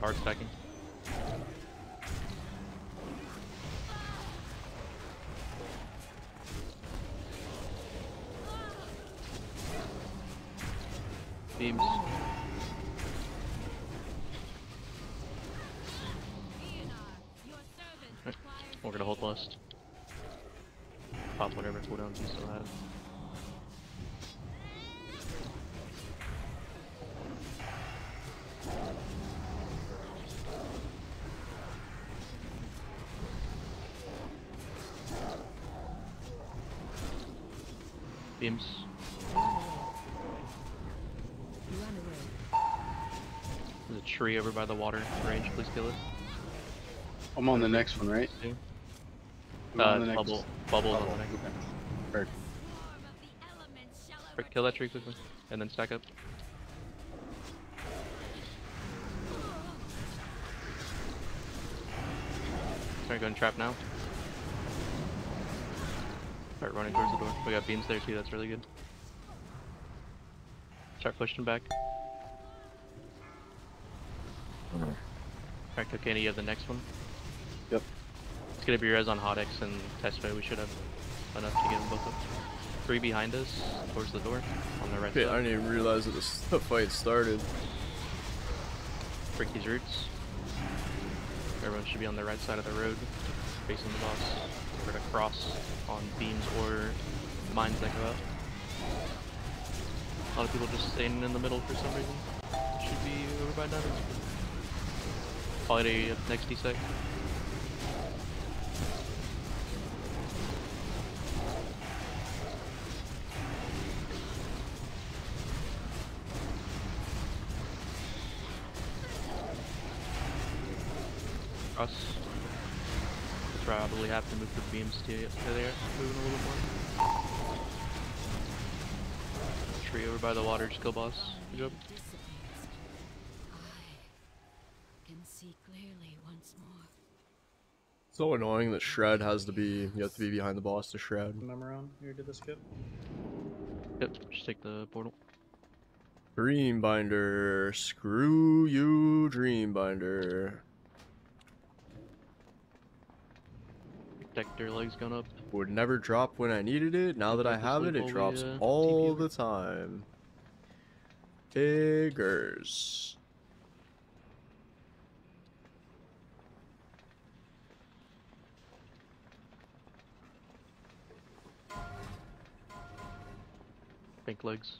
Hard stacking. Beams. There's a tree over by the water range. Please kill it. I'm on the next one, right? Uh, on the next- bubble. Bubble on the next. okay. Perfect. Kill that tree quickly, and then stack up. Sorry, go and trap now. Running towards the door. We got beams there too, that's really good. Start pushing back. Alright, Cocaine, you have the next one. Yep. It's gonna be res on Hot X and Tesfa. We should have enough to get them both up. Three behind us, towards the door, on the right Okay, I side. didn't even realize that this, the fight started. Break these roots. Everyone should be on the right side of the road, facing the boss. On beams or mines that go out. A lot of people just standing in the middle for some reason. Should be over by nine. Holiday next D-sec. Cross. Beams to, to there, moving a little more. Tree over by the water, just kill boss. Good job. Can see clearly once more. So annoying that Shred has to be, you have to be behind the boss to Shred. Mimiron, here to the skip. Yep, just take the portal. Dreambinder. Screw you, Dreambinder. Protector legs going up. Would never drop when I needed it. Now that I have it, it drops uh, all the time. Tigers. Pink legs.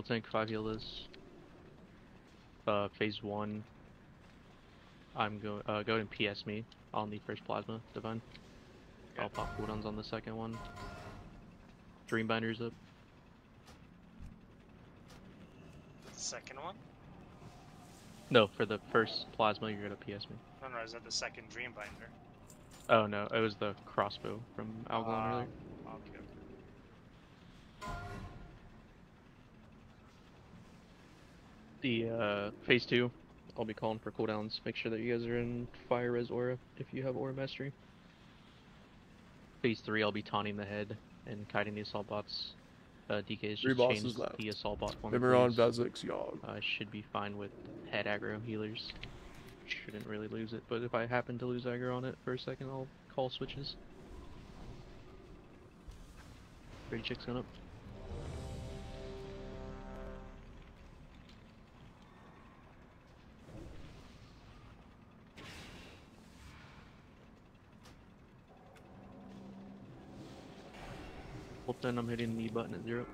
Tank is uh phase one. I'm going uh go ahead and PS me on the first plasma divine. I'll pop cooldowns on the second one. Dreambinder's up. Second one? No, for the first plasma you're gonna PS me. No, no, is that the second Dreambinder? Oh no, it was the crossbow from Algalon Ah, earlier. Okay, okay. The uh, phase two, I'll be calling for cooldowns. Make sure that you guys are in fire res aura if you have aura mastery. Phase three, I'll be taunting the head and kiting the assault bots. Uh, DK is just changed left. the assault bot for me. Vezix, Yogg. I should be fine with head aggro healers. Shouldn't really lose it, but if I happen to lose aggro on it for a second, I'll call switches. Ready checks going up. Well then I'm hitting the button at zero.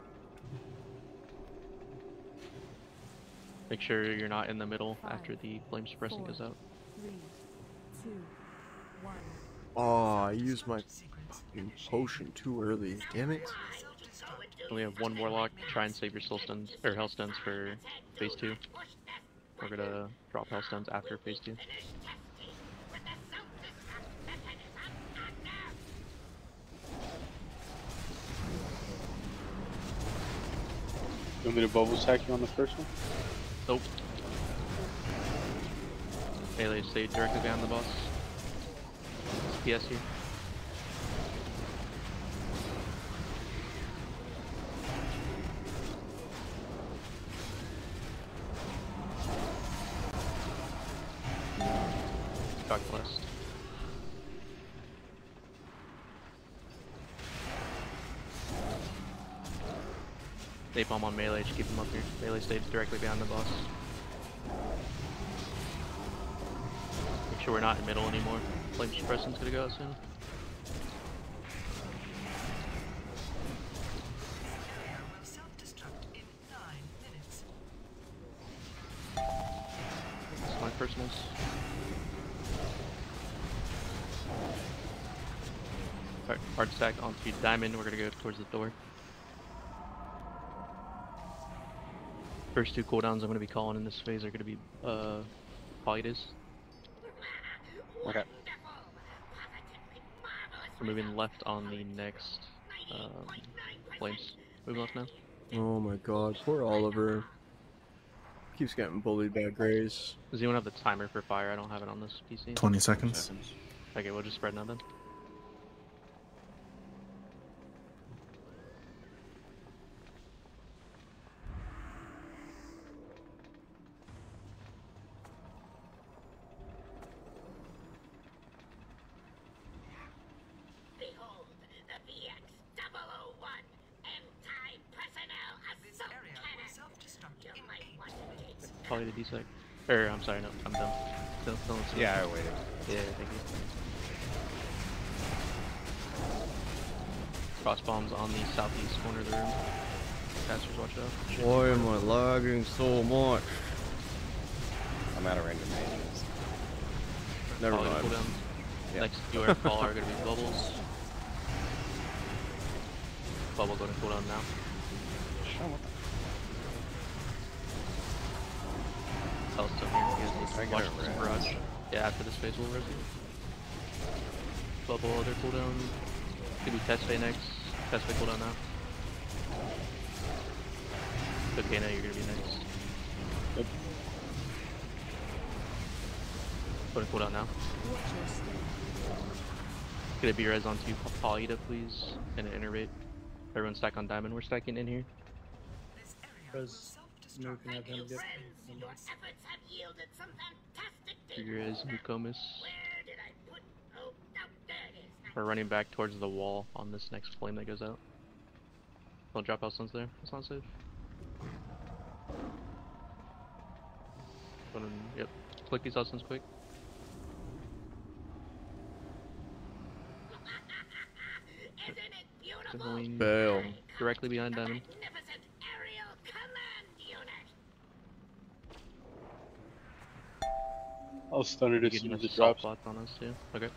Make sure you're not in the middle after the Flame Suppressant goes out. Three, two, one. Oh, I used my fucking potion too early. Damn it. We have one warlock. Try and save your soul stuns or hell stuns for phase two. We're gonna drop hell stuns after phase two. You want me to bubble sack you on the first one? Nope. Melee stay directly behind the boss. PS here. bomb on melee, just keep him up here. Melee stays directly behind the boss. Make sure we're not in middle anymore. Flame suppressant's gonna go out soon. My personals. Alright, hard stack onto diamond, we're gonna go towards the door. First two cooldowns I'm gonna be calling in this phase are gonna be uh Polytus. Okay. We're moving left on the next um, flames. Moving left now. Oh my god, poor Oliver. Keeps getting bullied by Grace. Does anyone have the timer for fire? I don't have it on this PC. 20 seconds. Okay, we'll just spread now then. The southeast corner of the room. Casters, watch out. Why am I lagging so much? I'm out of range of mages. Never Probably mind. cooldowns. Yep. Next to our fall are going to be bubbles. Bubble going oh, to cooldown now. Tell still here. You guys I need to got watch this right. barrage. Yeah, after this phase we'll res you. Bubble other cooldown. Could be test bay next. Test bay cooldown now. Okay, now you're gonna be next. Yep. Put a cooldown now. Could it be res onto Polyta, please? And an innervate. Everyone stack on diamond. We're stacking in here. Because moving at him get Your efforts have yielded some fantastic Figure is Mukomis. Where did I put? Oh, no, there it is. We're running back towards the wall on this next flame that goes out. Don't drop outstones there. That's not safe. Go and, yep. Click these outstones quick. Isn't it beautiful? Definitely directly behind diamond. Magnificent aerial command unit. I'll stun it as soon as a it drops. on us too. Okay.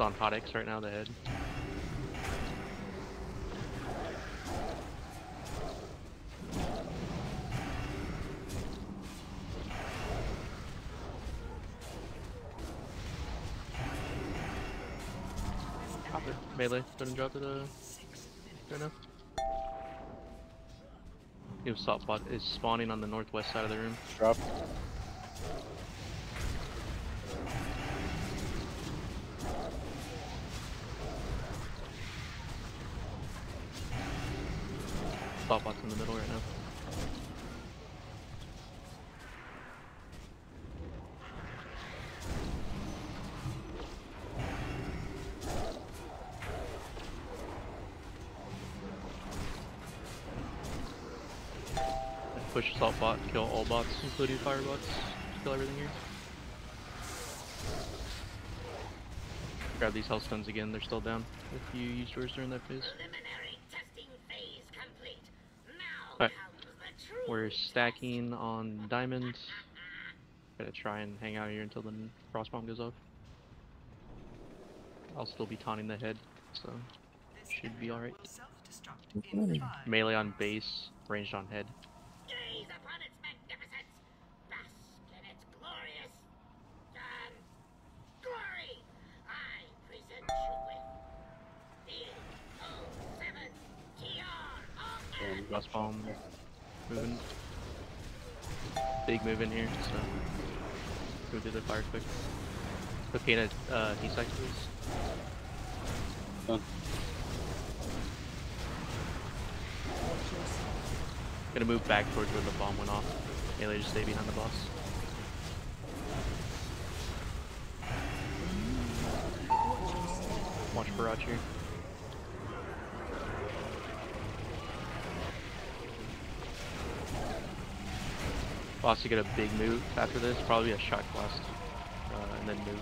On hot X right now, the head. Drop it. Melee. And drop it, uh, right now. New salt bot is spawning on the northwest side of the room. Drop. In the middle right now. Push salt bot, kill all bots, including fire bots. Kill everything here. Grab these hellstones again, they're still down. If you used yours during that phase. Preliminary testing phase complete. Now Alright. comes the true We're stacking on diamonds. Gotta try and hang out here until the frost bomb goes off. I'll still be taunting the head, so should be alright. Hmm. Melee on base, ranged on head. gaze upon its magnificence. Bask in its glorious um, glory. I present you with the 07 TR And frost bomb moving. Big move in here, so go do the fire quick. Cocaine uh, D-sec please. Done. Gonna move back towards where the bomb went off. Melee just stay behind the boss. Watch Barrage here. Boss to get a big move after this, probably a shock blast, uh, and then move.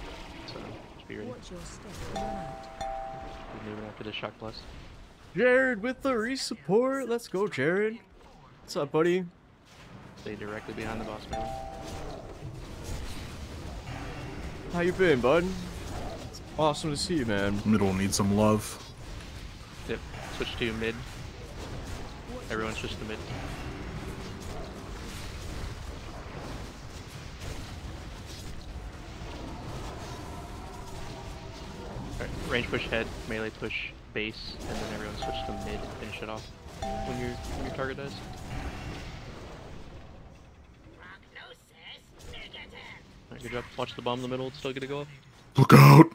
So just be ready. Watch your step. Run moving after the shock blast. Jared with the resupport. Let's go, Jared. What's up, buddy? Stay directly behind the boss man. How you been, bud? It's awesome to see you, man. Middle needs some love. Yep. Switch to mid. Everyone switch to mid. Range push head, melee push base, and then everyone switch to mid and finish it off when your when your target dies. Alright, good job. Watch the bomb in the middle, it's still gonna go up. Look out!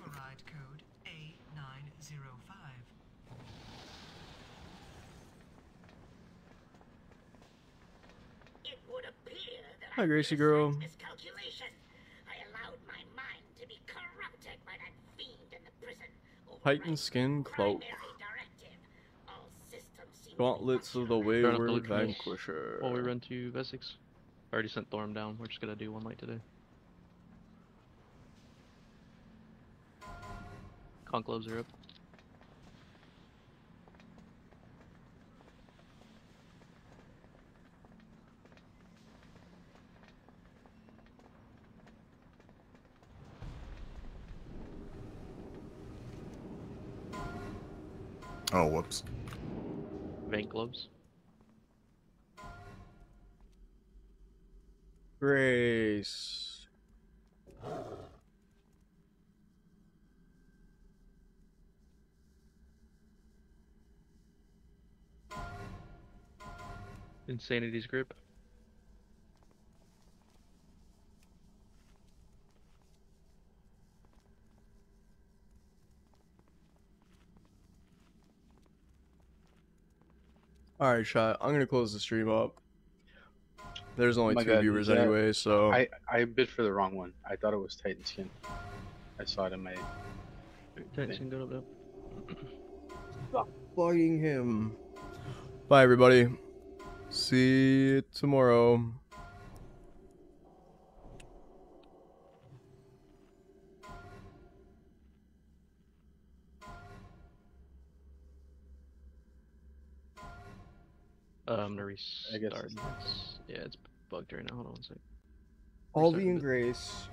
Hi, Gracie girl. Miscalculation. I allowed my mind to be corrupted by that fiend in the prison. Titan skin cloak. Gauntlets of the Wayward loot for us Vanquisher. While we run to Vezax. I already sent Thorim down, we're just gonna do one light today. Conch gloves are up. Oh, whoops. Vent gloves. Grace. Insanity's grip. Alright, chat. I'm gonna close the stream up. There's only Oh my two God, viewers is that- anyway, so I I bid for the wrong one. I thought it was Titan skin. I saw it in my. Titan skin, go up, there. Stop bugging him. Bye, everybody. See you tomorrow. Uh, I'm gonna restart. I guess it's- this. Yeah, it's bugged right now. Hold on one sec. Aldi and Grace.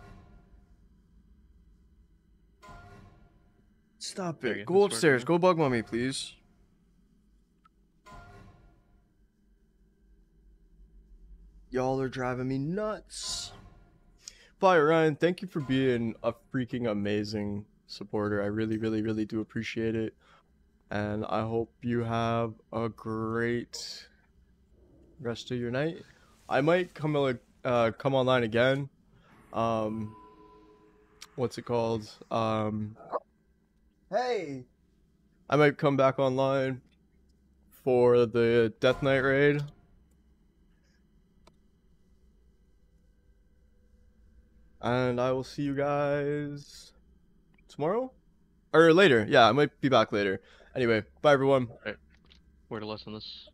Stop it. Go go, upstairs. Go bug mommy, please. Y'all are driving me nuts. Bye, Ryan. Thank you for being a freaking amazing supporter. I really, really, really do appreciate it. And I hope you have a great rest of your night. I might come uh, come online again. Um, what's it called? Um, hey, I might come back online for the Death Knight raid. And I will see you guys tomorrow or later. Yeah, I might be back later. Anyway, bye everyone. Alright. Word of less on this.